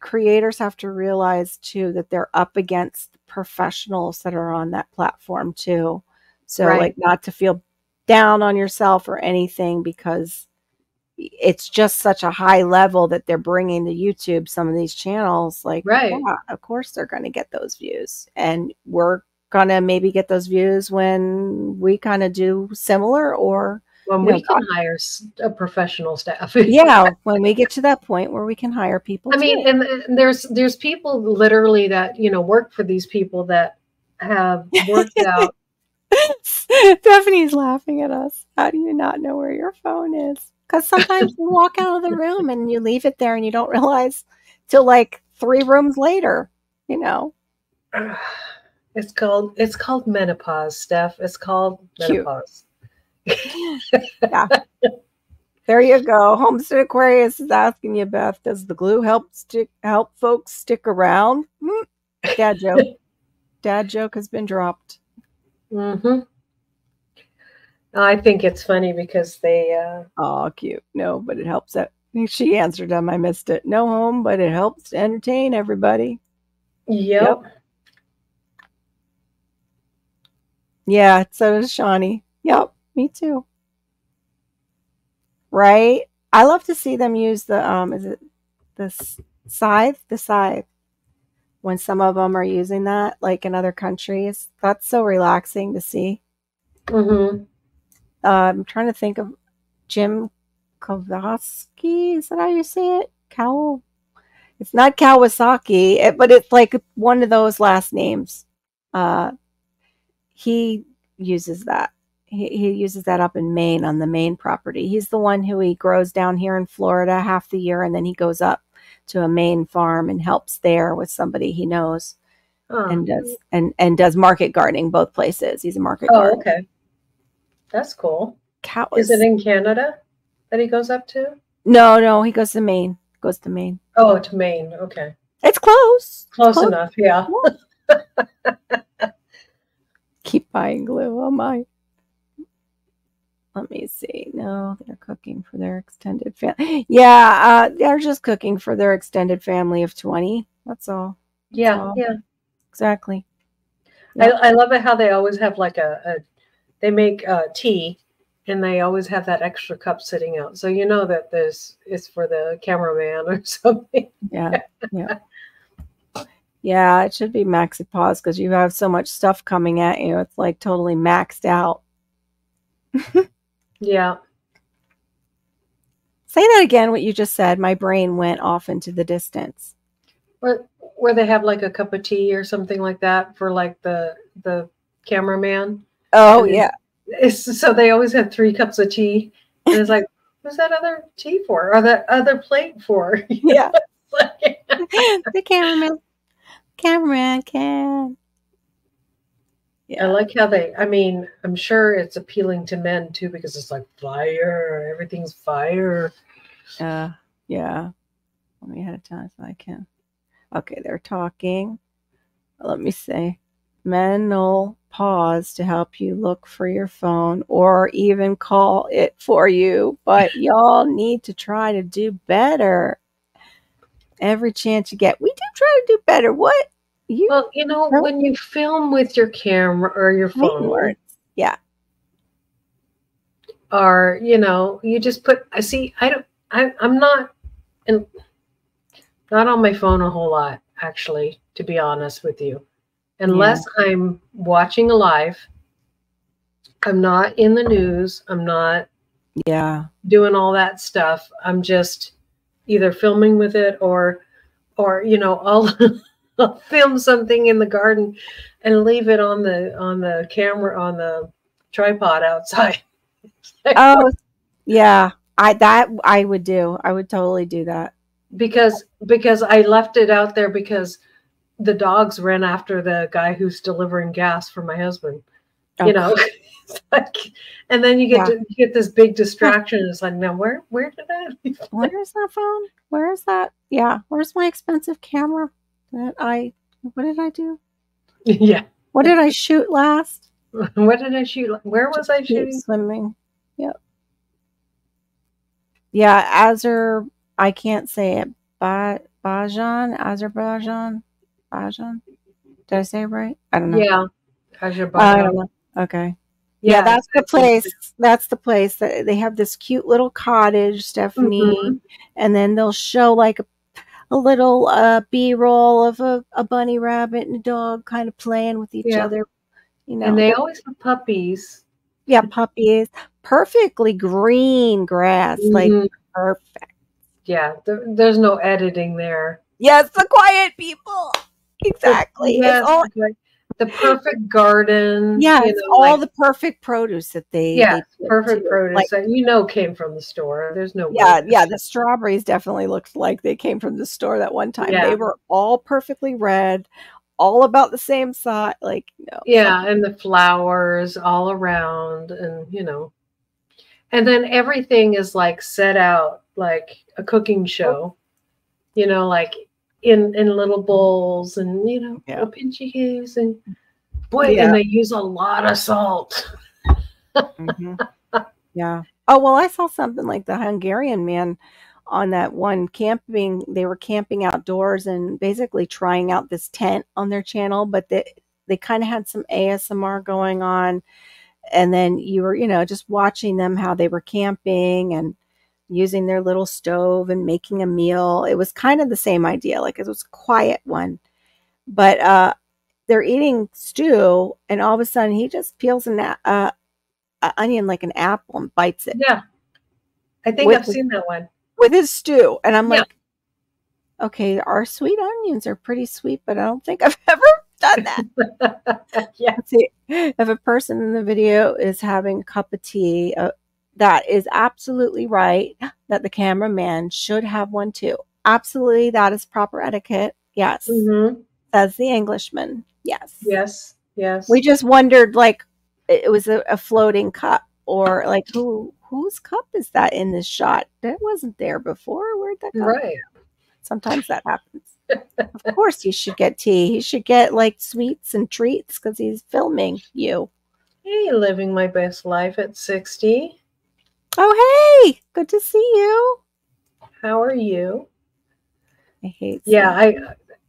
creators have to realize too that they're up against professionals that are on that platform too. So Right. like not to feel down on yourself or anything because it's just such a high level that they're bringing to YouTube some of these channels like Right. yeah, of course they're going to get those views and we're going to maybe get those views when we kind of do similar or When we can hire a professional staff. yeah when we get to that point where we can hire people I mean, and, and there's there's people literally that you know work for these people that have worked out. Stephanie's laughing at us. How do you not know where your phone is? Because sometimes you walk out of the room and you leave it there and you don't realize till like three rooms later, you know. It's called it's called menopause, Steph. It's called Cute. menopause. There you go. Homestead Aquarius is asking you, Beth, does the glue help stick help folks stick around? Hmm. Dad joke. Dad joke has been dropped. Mm-hmm. I think it's funny because they uh, Oh, cute. No, but it helps that she answered them. I missed it. No home, but it helps to entertain everybody. yep. Yeah, so does Shawnee. Yep, me too. Right? I love to see them use the um is it the scythe? The scythe. When some of them are using that, like in other countries. That's so relaxing to see. Mm-hmm. Uh, I'm trying to think of Jim Kowalski. Is that how you say it? Cow. It's not Kawasaki, it, but it's like one of those last names. Uh, he uses that. He, he uses that up in Maine on the Maine property. He's the one who he grows down here in Florida half the year, and then he goes up to a Maine farm and helps there with somebody he knows Oh, and does and and does market gardening both places. He's a market oh, gardener. okay. That's cool. Cow Is it in Canada that he goes up to? No, no, he goes to Maine. Goes to Maine. Oh, to Maine. Okay. It's close. Close enough. Yeah. Keep buying glue. Oh my. Let me see. No, they're cooking for their extended family. Yeah, uh, they're just cooking for their extended family of 20. That's all. Yeah. all. Yeah. Exactly. I, I love it how they always have like a, a they make uh, tea and they always have that extra cup sitting out. So you know that this is for the cameraman or something. Yeah. Yeah. Yeah, it should be maxi pause because you have so much stuff coming at you. It's like totally maxed out. Yeah. Say that again, what you just said. My brain went off into the distance. Where where they have like a cup of tea or something like that for like the the cameraman. Oh, And yeah. It's, so they always have three cups of tea. And it's like, what's that other tea for? Or that other plate for? Yeah. Like- the cameraman. Cameraman can. I like how they, I mean, I'm sure it's appealing to men too because it's like fire, everything's fire. Uh, yeah. Let me ahead of time so I can. Okay, they're talking. Let me say, Men will pause to help you look for your phone or even call it for you, but y'all need to try to do better. Every chance you get. We do try to do better. What? You Well, you know, Well- when you film with your camera or your phone, words. Yeah. or you know, you just put. I see. I don't. I, I'm not. In, not on my phone a whole lot, actually. To be honest with you, unless I'm watching a live. I'm not in the news. I'm not Yeah. doing all that stuff. I'm just either filming with it or, or you know, I'll, I'll film something in the garden and leave it on the on the camera on the tripod outside. Oh, yeah. I that I would do. I would totally do that. because because I left it out there because the dogs ran after the guy who's delivering gas for my husband. You oh. know, like, and then you get Yeah. to you get this big distraction. It's like, now where where did that? Where's that phone? Where is that? Yeah. Where's my expensive camera that I, what did I do? yeah. What did I shoot last? What did I shoot? Where was I shooting? Swimming. Yep. Yeah, Azer. I can't say it. Ba Bajan, Azerbaijan, Bajan. Did I say it right? I don't know. Yeah. I Azerbaijan. don't know. Okay. Yeah, that's the place. That's the place that they have this cute little cottage, Stephanie, Mhm. and then they'll show like a, a little uh, B roll of a, a bunny rabbit and a dog kind of playing with each Yeah. other. You know, And they always have puppies. yeah, puppies, perfectly green grass, like Mhm. perfect. yeah, there, there's no editing there. Yes, the quiet people. Exactly. Yeah, it's all, like the perfect garden. yeah, you know, all like- the perfect produce that they. yeah, they perfect to produce Like, that you know came from the store. There's no yeah, way. yeah. The strawberries definitely looked like they came from the store that one time. Yeah. They were all perfectly red, all about the same size. Like, no, yeah, and the flowers all around, and you know, and then everything is like set out like a cooking oh. show. You know, like in in little bowls, and you know, Yeah. pinchy and boy, Yeah. and they use a lot of salt. Mhm. yeah. Oh well, I saw something like the Hungarian man on that one camping. They were camping outdoors and basically trying out this tent on their channel, but they they kind of had some ASMR going on, and then you were you know just watching them how they were camping and using their little stove and making a meal. It was kind of the same idea, like it was a quiet one, but uh, they're eating stew, and all of a sudden he just peels an a- uh, a onion like an apple and bites it Yeah, I think I've the- seen that one. with his stew. And I'm Yeah. like, okay, our sweet onions are pretty sweet, but I don't think I've ever done that. yeah, See, if a person in the video is having a cup of tea, uh, that is absolutely right that the cameraman should have one too. Absolutely, that is proper etiquette. Yes, hmm says the Englishman. Yes. yes, yes. We just wondered, like, it was a, a floating cup, or like, who whose cup is that in this shot? That wasn't there before. Where'd that come? right. Sometimes that happens. of course, he should get tea. He should get like sweets and treats because he's filming you. Hey, living my best life at sixty. Oh, hey, good to see you. How are you? I hate. Yeah, I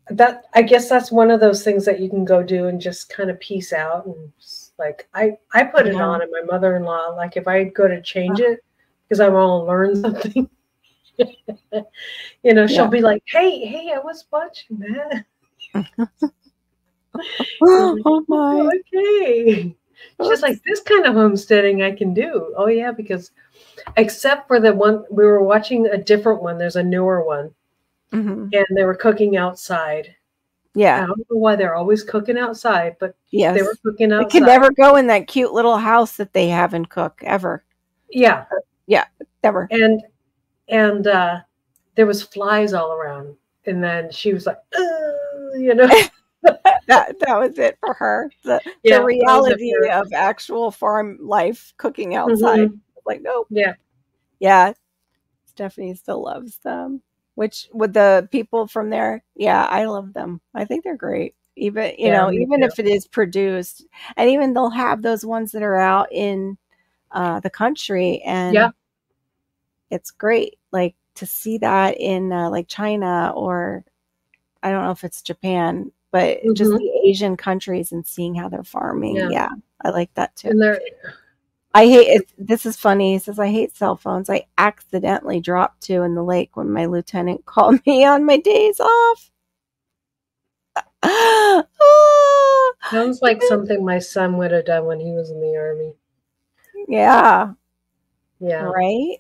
that I guess that's one of those things that you can go do and just kind of peace out and just, like I I put it on and my mother-in-law like if I go to change uh-huh. it because I want to learn something you know she'll Yeah. be like hey hey I was watching that oh my. Oh, okay she's like this kind of homesteading I can do oh yeah because except for the one we were watching a different one there's a newer one Mhm. and they were cooking outside Yeah, I don't know why they're always cooking outside, but Yes. they were cooking outside. can never go in that cute little house that they have in Cook ever. yeah, yeah, Never. and and uh, there was flies all around, and then she was like, you know, that that was it for her. The, Yeah, the that was it reality of actual farm life, cooking outside. Mhm. Like, nope. Yeah, Yeah. Stephanie still loves them. Which with the people from there, yeah, I love them. I think they're great. Even you Yeah, know, even too. if it is produced, and even they'll have those ones that are out in uh, the country, and Yeah. it's great. Like to see that in uh, like China or I don't know if it's Japan, but just Mhm. the Asian countries and seeing how they're farming. Yeah. Yeah, I like that too. and they're I hate it. This is funny. He says, I hate cell phones. I accidentally dropped two in the lake when my lieutenant called me on my days off. Sounds like something my son would have done when he was in the army. yeah, Yeah, right.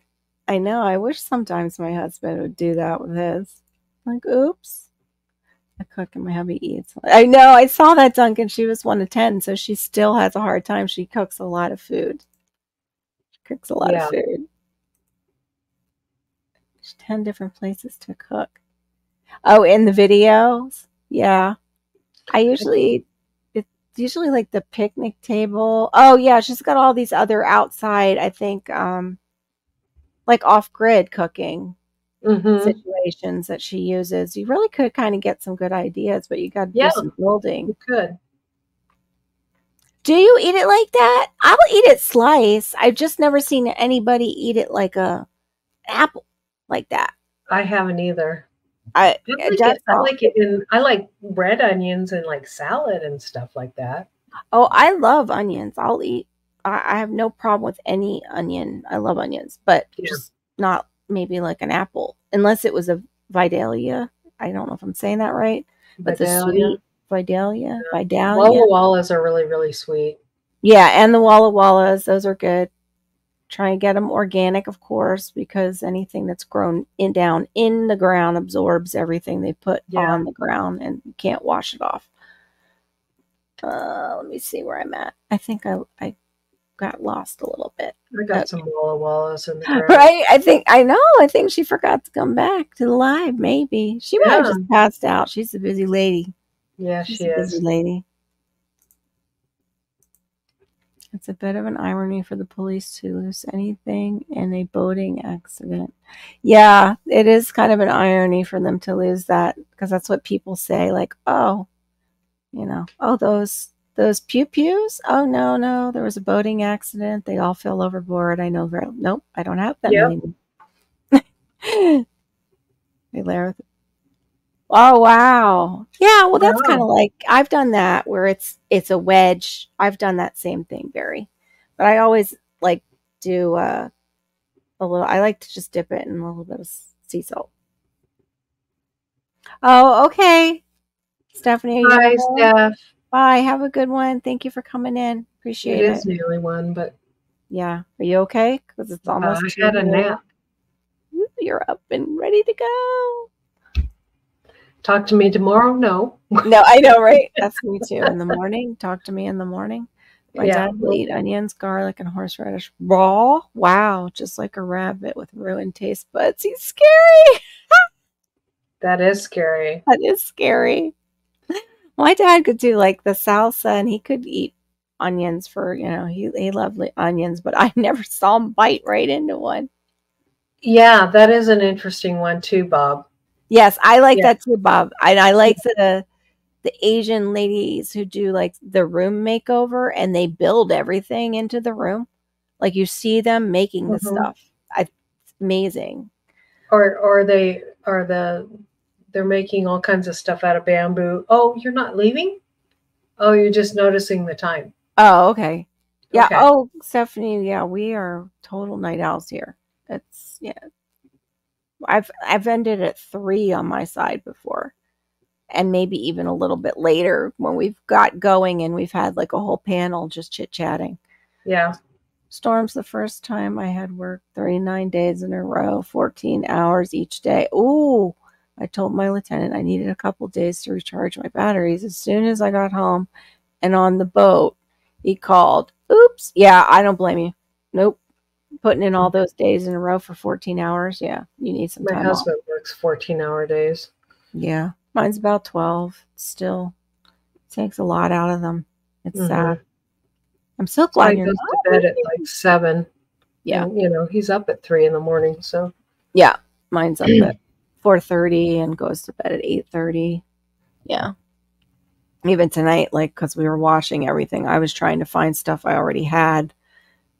I know. I wish sometimes my husband would do that with his. Like, oops. I cook and my hubby eats. I know. I saw that Duncan. She was one of 10, so she still has a hard time. She cooks a lot of food. She cooks a lot Yeah. of food. There's 10 different places to cook. Oh, in the videos? Yeah. I usually, it's usually like the picnic table. Oh, yeah. She's got all these other outside, I think, um, like off grid cooking hmm situations that she uses. You really could kind of get some good ideas, but you got to Yeah. do some building. you could. Do you eat it like that? I'll eat it slice. I've just never seen anybody eat it like a apple like that. I haven't either. I, I like, it it, I like it in I like red onions and like salad and stuff like that. Oh, I love onions. I'll eat. I, I have no problem with any onion. I love onions, but Yeah. just not maybe like an apple, unless it was a Vidalia. I don't know if I'm saying that right, but the sweet Vidalia, Vidalia. Walla Wallas are really, really sweet. Yeah, and the Walla Wallas, those are good. Try and get them organic, of course, because anything that's grown in down in the ground absorbs everything they put Yeah. on the ground, and you can't wash it off. Uh, let me see where I'm at. I think I I got lost a little bit. I got some Walla Wallas in the ground. Right? I think I know. I think she forgot to come back to the live. Maybe she might have just passed out. She's a busy lady. Yeah, She's she a is. busy lady. It's a bit of an irony for the police to lose anything in a boating accident. Yeah, it is kind of an irony for them to lose that because that's what people say. Like, oh, you know, oh those those pew pews. Oh no, no, there was a boating accident. They all fell overboard. I know very. Nope, I don't have them Yep. Hey, Larry. Oh wow. Yeah, well that's Wow. kind of like I've done that where it's it's a wedge. I've done that same thing, Barry. But I always like do uh a little I like to just dip it in a little bit of sea salt. Oh, okay. Stephanie, Hi. Steph. Bye. Have a good one. Thank you for coming in. Appreciate it it. is the only one, but Yeah. Are you okay? Because it's uh, almost I had a nap. You're up and ready to go. Talk to me tomorrow? No. No, I know, right? That's me too. In the morning, talk to me in the morning. My Yeah. dad will eat onions, garlic, and horseradish raw. Wow, just like a rabbit with ruined taste buds. He's scary. That is scary. That is scary. My dad could do like the salsa, and he could eat onions for you know he he loved onions, but I never saw him bite right into one. Yeah, that is an interesting one too, Bob. Yes, I like Yeah. that too, Bob. And I like the the Asian ladies who do like the room makeover and they build everything into the room. Like you see them making the Mhm. stuff. I, it's amazing. Or or they are the they're making all kinds of stuff out of bamboo. Oh, you're not leaving? Oh, you're just noticing the time. Oh, okay. Yeah. Okay. Oh, Stephanie. Yeah, we are total night owls here. It's yeah. I've I've ended at three on my side before, and maybe even a little bit later when we've got going and we've had like a whole panel just chit chatting. Yeah. Storm's the first time I had worked 39 days in a row, 14 hours each day. Ooh, I told my lieutenant I needed a couple days to recharge my batteries. As soon as I got home and on the boat, he called. Oops. Yeah, I don't blame you. Nope. Putting in all those days in a row for 14 hours. Yeah, you need some My time off. husband works 14 hour days. Yeah, mine's about 12. Still takes a lot out of them. It's Mhm. sad. I'm so glad he you're goes to bed at like seven. Yeah. And, you know, he's up at three in the morning. So Yeah, mine's up at four thirty and goes to bed at eight thirty. Yeah, even tonight, like because we were washing everything, I was trying to find stuff I already had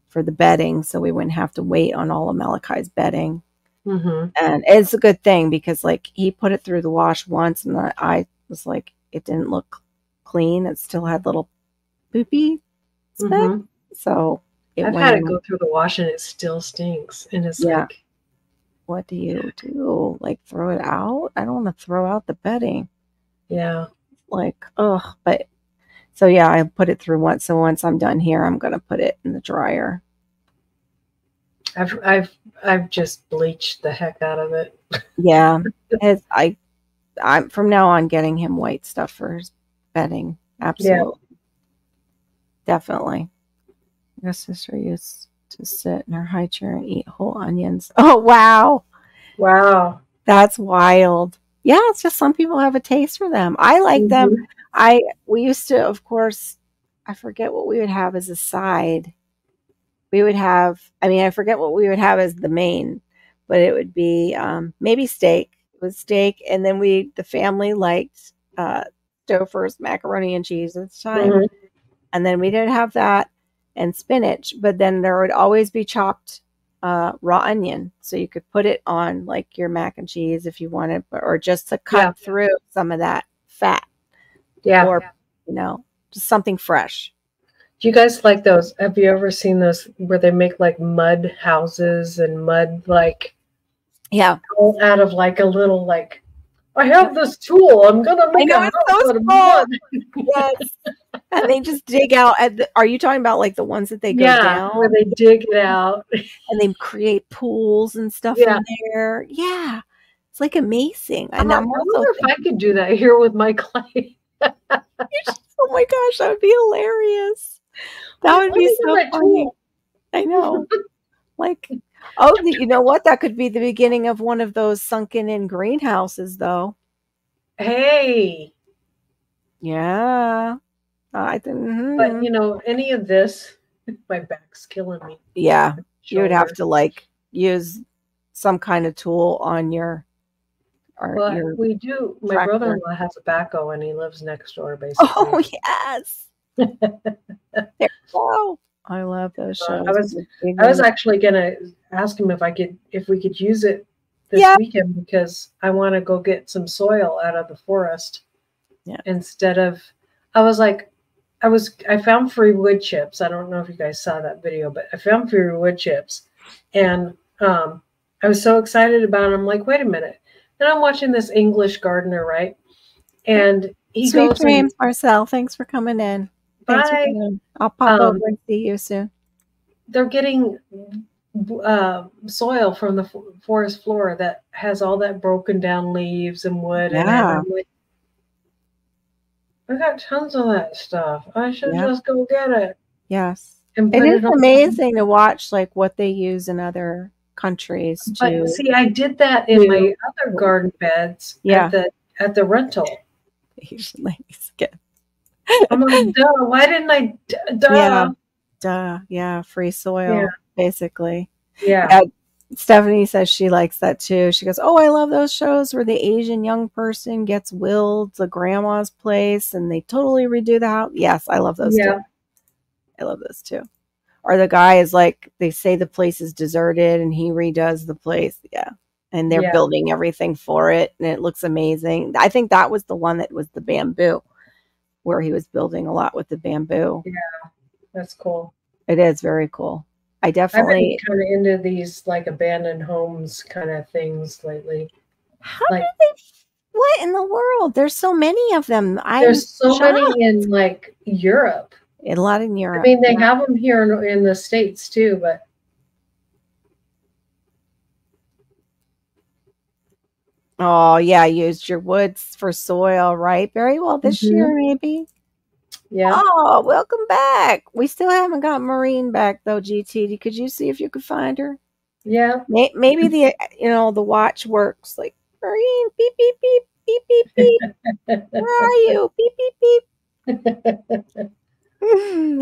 for the bedding, so we wouldn't have to wait on all of Malachi's bedding. mhm. And it's a good thing because like he put it through the wash once, and I, was like, it didn't look clean. It still had little poopy speck, Mhm. so it I've went had it go through the wash and it still stinks. And it's Yeah. like, What do you do? Like throw it out? I don't want to throw out the bedding. yeah. like ugh but so yeah i put it through once so once i'm done here i'm gonna put it in the dryer I've I've I've just bleached the heck out of it. yeah it's, i i'm from now on getting him white stuff for his bedding absolutely definitely your sister used to sit in her high chair and eat whole onions oh wow Wow. that's wild yeah it's just some people have a taste for them i like them Mhm. I we used to, of course, I forget what we would have as a side. We would have, I mean, I forget what we would have as the main, but it would be um, maybe steak. It was steak, and then we, the family liked uh, Stouffer's macaroni and cheese at the time, Mhm. And then we did have that and spinach, but then there would always be chopped uh, raw onion. So you could put it on like your mac and cheese if you wanted, or just to cut Yeah. through some of that fat Yeah. or, you know, just something fresh. Do you guys like those? Have you ever seen those where they make like mud houses and mud like Yeah. out of like a little like I have this tool. I'm gonna make know, a it's house so out of small. mud. Yes. And they just dig out at the, are you talking about like the ones that they go yeah, down where they dig it out. and they create pools and stuff Yeah. in there? Yeah. It's like amazing. I'm I'm oh, I wonder if I could do that here with my clay. oh my gosh, that would be hilarious. That would be so funny. I know. like, oh, you know what? That could be the beginning of one of those sunken in greenhouses, though. Hey, Yeah. I think. but mhm. you know, any of this, my back's killing me. yeah, you would have to like use some kind of tool on your. Or Well, your we do. My tractor. brother-in-law has a backhoe, and he lives next door, basically. oh yes. there you go. I love those Uh, shows. I was- I was actually gonna ask him if I could, if we could use it this Yeah. weekend because I want to go get some soil out of the forest. Yeah. Instead of, I was like, I was, I found free wood chips. I don't know if you guys saw that video, but I found free wood chips, and um, I was so excited about it. I'm like, wait a minute. Then I'm watching this English gardener, right? And he Sweet goes, and- dreams, Marcel. Thanks for coming in. Thanks for Bye. coming in. I'll pop Um, over and see you soon. they're getting uh, soil from the forest floor that has all that broken down leaves and wood. And Yeah. Like, I got tons of that stuff. I should Yeah. just go get it Yes. and It is amazing to watch like what they use in other countries But see, I did that in my other garden beds Yeah. at the at the rental. usually get I'm like, duh, why didn't I? Duh. Yeah. duh, yeah, free soil Yeah. basically. Yeah. Yeah. Stephanie says she likes that too. She goes, "Oh, I love those shows where the Asian young person gets willed to grandma's place and they totally redo the house." Yes, I love those Yeah. too. I love those too. Or the guy is like, they say the place is deserted and he redoes the place. Yeah. And they're Yeah. building everything for it and it looks amazing. I think that was the one that was the bamboo, where he was building a lot with the bamboo. Yeah. That's cool. It is very cool. I definitely. kind of into these like abandoned homes kind of things lately. How like- do they? What in the world? There's so many of them. I'm There's so shocked. many in like Europe. A lot in Europe. I mean, they yeah. have them here in, in the states too, but Oh yeah, used your woods for soil, right? Very well this Mhm. year, maybe. Yeah, Oh, welcome back. We still haven't got Maureen back though, GT. Could you see if you could find her? yeah. Maybe the you know the watch works like Maureen beep beep beep beep beep beep. Where are you? Beep beep beep.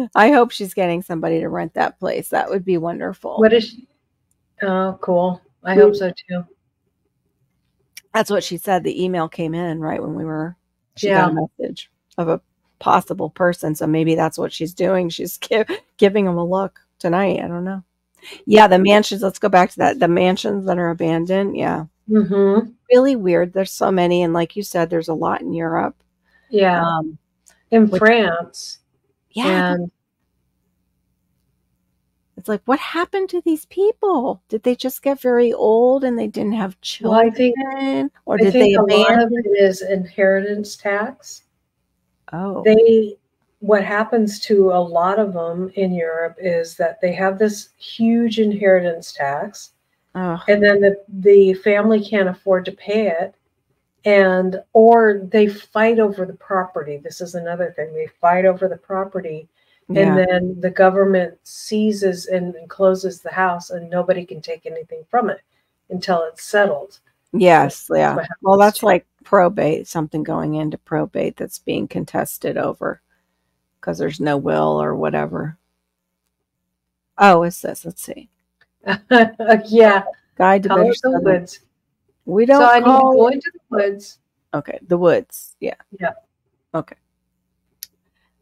I hope she's getting somebody to rent that place. That would be wonderful. what is? She? Oh, cool. I hope so too. That's what she said. The email came in right when we were. She Yeah. got a message of a possible person, so maybe that's what she's doing. She's gi- giving them a look tonight. I don't know. Yeah, the mansions. Let's go back to that. The mansions that are abandoned. Yeah, Mm-hmm. really weird. There's so many, and like you said, there's a lot in Europe. Yeah, Um, in which- France, yeah, and it's like what happened to these people? Did they just get very old and they didn't have well, I children, think or I did they think a lot of it is inheritance tax. Oh, They, what happens to a lot of them in Europe is that they have this huge inheritance tax, oh, and then the the family can't afford to pay it and or they fight over the property. This is another thing. They fight over the property yeah. and then the government seizes and, closes the house and nobody can take anything from it until it's settled. Yes, yeah. Well, that's like probate, something going into probate that's being contested over because there's no will or whatever. Oh, it's this. Let's see. yeah Guide to better the woods We don't i need to go into the woods Okay, the woods. Yeah. Yeah. Okay.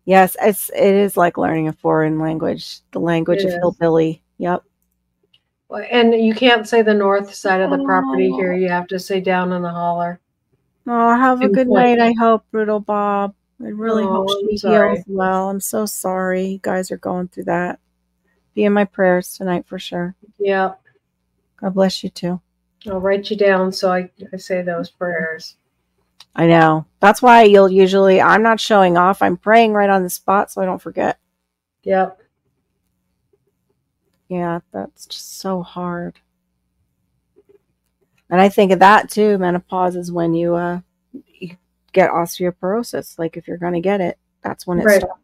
Yes, it's it is like learning a foreign language, the language It of hillbilly. Yep. Well, And you can't say the north side of the property Oh. here. You have to say down in the holler. Oh, have a Good night. I hope, Brutal Bob. I really hope Oh, I'm she heals well. I'm so sorry you guys are going through that. Be in my prayers tonight for sure. Yeah. God bless you too. I'll write you down so I, I say those prayers. I know. That's why you'll usually, I'm not showing off. I'm praying right on the spot so I don't forget. Yep. Yeah, that's just so hard. And I think of that too. Menopause is when you uh you get osteoporosis. Like if you're going to get it, that's when it Right. starts.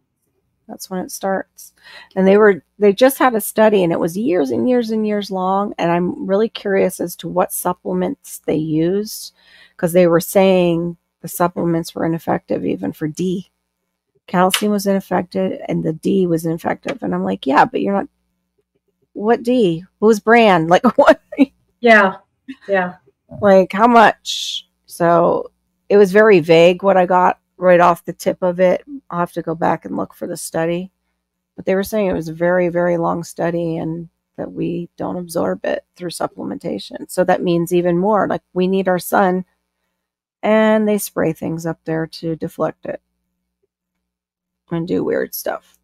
That's when it starts. And they were they just had a study and it was years and years and years long and I'm really curious as to what supplements they used because they were saying the supplements were ineffective even for D. Calcium was ineffective and the D was ineffective. And I'm like, yeah, but you're not what D? Whose brand? Like what? Yeah. Yeah. like how much? So it was very vague what I got right off the tip of it. I'll have to go back and look for the study. But they were saying it was a very, very long study and that we don't absorb it through supplementation. So that means even more. Like we need our sun and they spray things up there to deflect it and do weird stuff.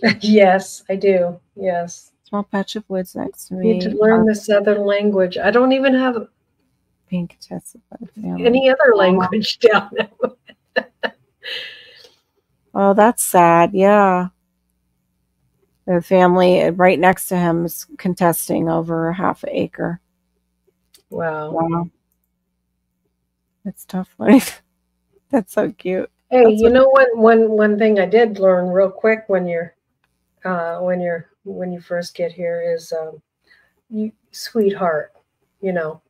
yes, I do. Yes. Small patch of woods next to me. Need to learn the southern language. I don't even have by family. any other language down there. Oh, that's sad. Yeah. The family right next to him is contesting over a half an acre. Wow. Wow. That's tough. Life. that's so cute. Hey, That's you know what? One one thing I did learn real quick when you're, uh, when you're when you first get here is, um, you sweetheart. You know,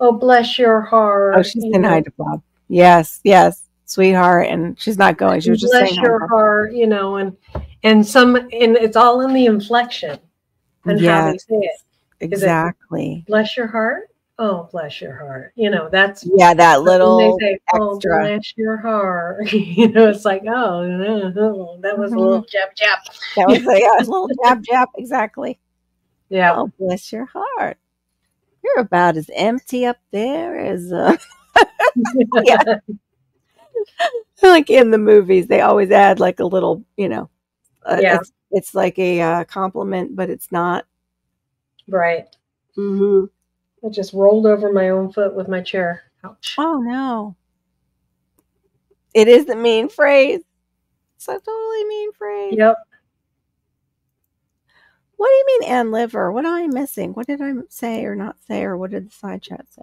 oh bless your heart. Oh, she's saying hi to Bob. Yes, yes, sweetheart. And she's not going. She was just bless saying your hi. heart. You know, and and some and it's all in the inflection and how they say it. exactly. Bless your heart. Oh, bless your heart. You know, that's Yeah, that little. they say, "Oh, extra. bless your heart." you know, it's like, oh, no, that was a little jab jab. That was a, yeah, a little jab jab. Exactly. Yeah. Oh, bless your heart. You're about as empty up there as uh, Yeah. like in the movies. They always add like a little, you know, uh, Yeah. it's, it's like a uh, compliment, but it's not. Right. Mm-hmm. I just rolled over my own foot with my chair. Ouch. Oh no. It is the mean phrase. It's a totally mean phrase. Yep. What do you mean and liver? What am I missing? What did I say or not say, or what did the side chat say?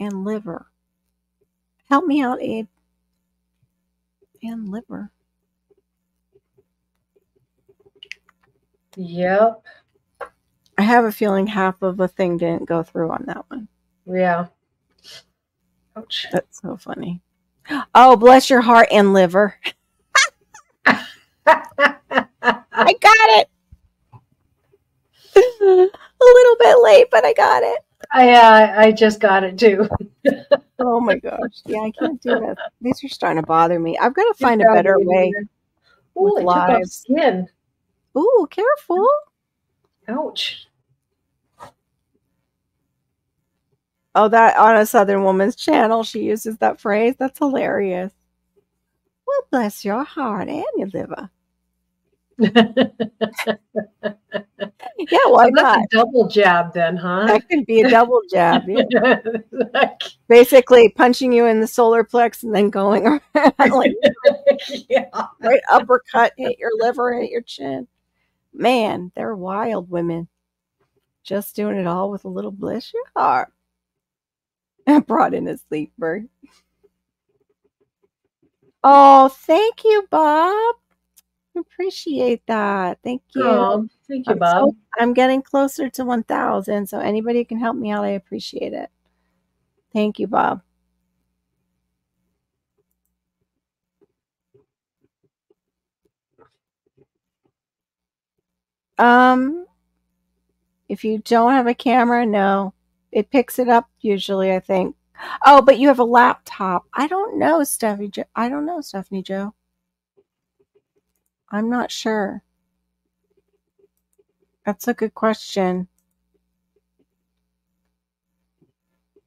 And liver. Help me out, Abe. And liver. Yep. I have a feeling half of a thing didn't go through on that one. Yeah. Ouch. That's so funny. Oh, bless your heart and liver. I got it. a little bit late, but I got it. I uh, I just got it too. Oh my gosh. Yeah, I can't do that. These are starting to bother me. I've got to find a better way. Oh, with it took off lives. skin. Ooh, careful. Ouch. Oh, that on a Southern woman's channel, she uses that phrase. That's hilarious. Well, bless your heart and your liver. Yeah, why That's not? a double jab then, huh? That could be a double jab. Yeah. Like, Basically, punching you in the solar plex and then going around like yeah. right uppercut, hit your liver, hit your chin. Man, they're wild women. Just doing it all with a little bless your heart. I brought in a sleeper. Oh, thank you, Bob. Appreciate that. Thank you. Oh, thank you, I'm Bob. so- I'm getting closer to 1,000, so anybody can help me out, I appreciate it. Thank you, Bob. Um, if you don't have a camera, no, it picks it up usually. I think Oh, but you have a laptop. I don't know, Stephanie. Jo- I don't know, Stephanie Joe. I'm not sure. That's a good question.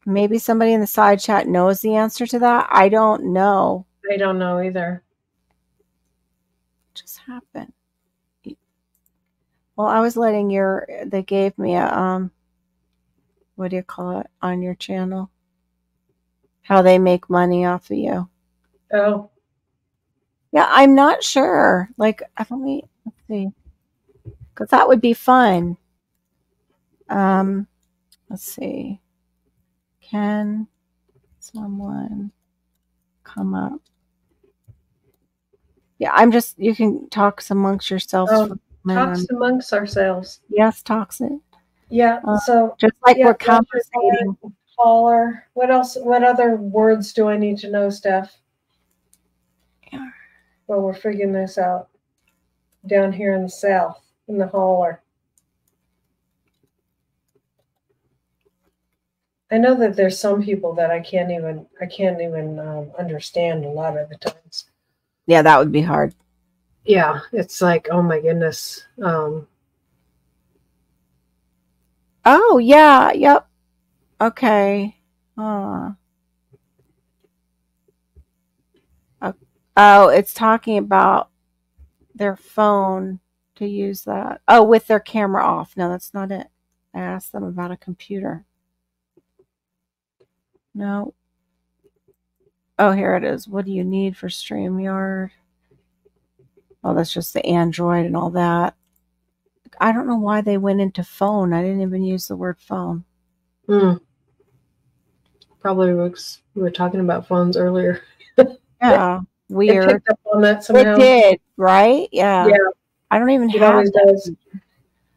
Maybe somebody in the side chat knows the answer to that. I don't know. I don't know either. What just happened? Well, I was letting your they gave me a um what do you call it on your channel? How they make money off of you. Oh, Yeah, I'm not sure. Like, let me let's see, because that would be fun. Um, let's see. Can someone come up? Yeah, I'm just. You can talk amongst yourselves. Oh, for a minute. talks amongst ourselves. Yes, talks it. Yeah. Uh, so Just like Yeah, we're pleasure, conversating. caller. What else? What other words do I need to know, Steph? Yeah. Well, we're figuring this out down here in the south in the holler. I know that there's some people that I can't even I can't even um, understand a lot of the times. Yeah, that would be hard. Yeah, it's like oh my goodness. Um, Oh yeah, yep. Okay. Oh, oh, it's talking about their phone to use that. Oh, with their camera off. No, that's not it. I asked them about a computer. No. Oh, here it is. What do you need for StreamYard? Oh, that's just the Android and all that. I don't know why they went into phone. I didn't even use the word phone. hmm. Probably was we were talking about phones earlier. Yeah, It weird. picked up on that somehow. It did, right? Yeah. Yeah. I don't even It have always that. does.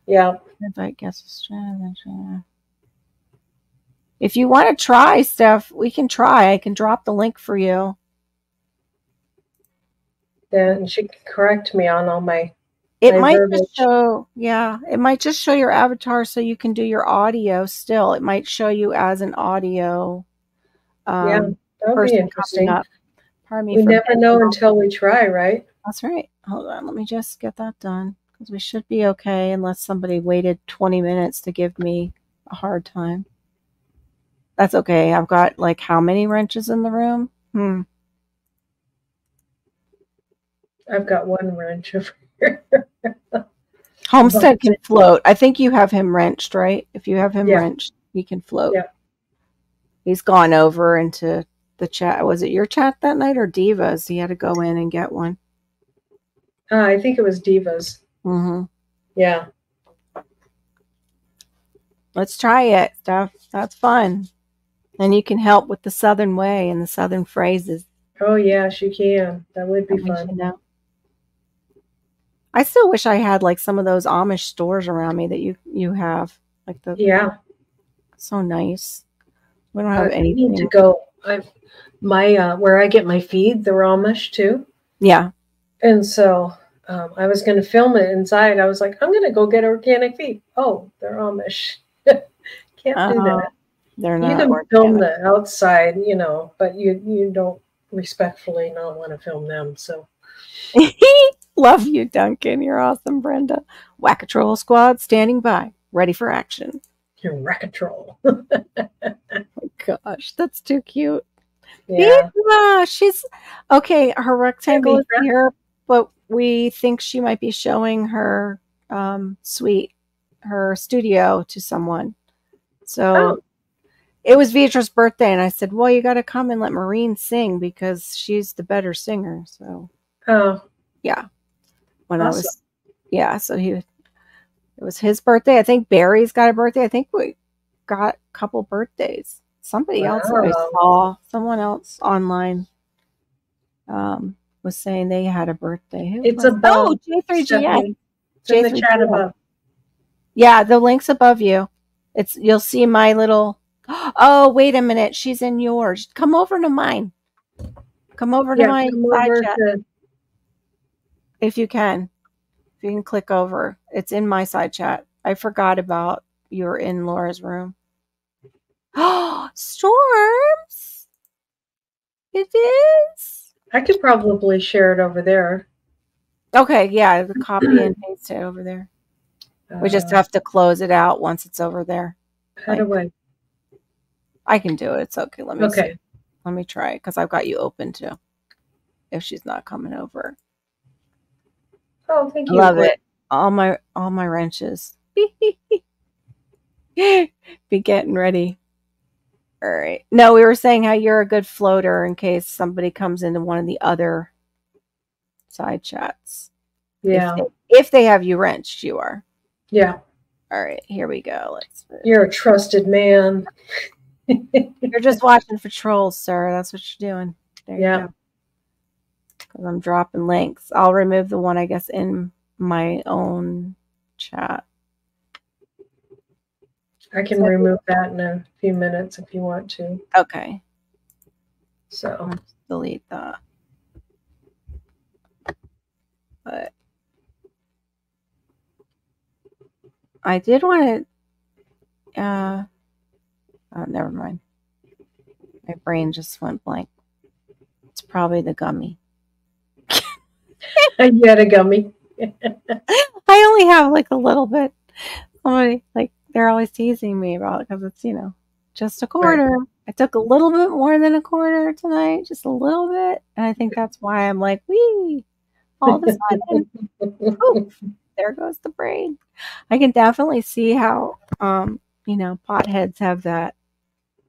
Yeah. Invite guests. If you want to try stuff, we can try. I can drop the link for you. Then she can correct me on all my It might verbiage. just show, yeah, it might just show your avatar so you can do your audio still. It might show you as an audio um, Yeah, that would be person interesting. coming up. Pardon me. We never know until we try, right? That's right. Hold on. Let me just get that done because we should be okay unless somebody waited 20 minutes to give me a hard time. That's okay. I've got like how many wrenches in the room? Hmm. I've got one wrench over here. Homestead can float. I think you have him wrenched, right? If you have him Yeah. wrenched, he can float. Yeah. He's gone over into the chat. Was it your chat that night or Diva's? He had to go in and get one. Uh, I think it was Divas. hmm Yeah. Let's try it, Steph. That's fun. And you can help with the Southern way and the Southern phrases. Oh yeah, she can. That would be I want you fun. know. I still wish I had like some of those Amish stores around me that you you have. Like the Yeah. so nice. We don't have I anything. need to go. I've my uh, where I get my feed, they're Amish too, Yeah. and so um, I was going to film it inside. I was like, I'm going to go get organic feed. Oh, they're Amish. Can't do Oh, that. They're not. You can film the outside, you know, but you you don't respectfully not want to film them. So Love you, Duncan. You're awesome, Brenda. Whack-a-troll squad standing by, ready for action. you're Wreck-A-Troll. Gosh, that's too cute. yeah. She's okay. Her rectangle is here, but we think she might be showing her um, suite, her studio to someone. So Oh. it was Vidra's birthday, and I said, "Well, you got to come and let Maureen sing because she's the better singer." So Oh, yeah, when I was yeah, so he it was his birthday. I think Barry's got a birthday. I think we got a couple birthdays. Somebody else I saw, someone else online, um, was saying they had a birthday. Who It's above, oh J3GN. Stephanie. It's in the J3GN. chat above. Yeah, the link's above you. It's you'll see my little. Oh wait a minute, she's in yours. Come over to mine. Come over to Yeah, my come over to- if you can. If you can click over, it's in my side chat. I forgot about you're in Laura's room. Oh, storms. It is. I could probably share it over there. Okay, yeah, the copy and paste it over there. We just Uh, have to close it out once it's over there. how do I? I can do it. It's okay. Let me see. Okay. Let me try because I've got you open too. If she's not coming over, Oh, thank you. love it. All my all my wrenches. Be getting ready. All right. No, we were saying how you're a good floater in case somebody comes into one of the other side chats. Yeah. If they, if they have you wrenched, you are. Yeah. All right. Here we go. Let's. You're a trusted man. You're just watching for trolls, sir. That's what you're doing. There Yeah. you go. Because I'm dropping links. I'll remove the one, I guess, in my own chat. I can So- remove that in a few minutes if you want to. Okay. So delete that. But I did want to. Uh, oh, never mind. My brain just went blank. It's probably the gummy. you had a gummy. I only have like a little bit. Somebody like they're always teasing me about it because it's you know just a quarter. I took a little bit more than a quarter tonight, just a little bit, and I think that's why I'm like, wee. All of a sudden, poof, there goes the brain. I can definitely see how, um, you know, potheads have that,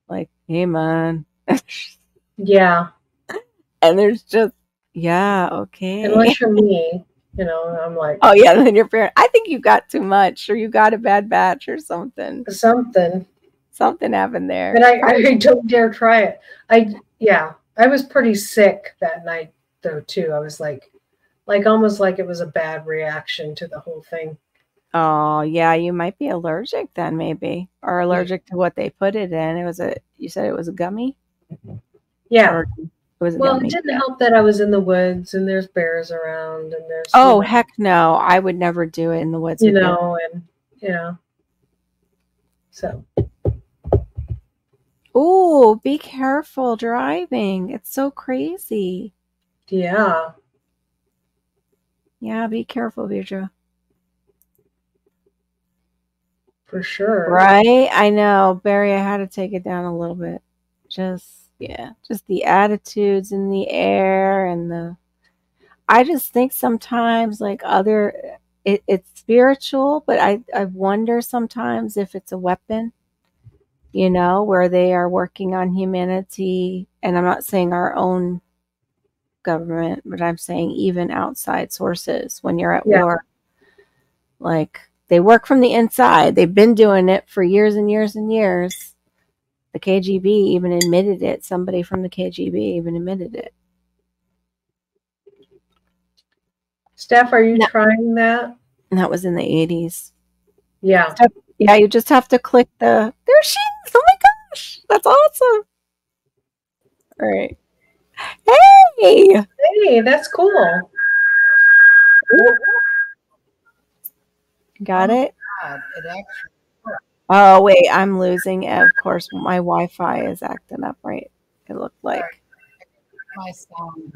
like, hey man, yeah. and there's just, yeah, okay. Unless you're me, you know, I'm like Oh yeah, then your parent. I think you got too much, or you got a bad batch, or something. something. Something happened there. And I, I don't dare try it. I yeah. I was pretty sick that night though too. I was like like almost like it was a bad reaction to the whole thing. oh yeah, you might be allergic then, maybe, or allergic to what they put it in. It was a. You said it was a gummy. Yeah. Or was Well, it didn't help that I was in the woods and there's bears around and there's Oh heck no! I would never do it in the woods. you know, and yeah. So Oh, be careful driving. It's so crazy. yeah. Yeah, be careful, Deirdre. For sure. Right? I know, Barry. I had to take it down a little bit. Just yeah, just the attitudes in the air and the. I just think sometimes like other, it, it's spiritual, but I I wonder sometimes if it's a weapon. You know, where they are working on humanity, and I'm not saying our own government, but I'm saying even outside sources when you're at Yeah. war. Like they work from the inside. They've been doing it for years and years and years. The KGB even admitted it. Somebody from the KGB even admitted it. Steph, are you No. trying that? And that was in the 80s. Yeah. Yeah, you just have to click the. There she is. Oh my gosh. That's awesome. All right. Hey. Hey, that's cool. Got oh it? God, it actually Oh, wait. I'm losing. Of course, my Wi Fi is acting up, right? It looked like. my sound.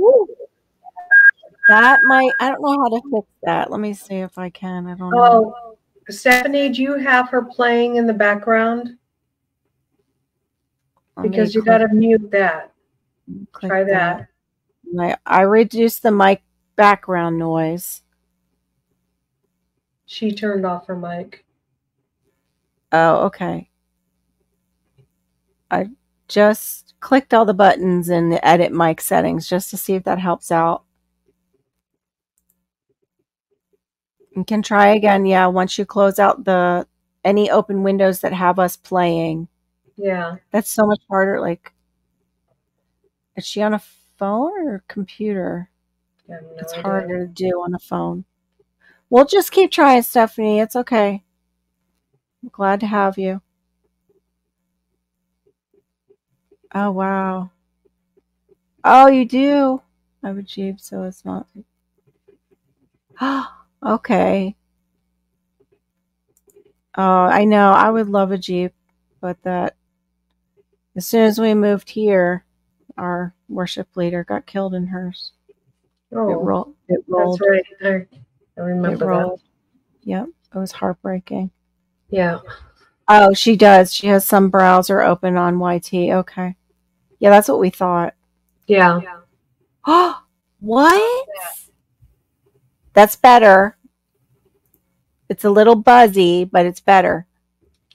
Oh, that might. I don't know how to fix that. Let me see if I can. I don't know. Oh, Stephanie, do you have her playing in the background? Let Because you got to mute that. click Try that. I, I reduced the mic background noise. She turned off her mic. Oh, okay. I just clicked all the buttons in the edit mic settings just to see if that helps out. You can try again, yeah, once you close out the any open windows that have us playing. Yeah. That's so much harder. Like, is she on a phone or computer? No It's idea. harder to do on a phone. We'll just keep trying, Stephanie. It's okay. I'm glad to have you. Oh wow. Oh, you do. I have a Jeep, so it's not. okay. Oh, I know. I would love a Jeep. but that as soon as we moved here, our worship leader got killed in hers. Oh, It rolled. It that's right. I, I It remember that. Yep. It was heartbreaking. Yeah. Oh, she does. She has some browser open on YT. Okay. Yeah, that's what we thought. Yeah. Oh, what? That's better. It's a little buzzy, but it's better.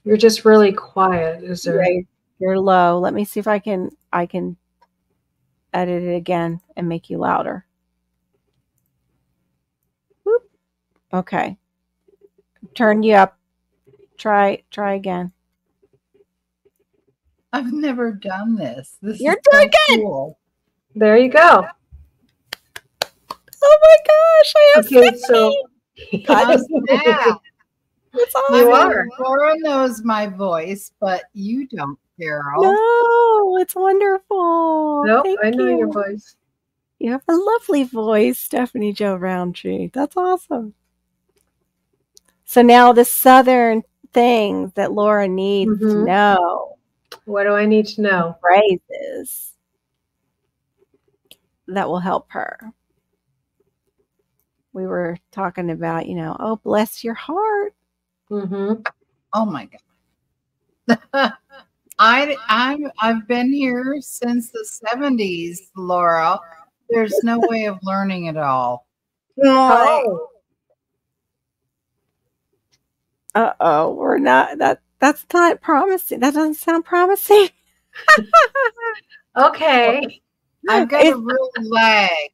You're just really quiet. Is there? Right. You're low. Let me see if I can I can edit it again and make you louder. Whoop. Okay. Turn you up. Try try again. I've never done this. This You're is so doing good. Cool. There you go. Oh my gosh, I have Okay, so How's that? It's I You mean, awesome. are. Laura knows my voice, but you don't, Carol. No, it's wonderful. Nope, I know you. your voice. You have a lovely voice, Stephanie Joe Roundtree. That's awesome. So now the southern things that Laura needs to Mhm. know, What do I need to know? phrases that will help her. We were talking about, you know, oh, bless your heart. Mm-hmm. Oh my god. I I'm I've been here since the 70s, Laura. There's no way of learning it all. Oh, Uh oh, we're not that. That's not promising. That doesn't sound promising. okay. I've got a real lag.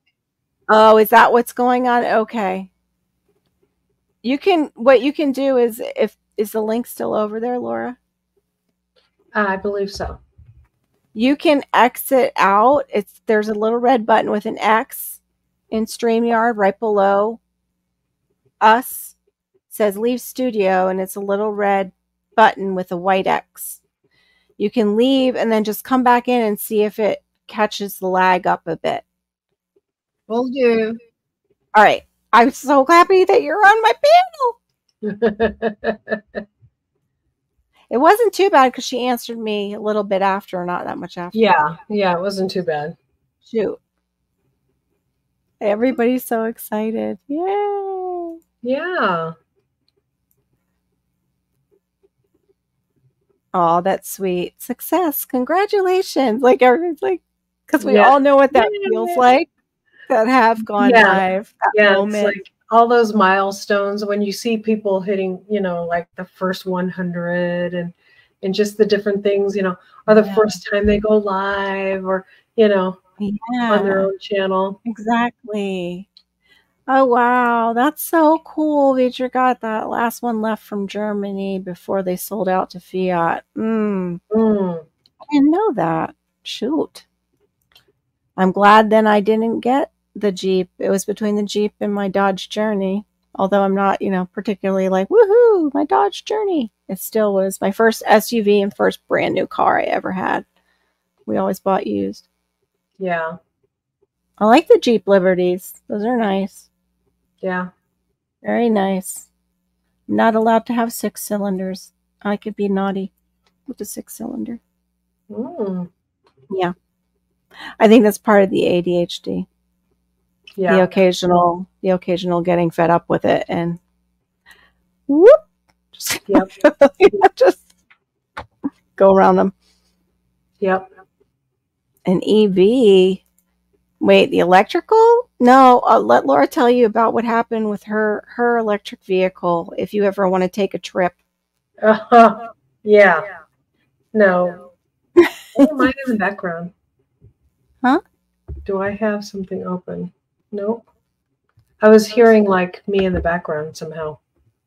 Oh, is that what's going on? Okay. You can what you can do is if is the link still over there, Laura? I believe so. You can exit out. It's there's a little red button with an X in StreamYard right below us. Says leave studio and it's a little red button with a white X. You can leave and then just come back in and see if it catches the lag up a bit. Will do. All right. I'm so happy that you're on my panel. It wasn't too bad because she answered me a little bit after, not that much after. yeah, yeah, it wasn't too bad. Shoot. Everybody's so excited. Yay. Yeah. Oh, that's sweet. Success. Congratulations. Like everyone's like, because we Yeah. all know what that Yeah. feels like that have gone Yeah. live. That Yeah, moment. it's like all those milestones when you see people hitting, you know, like the first 100 and and just the different things, you know, or the first time they go live or, you know, on their own channel. exactly. Oh, wow. That's so cool that you got that last one left from Germany before they sold out to Fiat. Mm. Mm. I didn't know that. Shoot. I'm glad then I didn't get the Jeep. It was between the Jeep and my Dodge Journey. Although I'm not, you know, particularly like, woohoo, my Dodge Journey. It still was my first SUV and first brand new car I ever had. We always bought used. Yeah. I like the Jeep Liberties. Those are nice. Yeah. Very nice. Not allowed to have six cylinders. I could be naughty with a six cylinder. Mm. Yeah. I think that's part of the ADHD. Yeah. the occasional the occasional getting fed up with it and whoop just, Yep. just go around them Yep. an ev wait the electrical no uh, let laura tell you about what happened with her her electric vehicle if you ever want to take a trip Uh-huh. Yeah. No. I in the background? Huh? Do I have something open? Nope. I was hearing like me in the background somehow.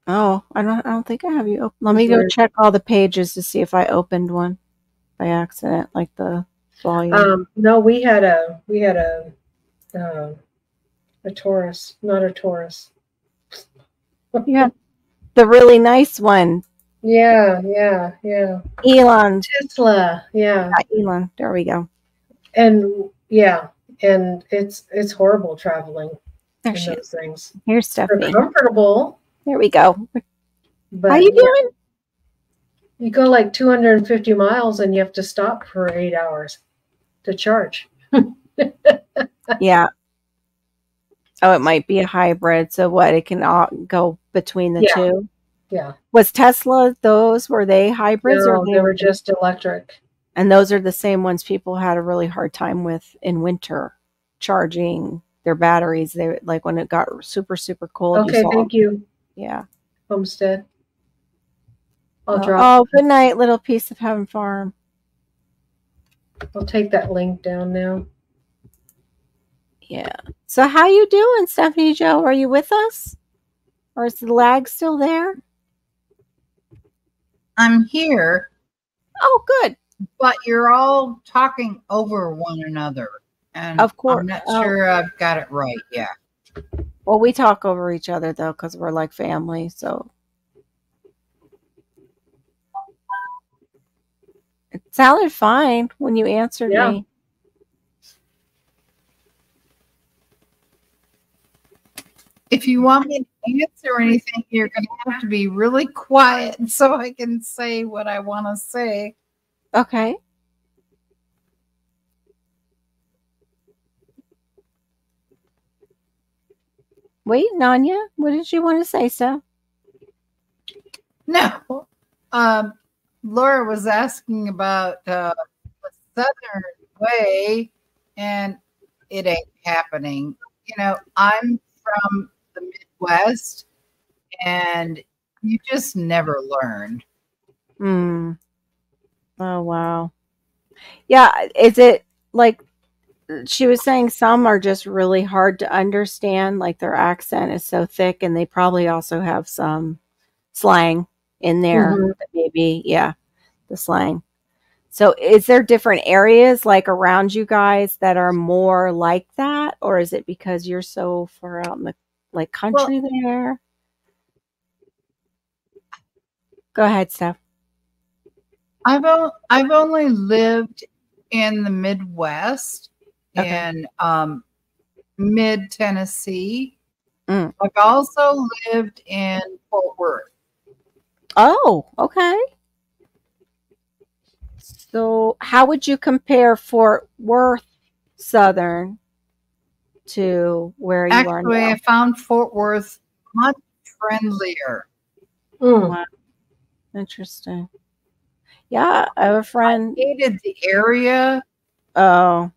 oh i don't i don't think i have you open let me go check all the pages to see if i opened one by accident like the volume Um, no, we had a we had a uh, a Taurus, not a Taurus. yeah the really nice one Yeah, yeah, yeah. elon Tesla, yeah, Yeah, Elon. There we go. and yeah, and it's it's horrible traveling There she is. things. Here's They're Stephanie. comfortable, There we go. but How you doing? You go like 250 miles and you have to stop for eight hours to charge. Yeah. Oh, it might be a hybrid. So what? It can all go between the Yeah. two. Yeah. Was Tesla those? Were they hybrids No, or they were just electric. And those are the same ones people had a really hard time with in winter, charging their batteries. They like when it got super super cold. Okay, saw- thank you, Yeah. Homestead. I'll Oh, drop. oh, good night, little piece of heaven farm. I'll take that link down now. Yeah. So how you doing, Stephanie Joe? Are you with us? Or is the lag still there? I'm here, Oh, good. but you're all talking over one another. And Of course. I'm not Oh. sure I've got it right. Yeah. Well, we talk over each other though, because we're like family. So sounded fine when you answered Yeah. me. If you want me to answer anything, you're going to have to be really quiet so I can say what I want to say. Okay. Wait, Nanya, what did you want to say, Steph? No. Um, Laura was asking about uh, the Southern way, and it ain't happening. You know, I'm from the Midwest, and you just never learn. Hmm. Oh wow. Yeah, is it like she was saying some are just really hard to understand, like their accent is so thick and they probably also have some slang in there. Mhm. Maybe, yeah, the slang. So is there different areas like around you guys that are more like that or is it because you're so far out in the like country there? Go ahead, Steph. I've o- I've only lived in the Midwest Okay. and um, mid Tennessee. Mm. I've also lived in Fort Worth. Oh, okay. So, how would you compare Fort Worth Southern to where you are now? Actually, now? I found Fort Worth much friendlier. Mm. Interesting. Yeah, I have a friend. Hated the area, Oh,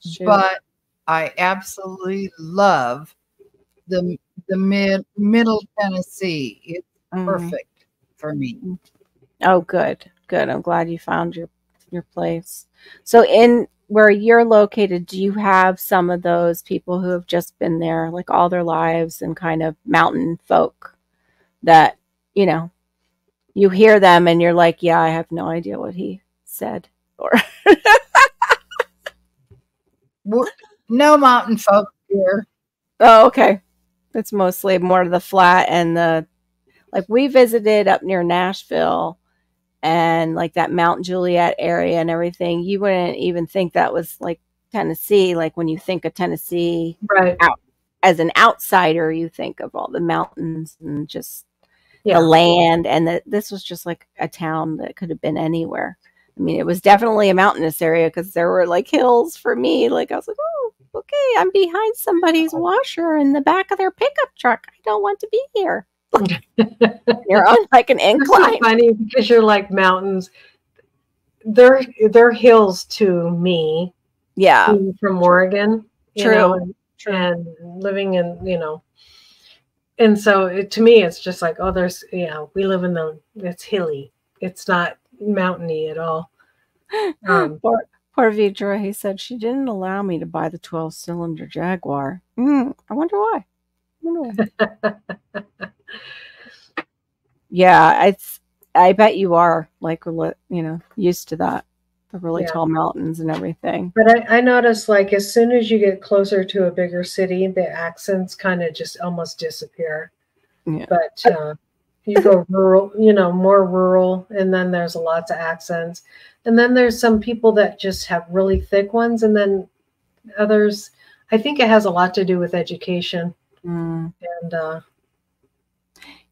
shoot. but I absolutely love the the mid middle Tennessee. It's Mhm. perfect for me. Oh, good, good. I'm glad you found your your place. So, in where you're located, do you have some of those people who have just been there like all their lives and kind of mountain folk that you know you hear them and you're like, yeah, I have no idea what he said, or No mountain folk here. oh, okay, it's mostly more of the flat and the like. We visited up near Nashville and like that Mount Juliet area and everything. You wouldn't even think that was like Tennessee. Like when you think of Tennessee Right. as an outsider, you think of all the mountains and just Yeah. the land. And that this was just like a town that could have been anywhere. I mean, it was definitely a mountainous area because there were like hills for me. Like I was like, oh, okay, I'm behind somebody's washer in the back of their pickup truck. I don't want to be here. You're on like an It's so incline. funny because you're like mountains. They're they're hills to me Yeah, being from Oregon. you True. know, and, and living in you know, and so it, to me it's just like oh there's yeah we live in the it's hilly. It's not mountainy at all. Um, poor, poor Vidra. He said she didn't allow me to buy the 12 cylinder Jaguar. Mm, I wonder why. Yeah, it's. I bet you are like you know used to that, the really Yeah. tall mountains and everything. But I, I noticed like as soon as you get closer to a bigger city, the accents kind of just almost disappear. Yeah. But uh, you go rural, you know, more rural, and then there's lots of accents. And then there's some people that just have really thick ones, and then others. I think it has a lot to do with education. Mm. And uh,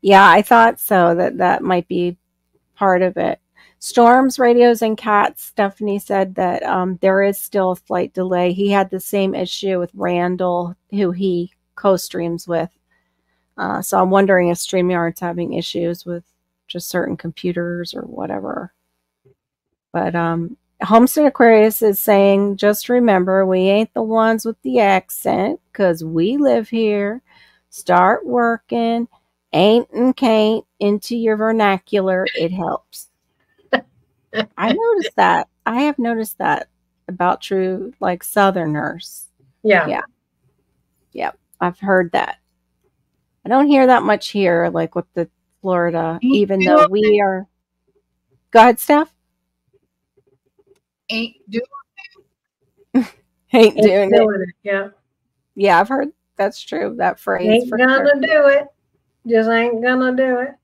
Yeah, I thought so. That that might be part of it. Storms, radios, and cats. Stephanie said that um, there is still a slight delay. He had the same issue with Randall, who he co-streams with. Uh, so I'm wondering if StreamYard's having issues with just certain computers or whatever. But um, Homestead Aquarius is saying, just remember, we ain't the ones with the accent because we live here. Start working, ain't and can't into your vernacular. It helps. I noticed that. I have noticed that about true like Southerners. Yeah. Yeah. Yep. I've heard that. I don't hear that much here, like with the Florida, even though we are. Go ahead, Steph. Ain't doing Ain't Ain't doing it. doing it. Yeah. Yeah, I've heard that's true. That phrase Ain't gonna sure. do it. Just ain't gonna do it.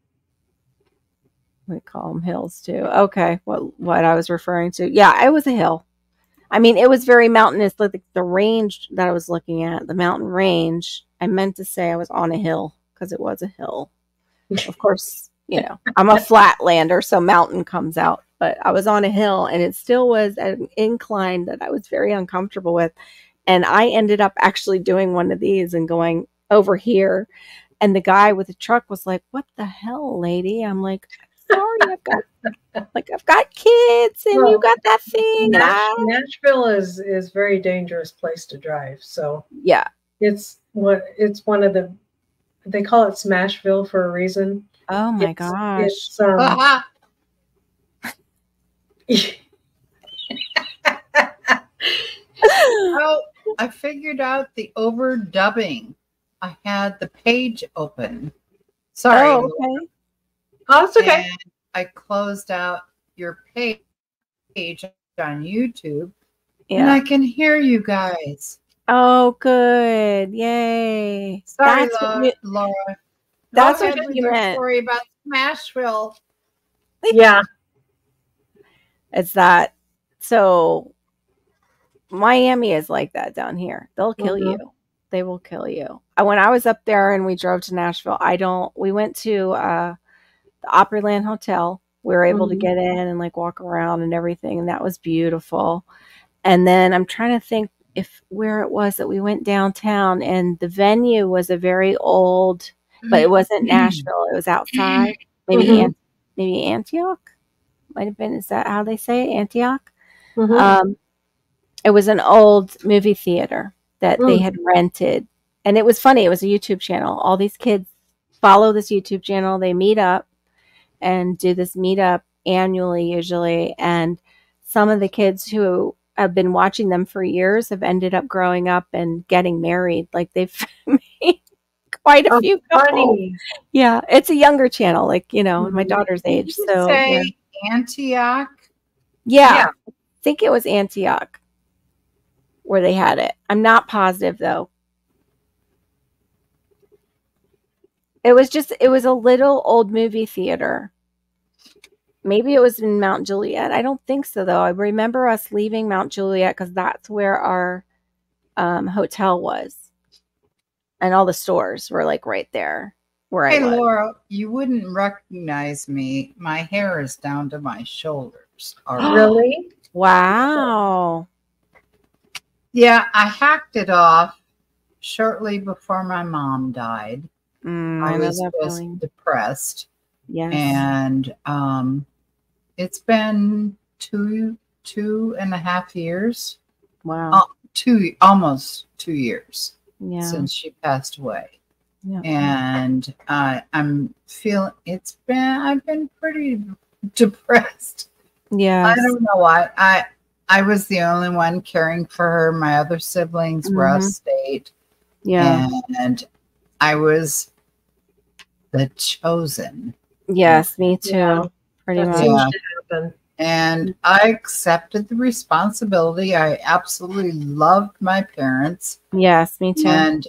We call them hills too. Okay, what what I was referring to? Yeah, it was a hill. I mean, it was very mountainous. Like the, the range that I was looking at, the mountain range. I meant to say I was on a hill because it was a hill. Of course, you know I'm a flatlander, so mountain comes out. But I was on a hill, and it still was an incline that I was very uncomfortable with. And I ended up actually doing one of these and going over here. And the guy with the truck was like, "What the hell, lady?" I'm like, "Sorry, I've got like I've got kids, and you got that thing." Nash- Nashville is is very dangerous place to drive. So yeah, it's what it's one of the they call it Smashville for a reason. oh my It's- gosh, It's um oh, I figured out the overdubbing. I had the page open. Sorry. oh, okay. oh it's okay. And I closed out your page on YouTube and. I can hear you guys. Oh, good, yay! Sorry, That's what Laura. you- Laura. That's Go what ahead with you meant. story about Smashville. Yeah. It's that. So Miami is like that down here. They'll kill Mhm. you. They will kill you. Uh, When I was up there and we drove to Nashville, I don't. We went to uh, the Opryland Hotel. We were able to Mhm. get in and like walk around and everything, and that was beautiful. And then I'm trying to think if where it was that we went downtown, and the venue was a very old, but it wasn't Nashville. It was outside, maybe Mhm. An- maybe Antioch. Might have been. Is that how they say it? Antioch? Mhm. Um, it was an old movie theater that they Mm. had rented, and it was funny. It was a YouTube channel. All these kids follow this YouTube channel. They meet up and do this meetup annually, usually. And some of the kids who have been watching them for years have ended up growing up and getting married. Like they've made quite a Oh, few couples. Funny. Yeah, it's a younger channel, like you know, my Mhm. daughter's age. So yeah. Say Antioch? Yeah, Yeah. I think it was Antioch where they had it. I'm not positive though. It was just it was a little old movie theater. Maybe it was in Mount Juliet. I don't think so though. I remember us leaving Mount Juliet because that's where our um, hotel was, and all the stores were like right there where Hey, I. Laura, you wouldn't recognize me. My hair is down to my shoulders. Really? Wow. yeah, I hacked it off shortly before my mom died. Mm, I I was just depressed, Yes. and um, it's been two two and a half years, wow. uh, two almost two years yeah. since she passed away. Yeah. and uh, I'm feeling it's been I've been pretty depressed. Yeah. I don't know why. I I was the only one caring for her. My other siblings were out state, Yeah. and I was the chosen. Yes, me too. Yeah. Pretty That much. Yeah. And I accepted the responsibility. I absolutely loved my parents. Yes, me too. And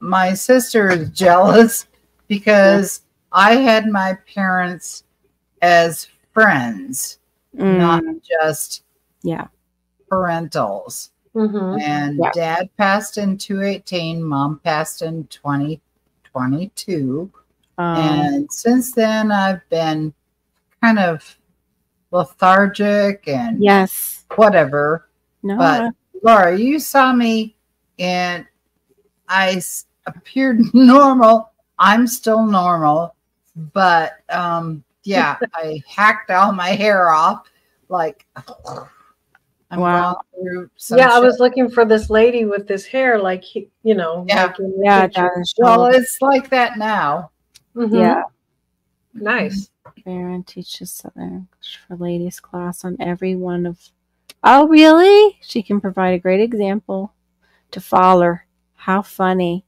my sister is jealous because I had my parents as friends, Mm, not just yeah. parentals. Mhm. And Yeah. dad passed in 218, mom passed in 2022. Um, and since then, I've been kind of lethargic and Yes. whatever. No. But Laura, you saw me and I s- appeared normal. I'm still normal, but um, yeah, I hacked all my hair off. Like, I'm Wow. going through some yeah, I was looking for this lady with this hair, like he- you know, Yeah. like in yeah, picture. Well, Schultz. it's like that now. Mm-hmm. yeah. nice. Barron teaches Southern English for ladies class on every one of. Oh, really? She can provide a great example to follow. How funny.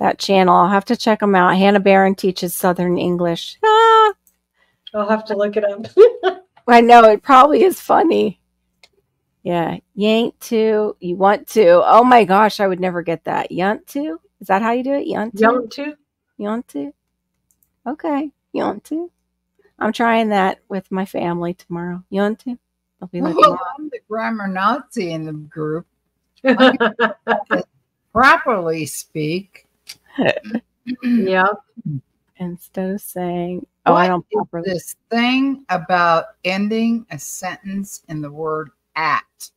That channel. I'll have to check them out. Hannah Barron teaches Southern English. Ah, I'll have to look it up. I know it probably is funny. Yeah, you ain't to, you want to. Oh my gosh, I would never get that. You want to? Is that how you do it? You want to? Young too. You want to? Okay, you want to? I'm trying that with my family tomorrow. You want to? I'll be like, Well, "Mom." I'm the grammar Nazi in the group. Properly speak. yeah. instead of saying, "Oh, I don't is properly." this thing about ending a sentence in the word at.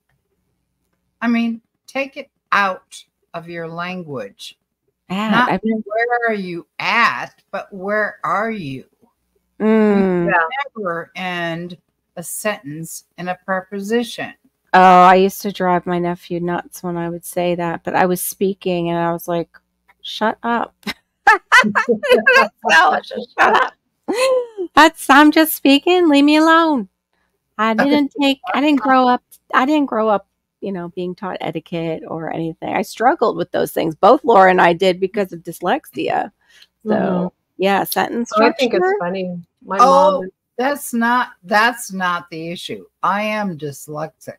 I mean, take it out of your language. At. Not I've been, where are you at, but where are you? mm. Yeah. Never end a sentence in a preposition. Oh, I used to drive my nephew nuts when I would say that, but I was speaking and I was like, "Shut up." No, just shut up. That's I'm just speaking. Leave me alone. I didn't take. I didn't grow up. I didn't grow up. You know, being taught etiquette or anything. I struggled with those things. Both Laura and I did because of dyslexia. So Mhm. yeah, sentence Oh, I think it's funny. My Oh. mom. That's not that's not the issue. I am dyslexic.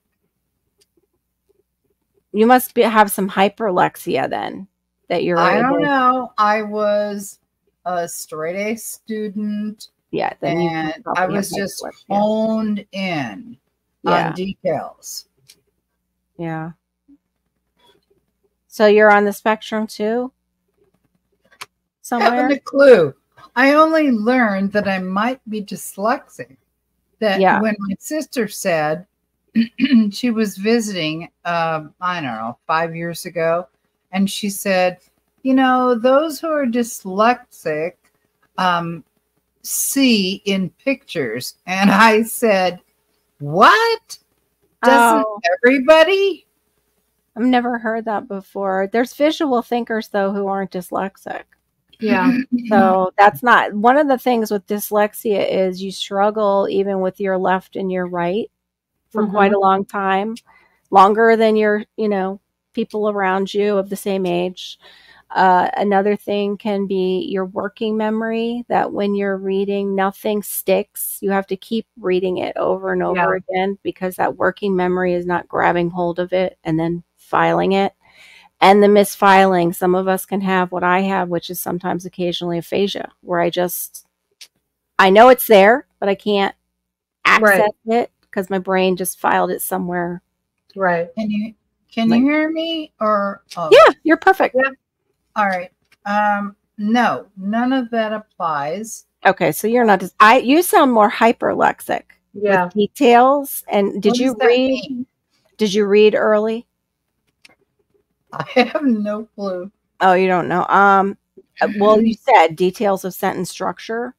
you must be, have some hyperlexia then that you're. I don't able- know. I was a straight A student Yeah, then and I was just hyperlexia. honed in Yeah. on details. Yeah. So you're on the spectrum too? Somewhere? Haven't a clue. I only learned that I might be dyslexic. That Yeah. when my sister said she was visiting, um, I don't know, five years ago, and she said, you know, those who are dyslexic um, see in pictures. And I said, what? Doesn't Oh, everybody? I've never heard that before. There's visual thinkers though who aren't dyslexic. Yeah. So that's not one of the things with dyslexia is you struggle even with your left and your right for quite a long time, longer than your, you know, people around you of the same age. Uh, another thing can be your working memory that when you're reading, nothing sticks. You have to keep reading it over and over again because that working memory is not grabbing hold of it and then filing it. And the misfiling, some of us can have what I have, which is sometimes occasionally aphasia, where I just, I know it's there, but I can't access it because my brain just filed it somewhere. Right. And you can Like- you hear me or oh. Yeah, you're perfect. Yeah. All right. Um, no, none of that applies. Okay, so you're not I you sound more hyperlexic Yeah. details. And did What you read mean? did you read early? I have no clue. Oh, you don't know. Um uh, well you said details of sentence structure.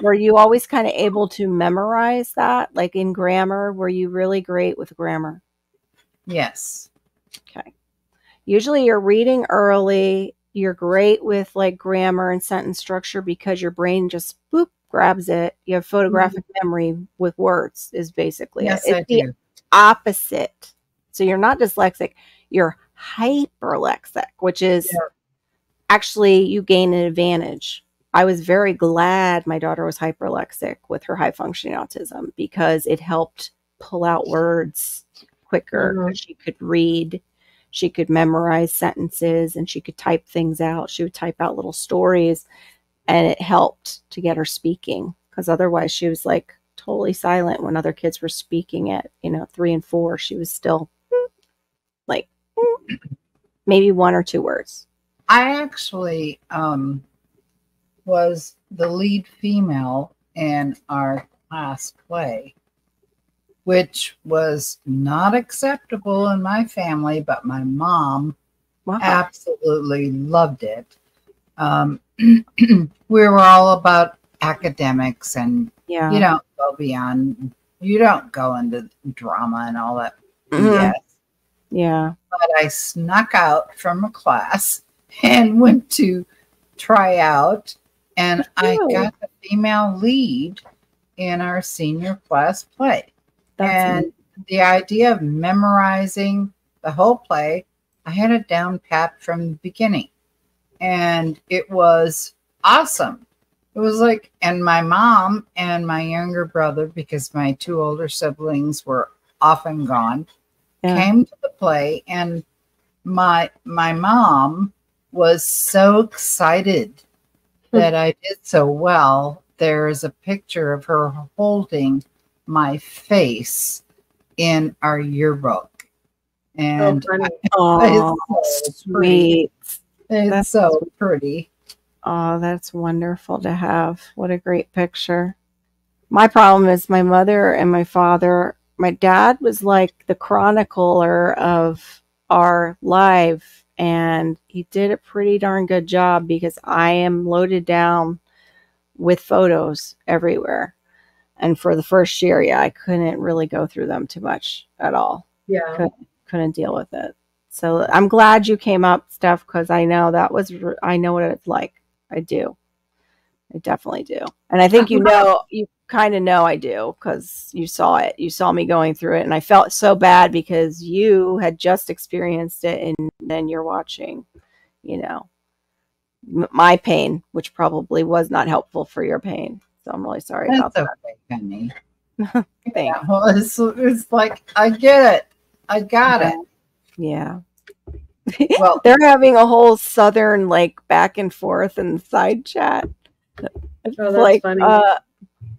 Were you always kind of able to memorize that? Like in grammar, were you really great with grammar? Yes. Okay. Usually you're reading early. You're great with like grammar and sentence structure because your brain just boop grabs it. You have photographic mm-hmm. memory with words is basically Yes, it. I It's the do. opposite. So you're not dyslexic, you're hyperlexic, which is Yeah. actually you gain an advantage. I was very glad my daughter was hyperlexic with her high functioning autism because it helped pull out words quicker. Mhm. She could read, she could memorize sentences, and she could type things out. She would type out little stories, and it helped to get her speaking because otherwise she was like totally silent when other kids were speaking at you know three and four. She was still like maybe one or two words. I actually um, was the lead female in our class play, which was not acceptable in my family, but my mom Wow. absolutely loved it. Um, we were all about academics and yeah. you don't go beyond you don't go into drama and all that Mhm. yes Yeah. but i snuck out from a class and went to try out and i got the female lead in our senior class play That's and the idea of memorizing the whole play i had it down pat from the beginning and it was awesome it was like and my mom and my younger brother because my two older siblings were often gone Yeah. came to the play and my my mom was so excited that I did so well. There is a picture of her holding my face in our yearbook. And oh, It's so sweet. it's That's- so pretty. Oh, that's wonderful to have. What a great picture. My problem is my mother and my father. My dad was like the chronicler of our life, and he did a pretty darn good job because I am loaded down with photos everywhere. And for the first year, yeah, I couldn't really go through them too much at all Yeah. couldn't deal with it. So I'm glad you came up, Steph, because I know that was, I know what it's like. I do. I definitely do, and I think you uh-huh. know you kind of know I do because you saw it. You saw me going through it, and I felt so bad because you had just experienced it, and then you're watching, you know, m- my pain, which probably was not helpful for your pain. So I'm really sorry about That's that. okay, honey. Thank Yeah, well, it's, it's like I get it. I got it. Yeah. Well, They're having a whole southern like back and forth in the side chat. It's Oh, that's like funny. uh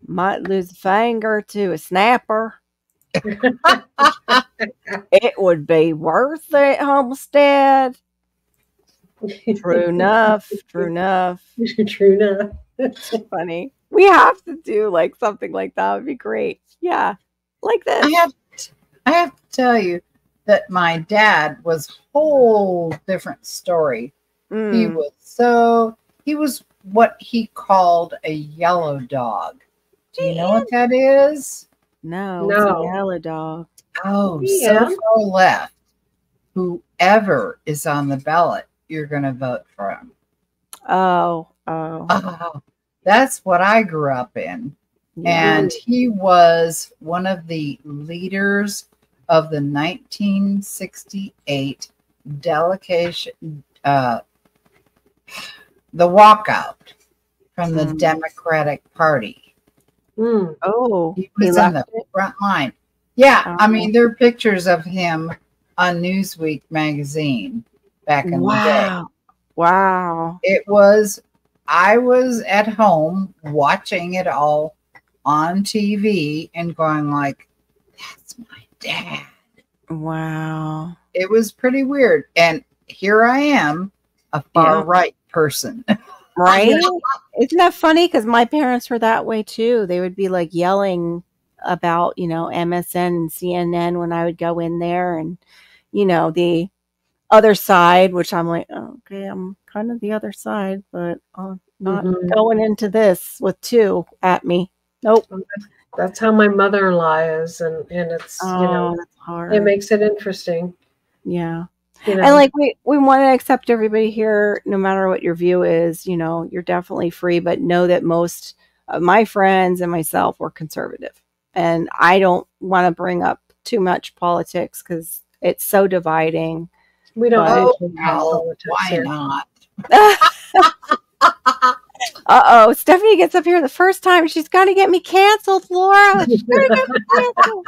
might lose a finger to a snapper. It would be worth it, Homestead. True enough. True enough. True enough. Funny. We have to do like something like that. Would be great. Yeah. Like this. I have I have to tell you that my dad was whole different story. He Mm, was so he was what he called a yellow dog. Do you know what that is? no, it's No. a yellow dog. Oh, Yeah. so far left. Whoever is on the ballot, you're going to vote for him. Oh, oh. Oh, that's what I grew up in. yeah. and he was one of the leaders of the 1968 delegation, uh, the walkout from the Hmm. Democratic Party. Mm. oh, He he was in the it? front line. Yeah, I Oh. mean, there are pictures of him on Newsweek magazine back in the day. Wow. Wow. It was, I was at home watching it all on TV and going like, that's my dad. Wow. It was pretty weird. And here I am, a far Yeah. right person. Right? Isn't that funny? Because my parents were that way too. They would be like yelling about, you know, MSN and CNN when I would go in there and, you know, the other side, which I'm like, oh, okay, I'm kind of the other side, but I'm not Mhm. going into this with two at me. Nope. That's how my mother-in-law is, and and it's Oh, you know hard. it makes it interesting. yeah. You know, And like we we want to accept everybody here, no matter what your view is. You know, you're definitely free, but know that most of my friends and myself were conservative, and I don't want to bring up too much politics because it's so dividing. we don't. Oh, mention all well, the time why here. not? Uh oh, Stephanie gets up here the first time. She's got to get me canceled, Laura. She's gonna get me canceled.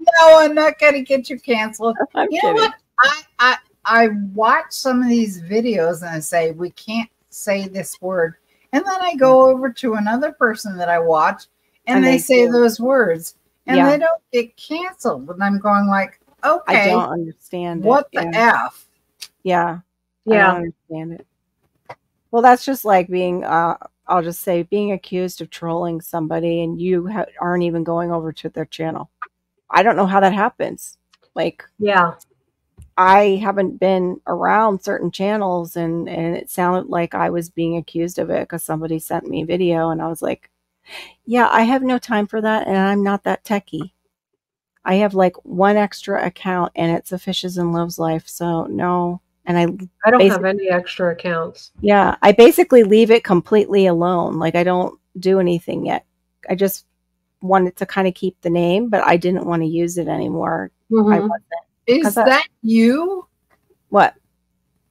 No, I'm not going to get you canceled. I'm You know what? I, I, I watch some of these videos and I say, we can't say this word. And then I go over to another person that I watch and, And they, they say do. those words and Yeah. they don't get canceled. And I'm going like, okay, I don't understand what it. the yeah. F? yeah. I Yeah, don't understand it. Well, that's just like being uh, I'll just say being accused of trolling somebody and you ha- aren't even going over to their channel. I don't know how that happens. Like, Yeah. I haven't been around certain channels and and it sounded like I was being accused of it because somebody sent me a video and I was like, yeah, I have no time for that and I'm not that techie. I have like one extra account and it's a Fishes and Loves Life, so no. And I I don't have any extra accounts. yeah, I basically leave it completely alone. Like I don't do anything yet. I just wanted to kind of keep the name, but I didn't want to use it anymore. I Mhm. wasn't. Is 'Cause I- that you? What?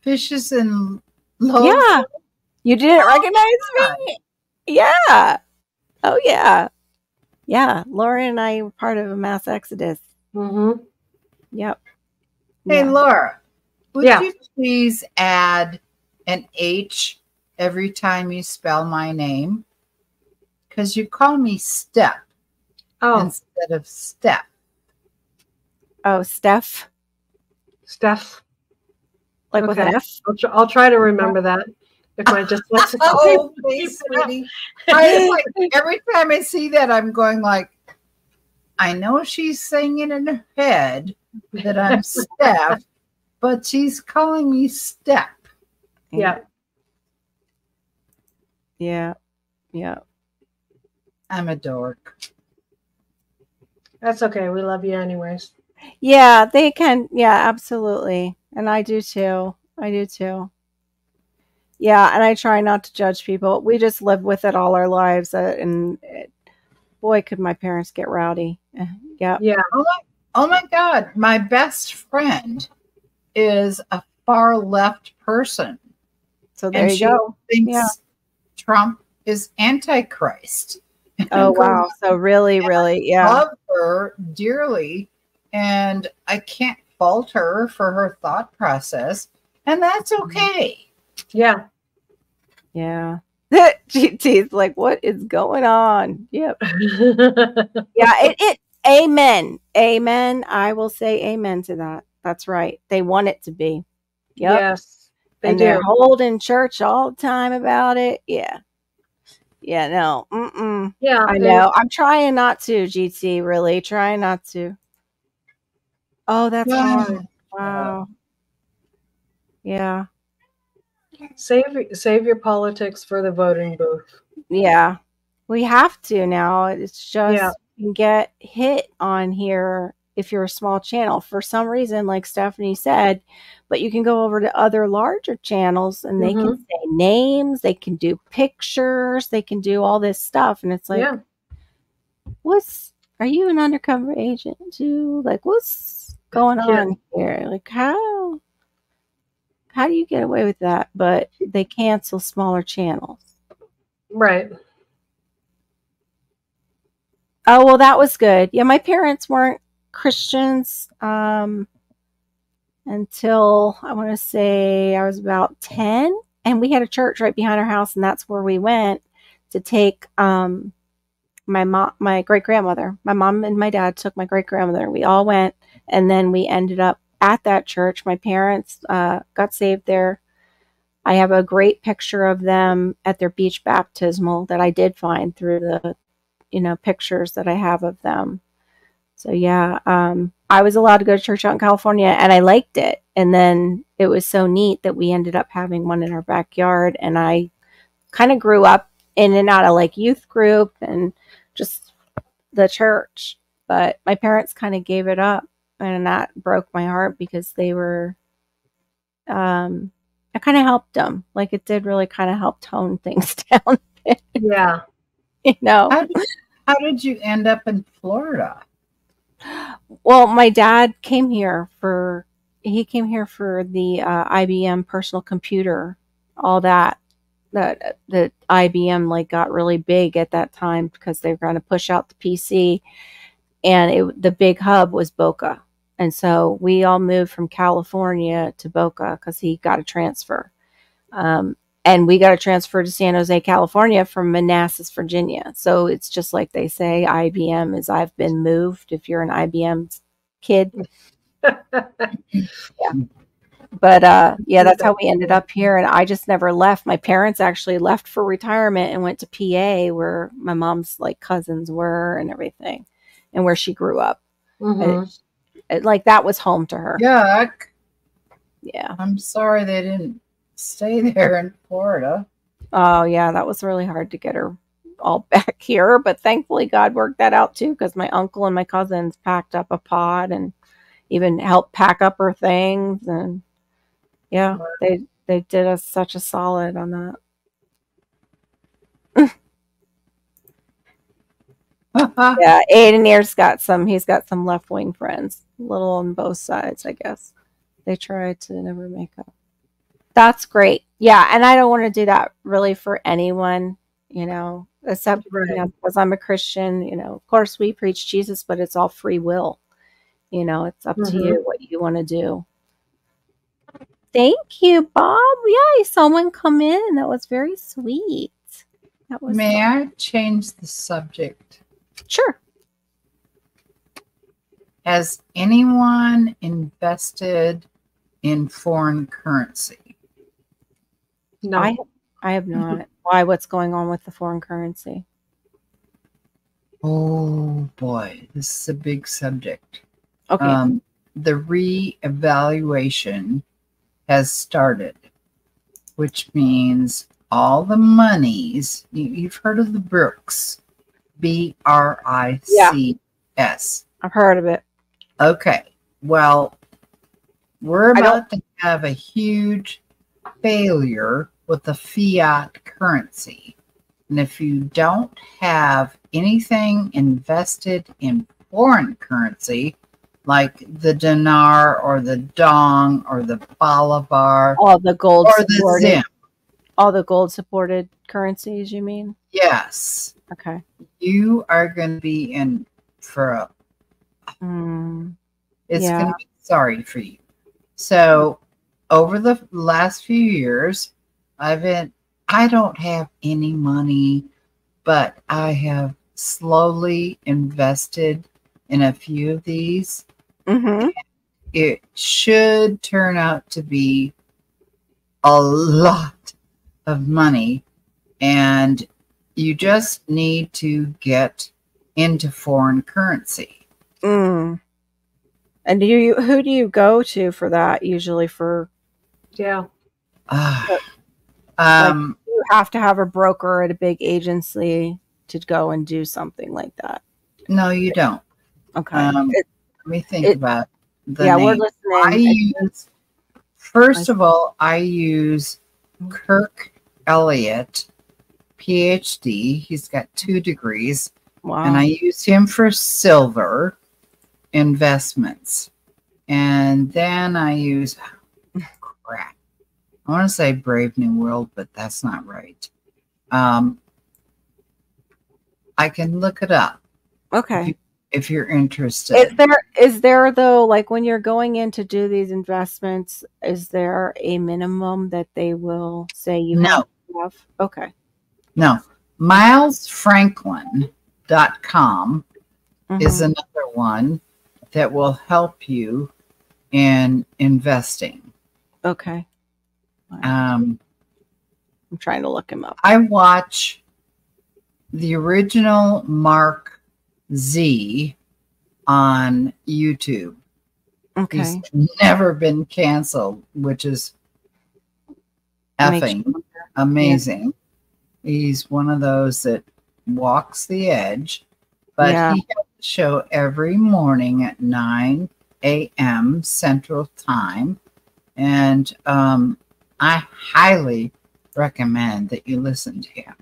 Fishes and loaves? Yeah. You didn't Oh, recognize me? Yeah. Oh yeah. Yeah. Laura and I were part of a mass exodus. Mhm. Yep. Hey, Yeah. Laura, would Yeah. you please add an H every time you spell my name? Because you call me Step Oh, instead of Step. Oh, Steph, Steph. like with an Okay. F. I'll, tr- I'll try to remember that. If my dyslexia. Oh, please, sweetie. I, like, every time I see that, I'm going like, I know she's singing in her head that I'm Steph, but she's calling me Step. Yeah. Yeah. Yeah. I'm a dork. That's okay. We love you anyways. Yeah, they can. Yeah, absolutely. And I do too. I do too. Yeah, and I try not to judge people. We just live with it all our lives. Uh, and it, boy, could my parents get rowdy. Uh, yeah. Yeah. Oh my, oh my God. My best friend is a far left person. So there and you go. thinks Yeah. Trump is Antichrist. Oh, wow. So really, really, yeah. I love her dearly and I can't fault her for her thought process and that's Mm-hmm. okay. Yeah. Yeah. GT's like, what is going on? Yep. Yeah. It, it, amen. Amen. I will say amen to that. That's right. They want it to be. Yep. Yes. They and do. they're holding church all the time about it. Yeah. Yeah, no. Mm-mm. yeah. I know. I'm trying not to, GT, really. Trying not to. Oh, that's hard. Wow. Yeah. Save save your politics for the voting booth. Yeah. We have to now. It's just Yeah. you can get hit on here if you're a small channel for some reason, like Stephanie said, but you can go over to other larger channels and they can mm-hmm. say names, they can do pictures, they can do all this stuff. And it's like, yeah. what's are you an undercover agent too? Like what's going Yeah. on here? Like how how do you get away with that? But they cancel smaller channels. Right. Oh well, that was good. Yeah, my parents weren't Christians um, until I want to say I was about ten, and we had a church right behind our house, and that's where we went to take um, my mom, my great grandmother. My mom and my dad took my great grandmother. We all went, and then we ended up at that church. My parents uh, got saved there. I have a great picture of them at their beach baptismal that I did find through the you know pictures that I have of them. So yeah, um, I was allowed to go to church out in California, and I liked it. And then it was so neat that we ended up having one in our backyard, and I kind of grew up in and out of like youth group and just the church. But my parents kind of gave it up, and that broke my heart because they were. Um, I kind of helped them. Like it did really kind of help tone things down. Yeah. you know. How did, how did you end up in Florida? Well, my dad came here for he came here for the uh, IBM personal computer, all that. That the IBM like got really big at that time because they were going to push out the PC, and it the big hub was Boca, and so we all moved from California to Boca because he got a transfer, um, and we got a transfer to San Jose, California from Manassas, Virginia. So it's just like they say, IBM is I've been moved. If you're an IBM kid, yeah. but uh, yeah, that's how we ended up here. And I just never left. My parents actually left for retirement and went to PA, where my mom's like cousins were and everything, and where she grew up. Mhm. It- it- like that was home to her. Yuck. Yeah. I'm sorry they didn't stay there in Florida. Oh yeah, that was really hard to get her all back here, but thankfully God worked that out too because my uncle and my cousins packed up a pod and even helped pack up her things and yeah, they they did us such a solid on that. Yeah, Aiden here's got some. He's got some left wing friends, little on both sides, I guess. They try to never make up. That's great. Yeah, and I don't want to do that really for anyone, you know, except you know, because I'm a Christian. You know, of course we preach Jesus, but it's all free will. You know, it's up to Mhm. you what you want to do. Thank you, Bob. Yeah, someone come in. That was very sweet. That was May I change the subject? sure. Has anyone invested in foreign currency? No. I I have not. Why? What's going on with the foreign currency? Oh boy, this is a big subject. Okay. Um, the reevaluation has started, which means all the monies you, you've heard of the BRICS, B R I C S. I've heard of it. Okay, well, we're about to have a huge failure with the fiat currency. And if you don't have anything invested in foreign currency, like the dinar or the dong or the bolivar All the gold or the zim, all the gold supported currencies. You mean? yes, Okay. you are going to be in for a Mm, It's Yeah. going to be sorry for you. So, over the last few years, I've been, I don't have any money, but I have slowly invested in a few of these. hmm It should turn out to be a lot of money, and you just need to get into foreign currency. Mm. And do you who do you go to for that? Usually, for yeah. Ah, um, you have to have a broker at a big agency to go and do something like that. no, you don't. Okay. Um, It- Let me think it- about the yeah, we're listening. I use first of all, I use Kirk Elliott, PhD. He's got two degrees, wow. and I use him for silver investments. And then I use crap. I want to say Brave New World, but that's not right. Um, I can look it up okay. if you're interested. Is there is there though like when you're going in to do these investments, is there a minimum that they will say you No. have? Okay. No, milesfranklin.com is Mhm. another one that will help you in investing. Okay. Um, I'm trying to look him up. I watch the original Mark Z on YouTube. Okay. He's never been canceled, which is effing amazing. He's one of those that walks the edge, but Yeah. he has a show every morning at 9 a.m. Central Time. And um, I highly recommend that you listen to him.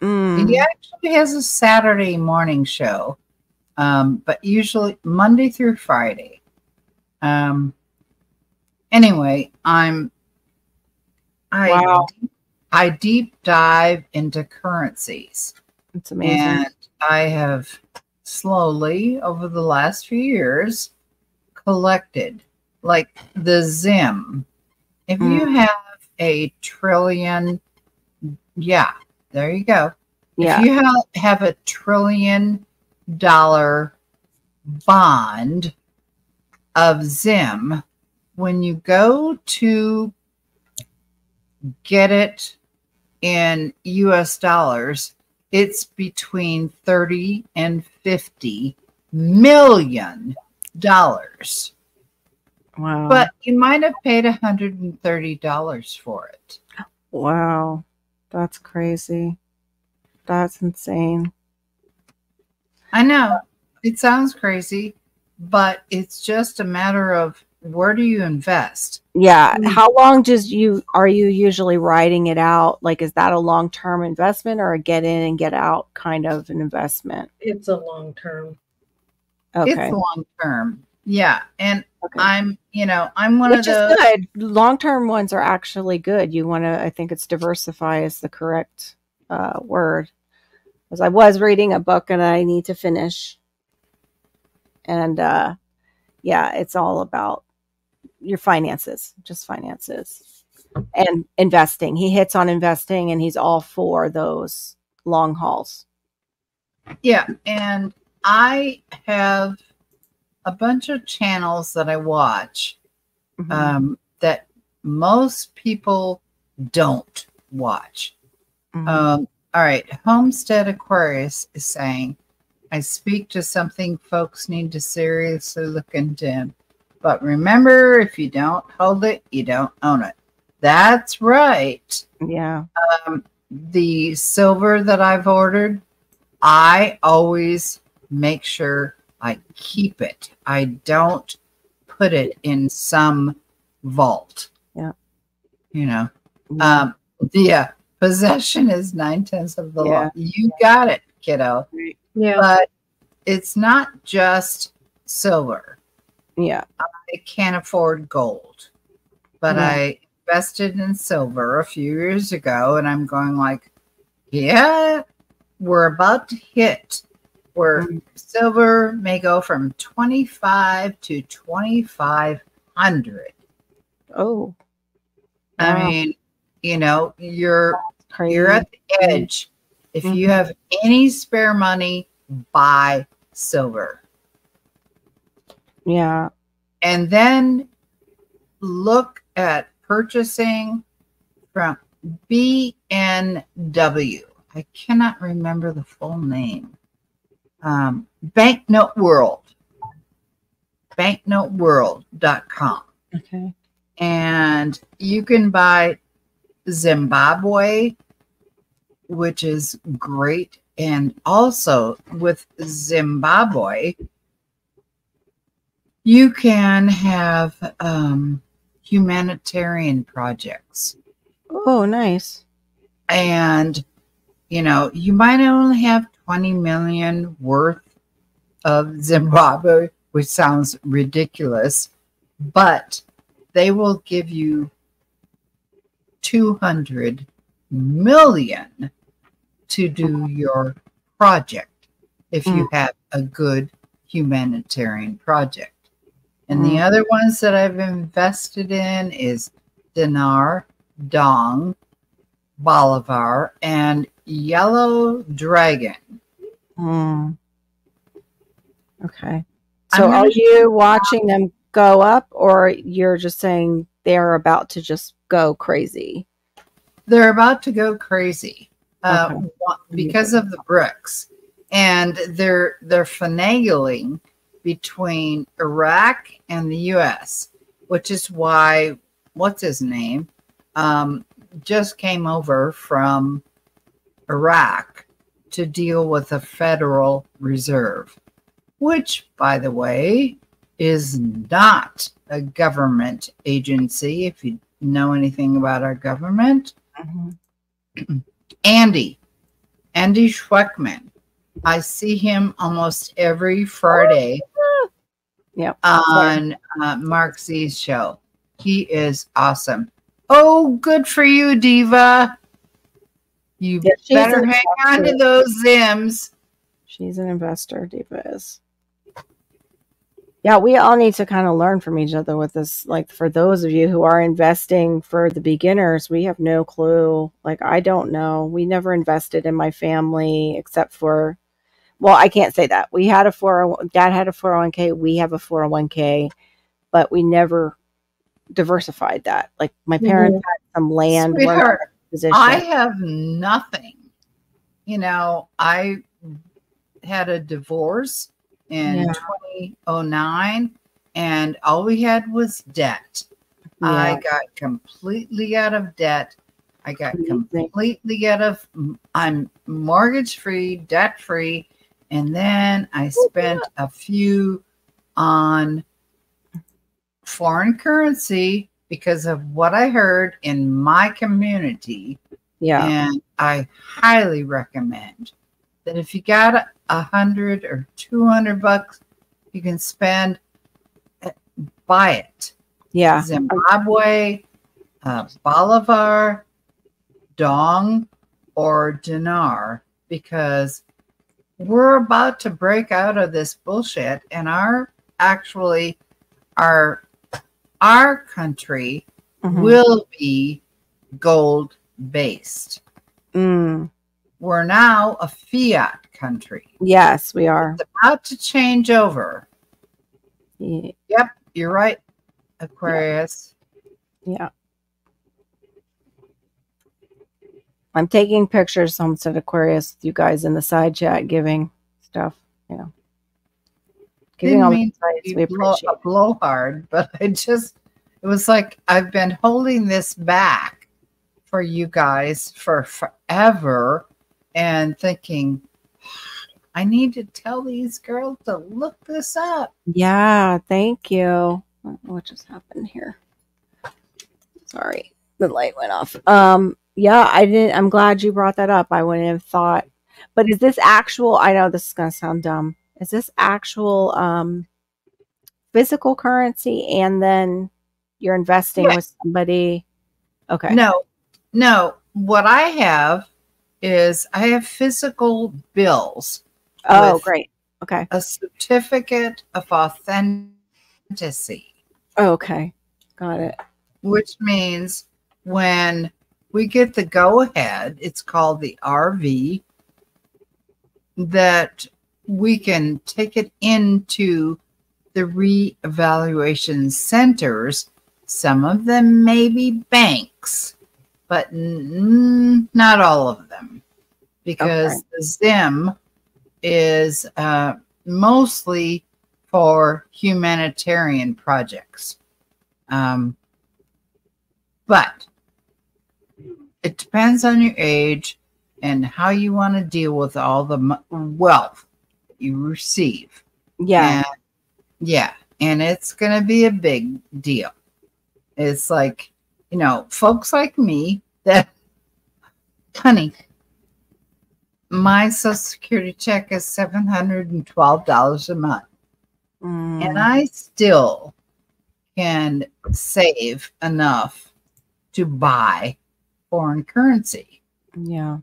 Mm. He actually has a Saturday morning show, um, but usually Monday through Friday. Um, anyway, I'm I Wow. I deep dive into currencies, It's amazing. and I have slowly over the last few years collected like the Zim. If you Mm. have a trillion, yeah, there you go. yeah. If you have, have a trillion dollar bond of Zim, when you go to get it in US dollars, it's between 30 and 50 million dollars. Wow. But you might have paid $130 for it. wow. That's crazy. That's insane. I know it sounds crazy, but it's just a matter of where do you invest? Yeah. Mm. How long does you are you usually writing it out? Like is that a long term investment or a get in and get out kind of an investment? It's a long term. Okay. It's long term. Yeah. And okay. I'm, you know, I'm one Which of is good. Long term ones are actually good. You want to, I think it's diversify is the correct uh, word. Because I was reading a book and I need to finish. And uh, yeah, it's all about your finances, just finances and investing. He hits on investing and he's all for those long hauls. Yeah. And I have a bunch of channels that I watch Mhm. um, that most people don't watch. Mhm. Um, all right. Homestead Aquarius is saying, I speak to something folks need to seriously look into. But remember, if you don't hold it, you don't own it. That's right. yeah. Um, the silver that I've ordered, I always make sure I keep it. I don't put it in some vault. Yeah. You know, um, yeah, possession is nine tenths of the law. Yeah. You got it, kiddo. Yeah. But it's not just silver. yeah. I can't afford gold, but Yeah. I invested in silver a few years ago, and I'm going like, yeah, we're about to hit where Mhm. silver may go from 25 to 2500. Oh, I Wow. mean, you know, you're you're at the edge. If you Mhm. have any spare money, buy silver. yeah. and then look at purchasing from BNW. I cannot remember the full name. Um, Banknote World. Banknoteworld.com. Okay. And you can buy Zimbabwe, which is great. And also with Zimbabwe, you can have um, humanitarian projects. Oh, nice. And, you know, you might only have 20 million worth of Zimbabwe, which sounds ridiculous, but they will give you 200 million to do your project if you have a good humanitarian project. And the Mm. other ones that I've invested in is Dinar, Dong, Bolivar, and Yellow Dragon. Hmm. Okay. So are you watching them go up or you're just saying they're about to just go crazy? They're about to go crazy uh, Okay. because of the BRICS, and they're they're finagling between Iraq and the U.S., which is why what's his name um, just came over from Iraq to deal with the Federal Reserve, which, by the way, is not a government agency. If you know anything about our government, Andy, Andy Schectman. I see him almost every Friday Yep. on uh, Mark Z's show. He is awesome. Oh, good for you, Diva. You Yeah, she's better an hang on to investor. those Zims. She's an investor, Diva is. Yeah, we all need to kind of learn from each other with this. Like, for those of you who are investing for the beginners, we have no clue. Like, I don't know. We never invested in my family except for, well, I can't say that. We had a 401, dad had a 401k, we have a 401k, but we never diversified that. Like my parents Mhm. had some land, Sweetheart, position. I have nothing. You know, I had a divorce in Yeah. 2009 and all we had was debt. I got completely out of debt. I got completely out of I'm mortgage free, debt free, and then I spent a few on foreign currency because of what I heard in my community. yeah. And I highly recommend that if you got a- hundred or two hundred bucks, you can spend, uh, buy it. Yeah. Zimbabwe, uh, Bolivar, Dong, or Dinar, because we're about to break out of this bullshit, and our actually our our country Mhm. will be gold based. Mm. We're now a fiat country. Yes, we are. It's about to change over. Ye- Yep, you're right, Aquarius. Yeah. I'm taking pictures, Homestead Aquarius, with you guys in the side chat giving stuff, you know. Giving Didn't mean you We blow, appreciate it. blow but I just it was like I've been holding this back for you guys for forever and thinking I need to tell these girls to look this up. Yeah, thank you. What just happened here? Sorry, the light went off. Um, yeah, I didn't. I'm glad you brought that up. I wouldn't have thought. But is this actual? I know this is gonna sound dumb. Is this actual um physical currency, and then you're investing with somebody? Okay. No, no. What I have is I have physical bills, oh, great. Okay. a certificate of authenticity. Okay. Got it. which means when we get the go ahead, it's called the RV, that we can take it into the reevaluation centers. Some of them may be banks, but not all of them, because Okay. the ZIM is uh, mostly for humanitarian projects. Um, but it depends on your age and how you want to deal with all the wealth you receive. Yeah. And, yeah. And it's going to be a big deal. It's like, you know, folks like me that, honey, my social security check is $712 a month. Mm, And I still can save enough to buy foreign currency. yeah.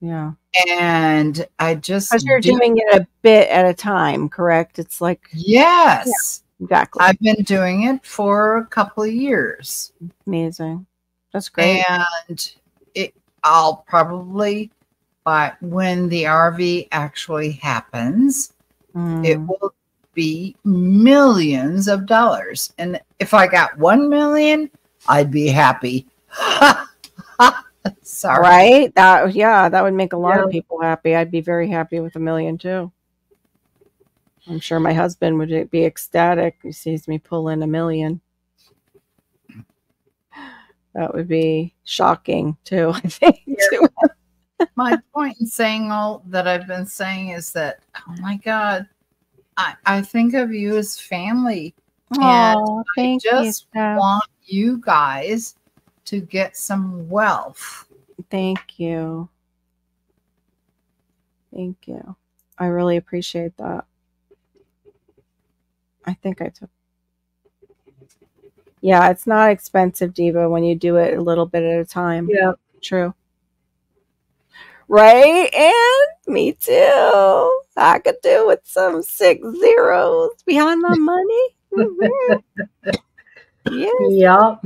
Yeah. And I just Because you're do- doing it a bit at a time, correct? It's like yes. exactly I've been doing it for a couple of years. amazing. That's great. And it I'll probably by when the RV actually happens, it Mm, will be millions of dollars. And if I got 1 million, I'd be happy. Sorry. right? That yeah, that would make a lot of people happy. I'd be very happy with a million too. I'm sure my husband would be ecstatic. He sees me pull in a million. That would be shocking too. I think. too. My point in saying all that I've been saying is that, oh my God, I, I think of you as family. Aw, thank you. just Steph. want you guys to get some wealth. Thank you. Thank you. I really appreciate that. I think I took. Yeah, it's not expensive, Diva, when you do it a little bit at a time. Yeah. True. Right? And me too. I could do with some six zeros behind my money. Mhm. yes. Yeah.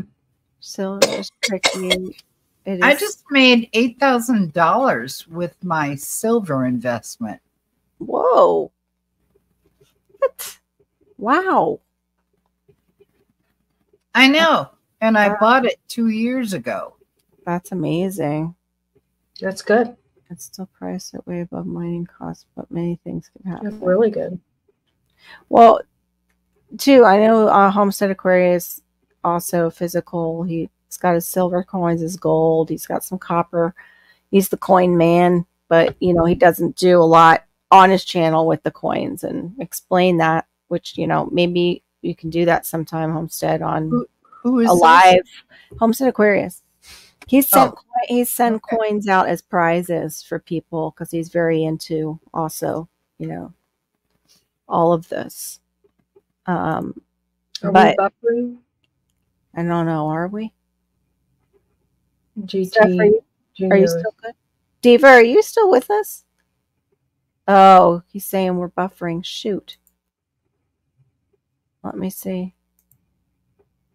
Silver is tricky. It is. I just made $8,000 with my silver investment. Whoa. What? Wow. I know. And I Wow. bought it two years ago. That's amazing. That's good. It's still priced at way above mining costs, but many things can That's happen. really good. Well, too, I know uh, Homestead Aquarius also physical. He's got his silver coins, his gold. He's got some copper. He's the coin man, but you know he doesn't do a lot on his channel with the coins and explain that. Which you know maybe you can do that sometime, Homestead on Who- Who is a this? Homestead Aquarius. He sent Oh. he's sent Okay. coins out as prizes for people because he's very into also you know all of this. Um, Are But- we buffering? I don't know. Are we? GT. Steph, are you, are you Junior. still good? Diva, are you still with us? Oh, he's saying we're buffering. Shoot. Let me see.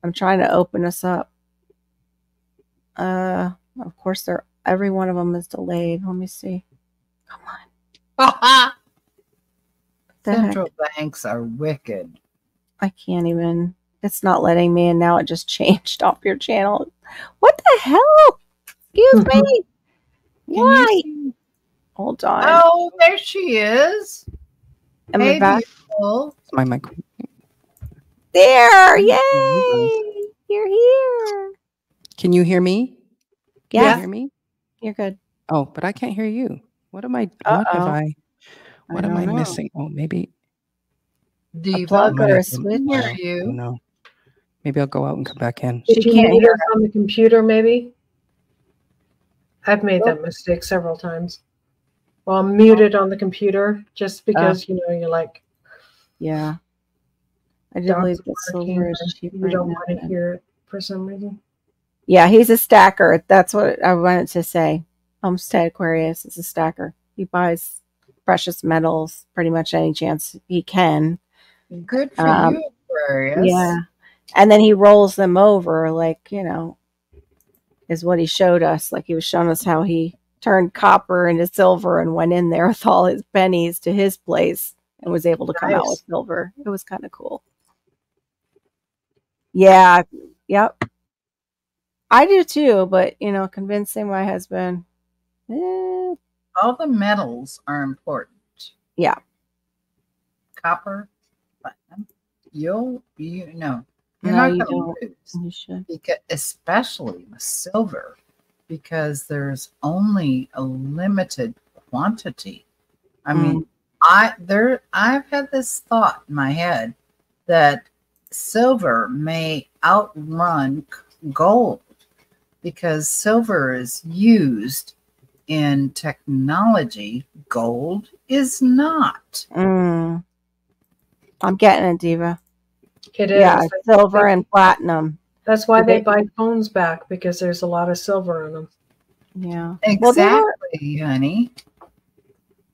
I'm trying to open us up. Uh, of course, they're every one of them is delayed. Let me see. Come on. The heck? Central banks are wicked. I can't even. It's not letting me, and now it just changed off your channel. What the hell? Excuse me. Can you Why? see- Hold on. Oh, there she is. Am I back? beautiful. My mic. There! Yay! You're here. Can you hear me? Can Yeah, you hear me? you're good. Oh, but I can't hear you. What am I? What have Uh-oh. I? What am don't I know. missing? Oh, maybe. Diva. plug or a Might switch? been- Hear you. No. Maybe I'll go out and come back in. Did She you can't hear us on the computer, maybe? I've made that mistake several times. Well, I'm muted on the computer just because, you know, you're like, Yeah. I do dogs believe are that barking, silver is or cheap you don't want to hear it for some reason. Yeah, he's a stacker. That's what I wanted to say. Homestead Aquarius is a stacker. He buys precious metals pretty much any chance he can. Good for Um, you, Aquarius. Yeah. And then he rolls them over, like, you know, is what he showed us. Like he was showing us how he turned copper into silver and went in there with all his pennies to his place and was able to come out with silver. It was kind of cool. Yeah. Yep. I do too, but, you know, convincing my husband, eh, All the metals are important. Yeah. Copper, platinum. You'll, you know, you're No, not you don't. to lose. you should. because especially with silver because there's only a limited quantity i mean i there i've had this thought in my head that silver may outrun gold because silver is used in technology gold is not Mm. I'm getting it, Diva. It is. Yeah, silver and platinum. That's why they they- buy phones back because there's a lot of silver in them. Yeah. Well, were- exactly honey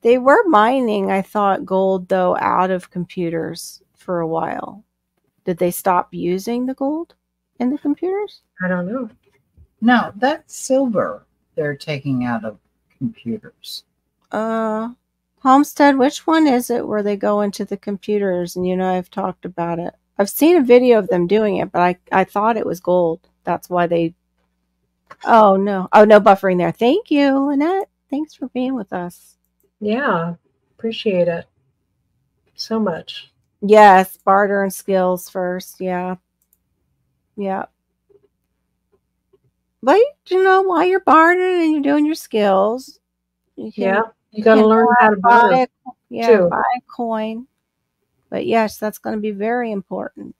They were mining, I thought, gold though out of computers for a while. Did they stop using the gold in the computers? I don't know. no that's silver they're taking out of computers Uh Homestead, which one is it where they go into the computers and you know I've talked about it. I've seen a video of them doing it, but I I thought it was gold. That's why they Oh no. Oh no buffering there. Thank you, Lynette. Thanks for being with us. Yeah, appreciate it so much. Yes, barter and skills first. Yeah. Yeah. But you know, while you're bartering and you're doing your skills, you can Yeah, you got to learn how to buy barter. a, yeah, too. buy a coin. But yes, that's going to be very important.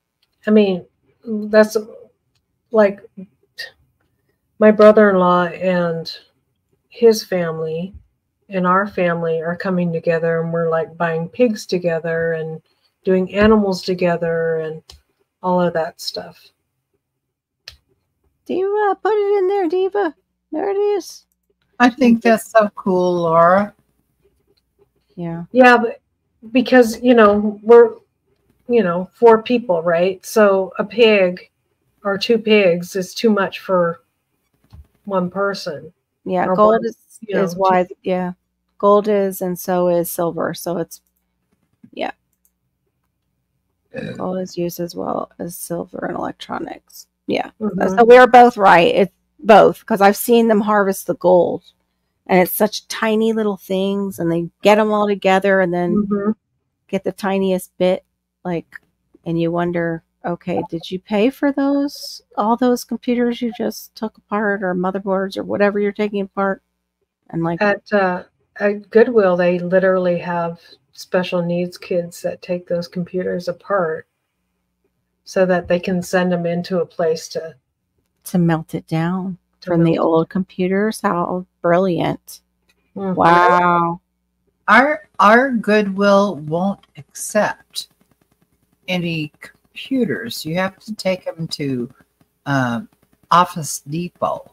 I mean, that's like my brother-in-law and his family and our family are coming together and we're like buying pigs together and doing animals together and all of that stuff. Diva, put it in there, Diva. There it is. I think that's so cool, Laura. Yeah. Yeah, but because you know we're you know four people, right? So a pig or two pigs is too much for one person. Yeah. Or Gold one, is, you know, is wise. Yeah. Gold is, and so is silver. So it's, yeah, Gold is used as well as silver in electronics. Yeah. Mhm. So we're both right. It's both because I've seen them harvest the gold, and it's such tiny little things, and they get them all together, and then Mhm. get the tiniest bit, like, and you wonder, okay, did you pay for those all those computers you just took apart, or motherboards, or whatever you're taking apart, and like, At uh, at Goodwill, they literally have special needs kids that take those computers apart so that they can send them into a place to, to melt it down from the old computers. How brilliant! Mhm. Wow. Our our Goodwill won't accept any computers. You have to take them to um, Office Depot.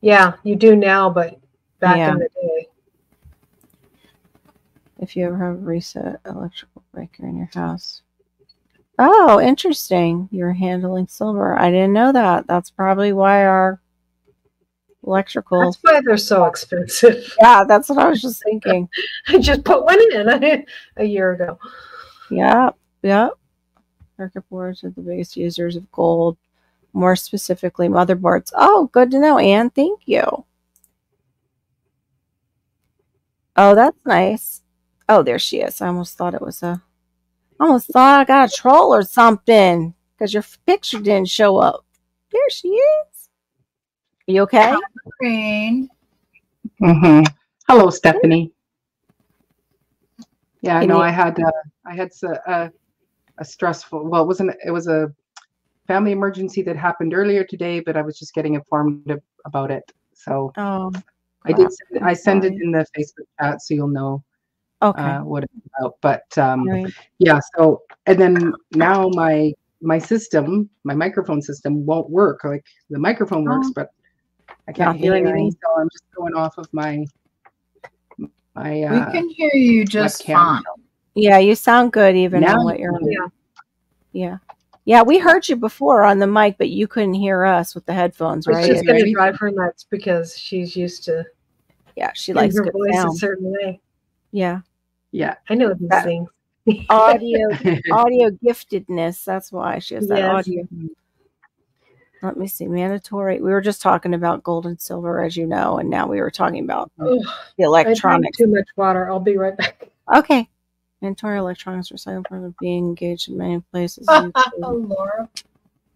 Yeah, you do now, but back Yeah. in the day, if you ever have a reset electrical breaker in your house. Oh, interesting. You're handling silver. I didn't know that. That's probably why our electrical. that's why they're so expensive. yeah, that's what I was just thinking. I just put one in a year ago. Yeah, yeah. Circuit boards are the biggest users of gold, more specifically motherboards. Oh, good to know, Anne. Thank you. Oh, that's nice. Oh, there she is. I almost thought it was a. I almost thought I got a troll or something because your picture didn't show up. There she is. Are you okay? Green. hmm Hello, Stephanie. Yeah, I know. I had uh, I had a, a stressful. Well, it wasn't. It was a family emergency that happened earlier today, but I was just getting informed about it. So Oh, I did. Send, I send it in the Facebook chat, so you'll know okay. uh, what it's about. But um, Right. yeah. So and then now my my system, my microphone system, won't work. Like the microphone works, Oh. but I can't hear anything. hearing. So I'm just going off of my my. we Uh, can hear you just fine. Yeah, you sound good even Now on what you're on. Yeah. Yeah. Yeah, we heard you before on the mic, but you couldn't hear us with the headphones, But right? she's going to drive her nuts because she's used to Yeah, she likes her good voice a certain way. Yeah. yeah. I know these That- things. Audio audio giftedness. That's why she has that Yes. audio. Let me see. Mandatory. We were just talking about gold and silver, as you know, and now we were talking about Ugh, the I electronics. too much water. I'll be right back. Okay. Mandatory electronics recycling from being engaged in many places. including- Laura.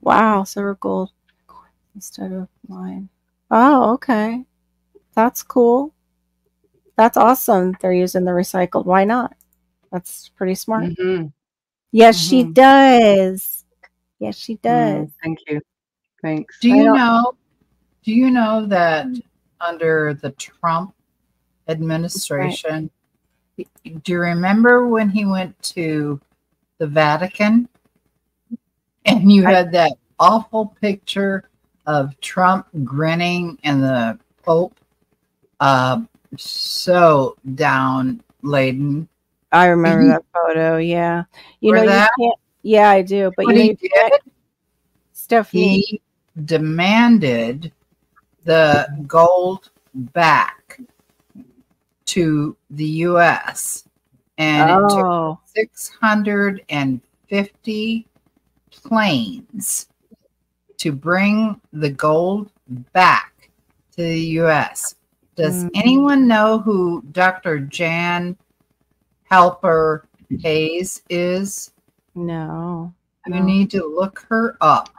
Wow, silver gold instead of mine. Oh, okay. That's cool. That's awesome. They're using the recycled. Why not? That's pretty smart. Mhm. Yes, she Mhm. does. Yes, she does. Mm, thank you. Thanks. Do you know? Do you know that under the Trump administration, do you remember when he went to the Vatican and you I- had that awful picture of Trump grinning and the Pope uh, so down laden? I remember Mhm. that photo. Yeah. You Remember know, that? you can't. Yeah, I do. But What you know, you did? Stephanie. he demanded the gold back to the US and it took oh, 650 planes to bring the gold back to the US. Does Mhm. anyone know who Dr. Jan Halper Hayes is? no. You No. need to look her up.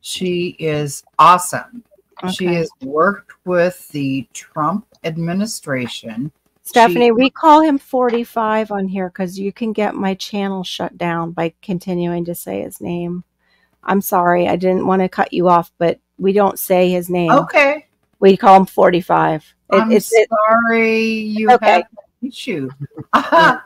She is awesome. She has worked with the Trump administration. Stephanie, she- we call him 45 on here because you can get my channel shut down by continuing to say his name. I'm sorry, I didn't want to cut you off, but we don't say his name. Okay. We call him 45. It, I'm it's it, sorry you Okay. have an issue. I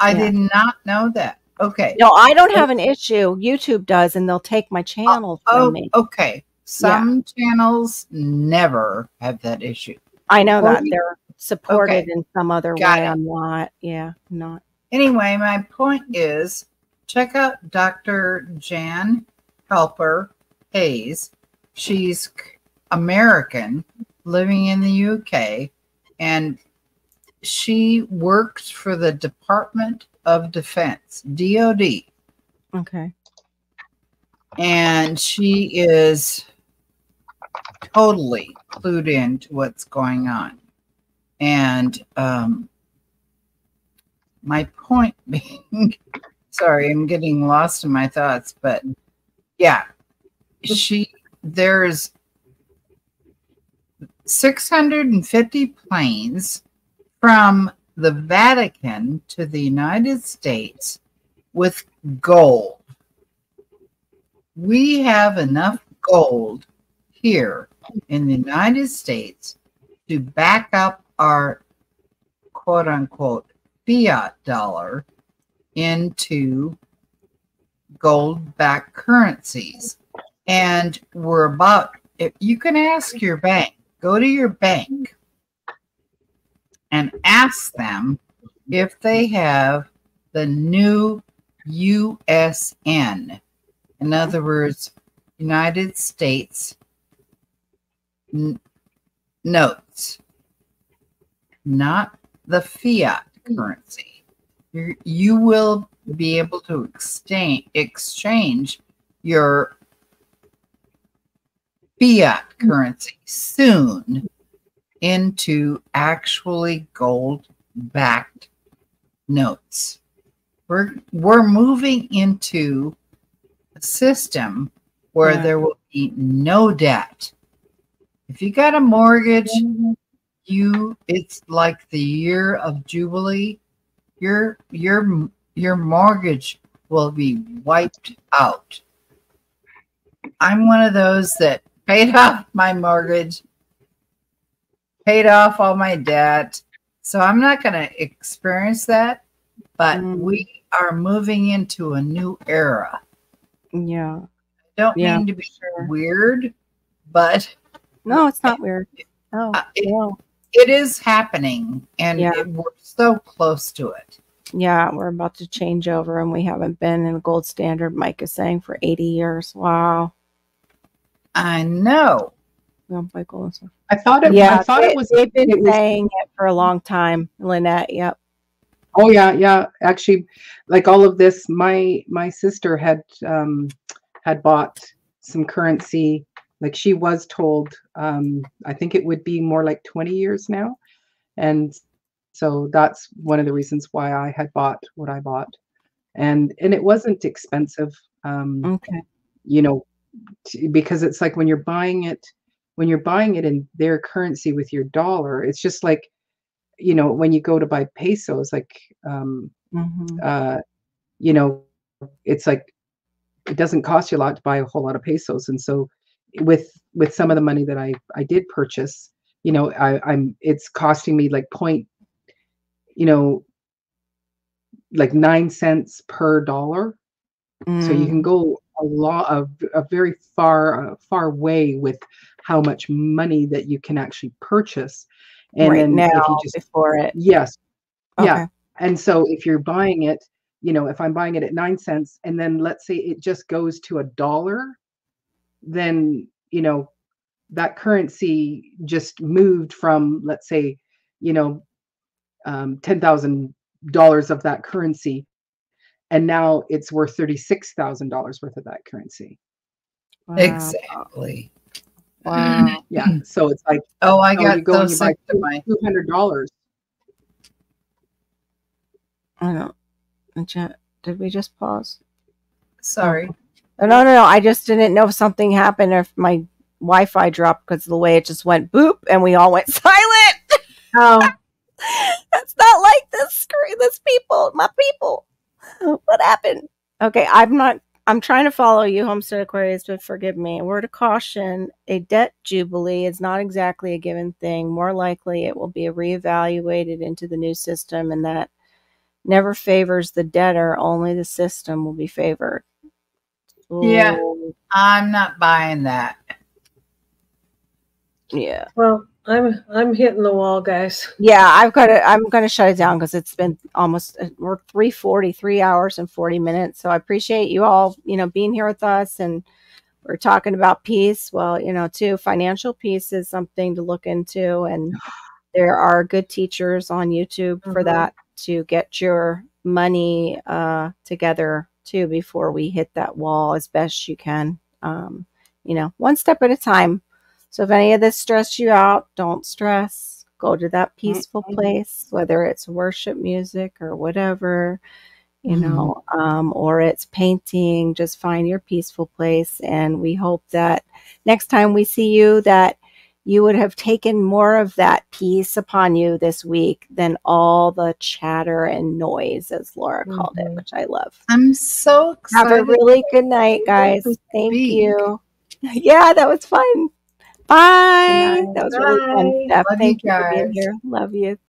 Yeah. did not know that. Okay. no, I don't have an issue. YouTube does, and they'll take my oh, channel from Oh, me. okay. Some channels never have that issue. I know that they're supported Okay. in some other Got way. it. I'm not. Yeah, not. Anyway, my point is check out Dr. Jan Halper Hayes. She's American living in the UK and she works for the Department of Defense, DOD. Okay. and she is totally clued in to what's going on. And um, my point being, sorry, I'm getting lost in my thoughts, but yeah, she there's 650 planes from the Vatican to the United States with gold. We have enough gold here in the United States to back up our quote unquote fiat dollar into gold backed currencies. And we're about, if you can ask your bank, go to your bank and ask them if they have the new USN. In other words, United States notes, not the fiat currency. You, you will be able to exchange exchange your fiat currency soon into actually gold backed notes. We're we're moving into a system where Yeah. there will be no debt. If you got a mortgage, you it's like the year of jubilee. Your your your mortgage will be wiped out. I'm one of those that paid off my mortgage, paid off all my debt. So I'm not going to experience that, but Mm. we are moving into a new era. Yeah. I Don't Yeah, mean to be sure. weird, but No, it's not weird. Oh, uh, it, no. it is happening and Yeah. it, we're so close to it. Yeah, we're about to change over and we haven't been in a gold standard, Mike is saying, for 80 years. Wow. I know. We don't and stuff. I thought it. Yeah, I thought they, it was. they've been it was- saying it for a long time, Lynette. Yep. Oh yeah, yeah. Actually, like all of this, my my sister had um, had bought some currency. Like she was told, um, I think it would be more like twenty years now, and so that's one of the reasons why I had bought what I bought, and and it wasn't expensive. Um, Okay. you know, t- because it's like when you're buying it, when you're buying it in their currency with your dollar, it's just like, you know, when you go to buy pesos, like, um, Mhm. uh, you know, it's like it doesn't cost you a lot to buy a whole lot of pesos, and so with with some of the money that I I did purchase, you know, I, I'm it's costing me like point, you know, like nine cents per dollar so you Mm. can go a lot of a very far uh, far way with how much money that you can actually purchase and right then now if you just before it. yes Okay. yeah and so if you're buying it you know if i'm buying it at nine cents and then let's say it just goes to a dollar then you know that currency just moved from let's say you know um, $10000 of that currency and now it's worth $36,000 worth of that currency. Wow. Exactly. Wow. Yeah. So it's like Oh, I got you go so and you buy sick to my $200. I don't. Did we just pause? sorry. Oh, no, no, no. I just didn't know if something happened or if my Wi-Fi dropped because of the way it just went boop and we all went silent. Oh, That's not like this screen. This people, my people. What happened? Okay, I'm not. I'm trying to follow you, Homestead Aquarius, but forgive me. A word of caution: a debt jubilee is not exactly a given thing. More likely, it will be reevaluated into the new system, and that never favors the debtor. Only the system will be favored. Yeah. I'm not buying that. yeah. well, I'm I'm hitting the wall, guys. Yeah, I've got to. I'm going to shut it down because it's been almost uh, we're three forty, three hours and forty minutes. So I appreciate you all, you know, being here with us, and we're talking about peace. Well, you know, too, financial peace is something to look into, and there are good teachers on YouTube for Mhm. that to get your money uh, together too before we hit that wall as best you can. Um, you know, one step at a time. So if any of this stress you out, don't stress. Go to that peaceful Mhm. place, whether it's worship music or whatever, you Mhm. know, um, or it's painting. Just find your peaceful place, and we hope that next time we see you, that you would have taken more of that peace upon you this week than all the chatter and noise, as Laura called it, Mhm. which I love. I'm so excited. Have a really good night, guys. Thank you. Yeah, that was fun. Bye. That was really fun. Bye. Steph. Love you Thank you for being here. Love you.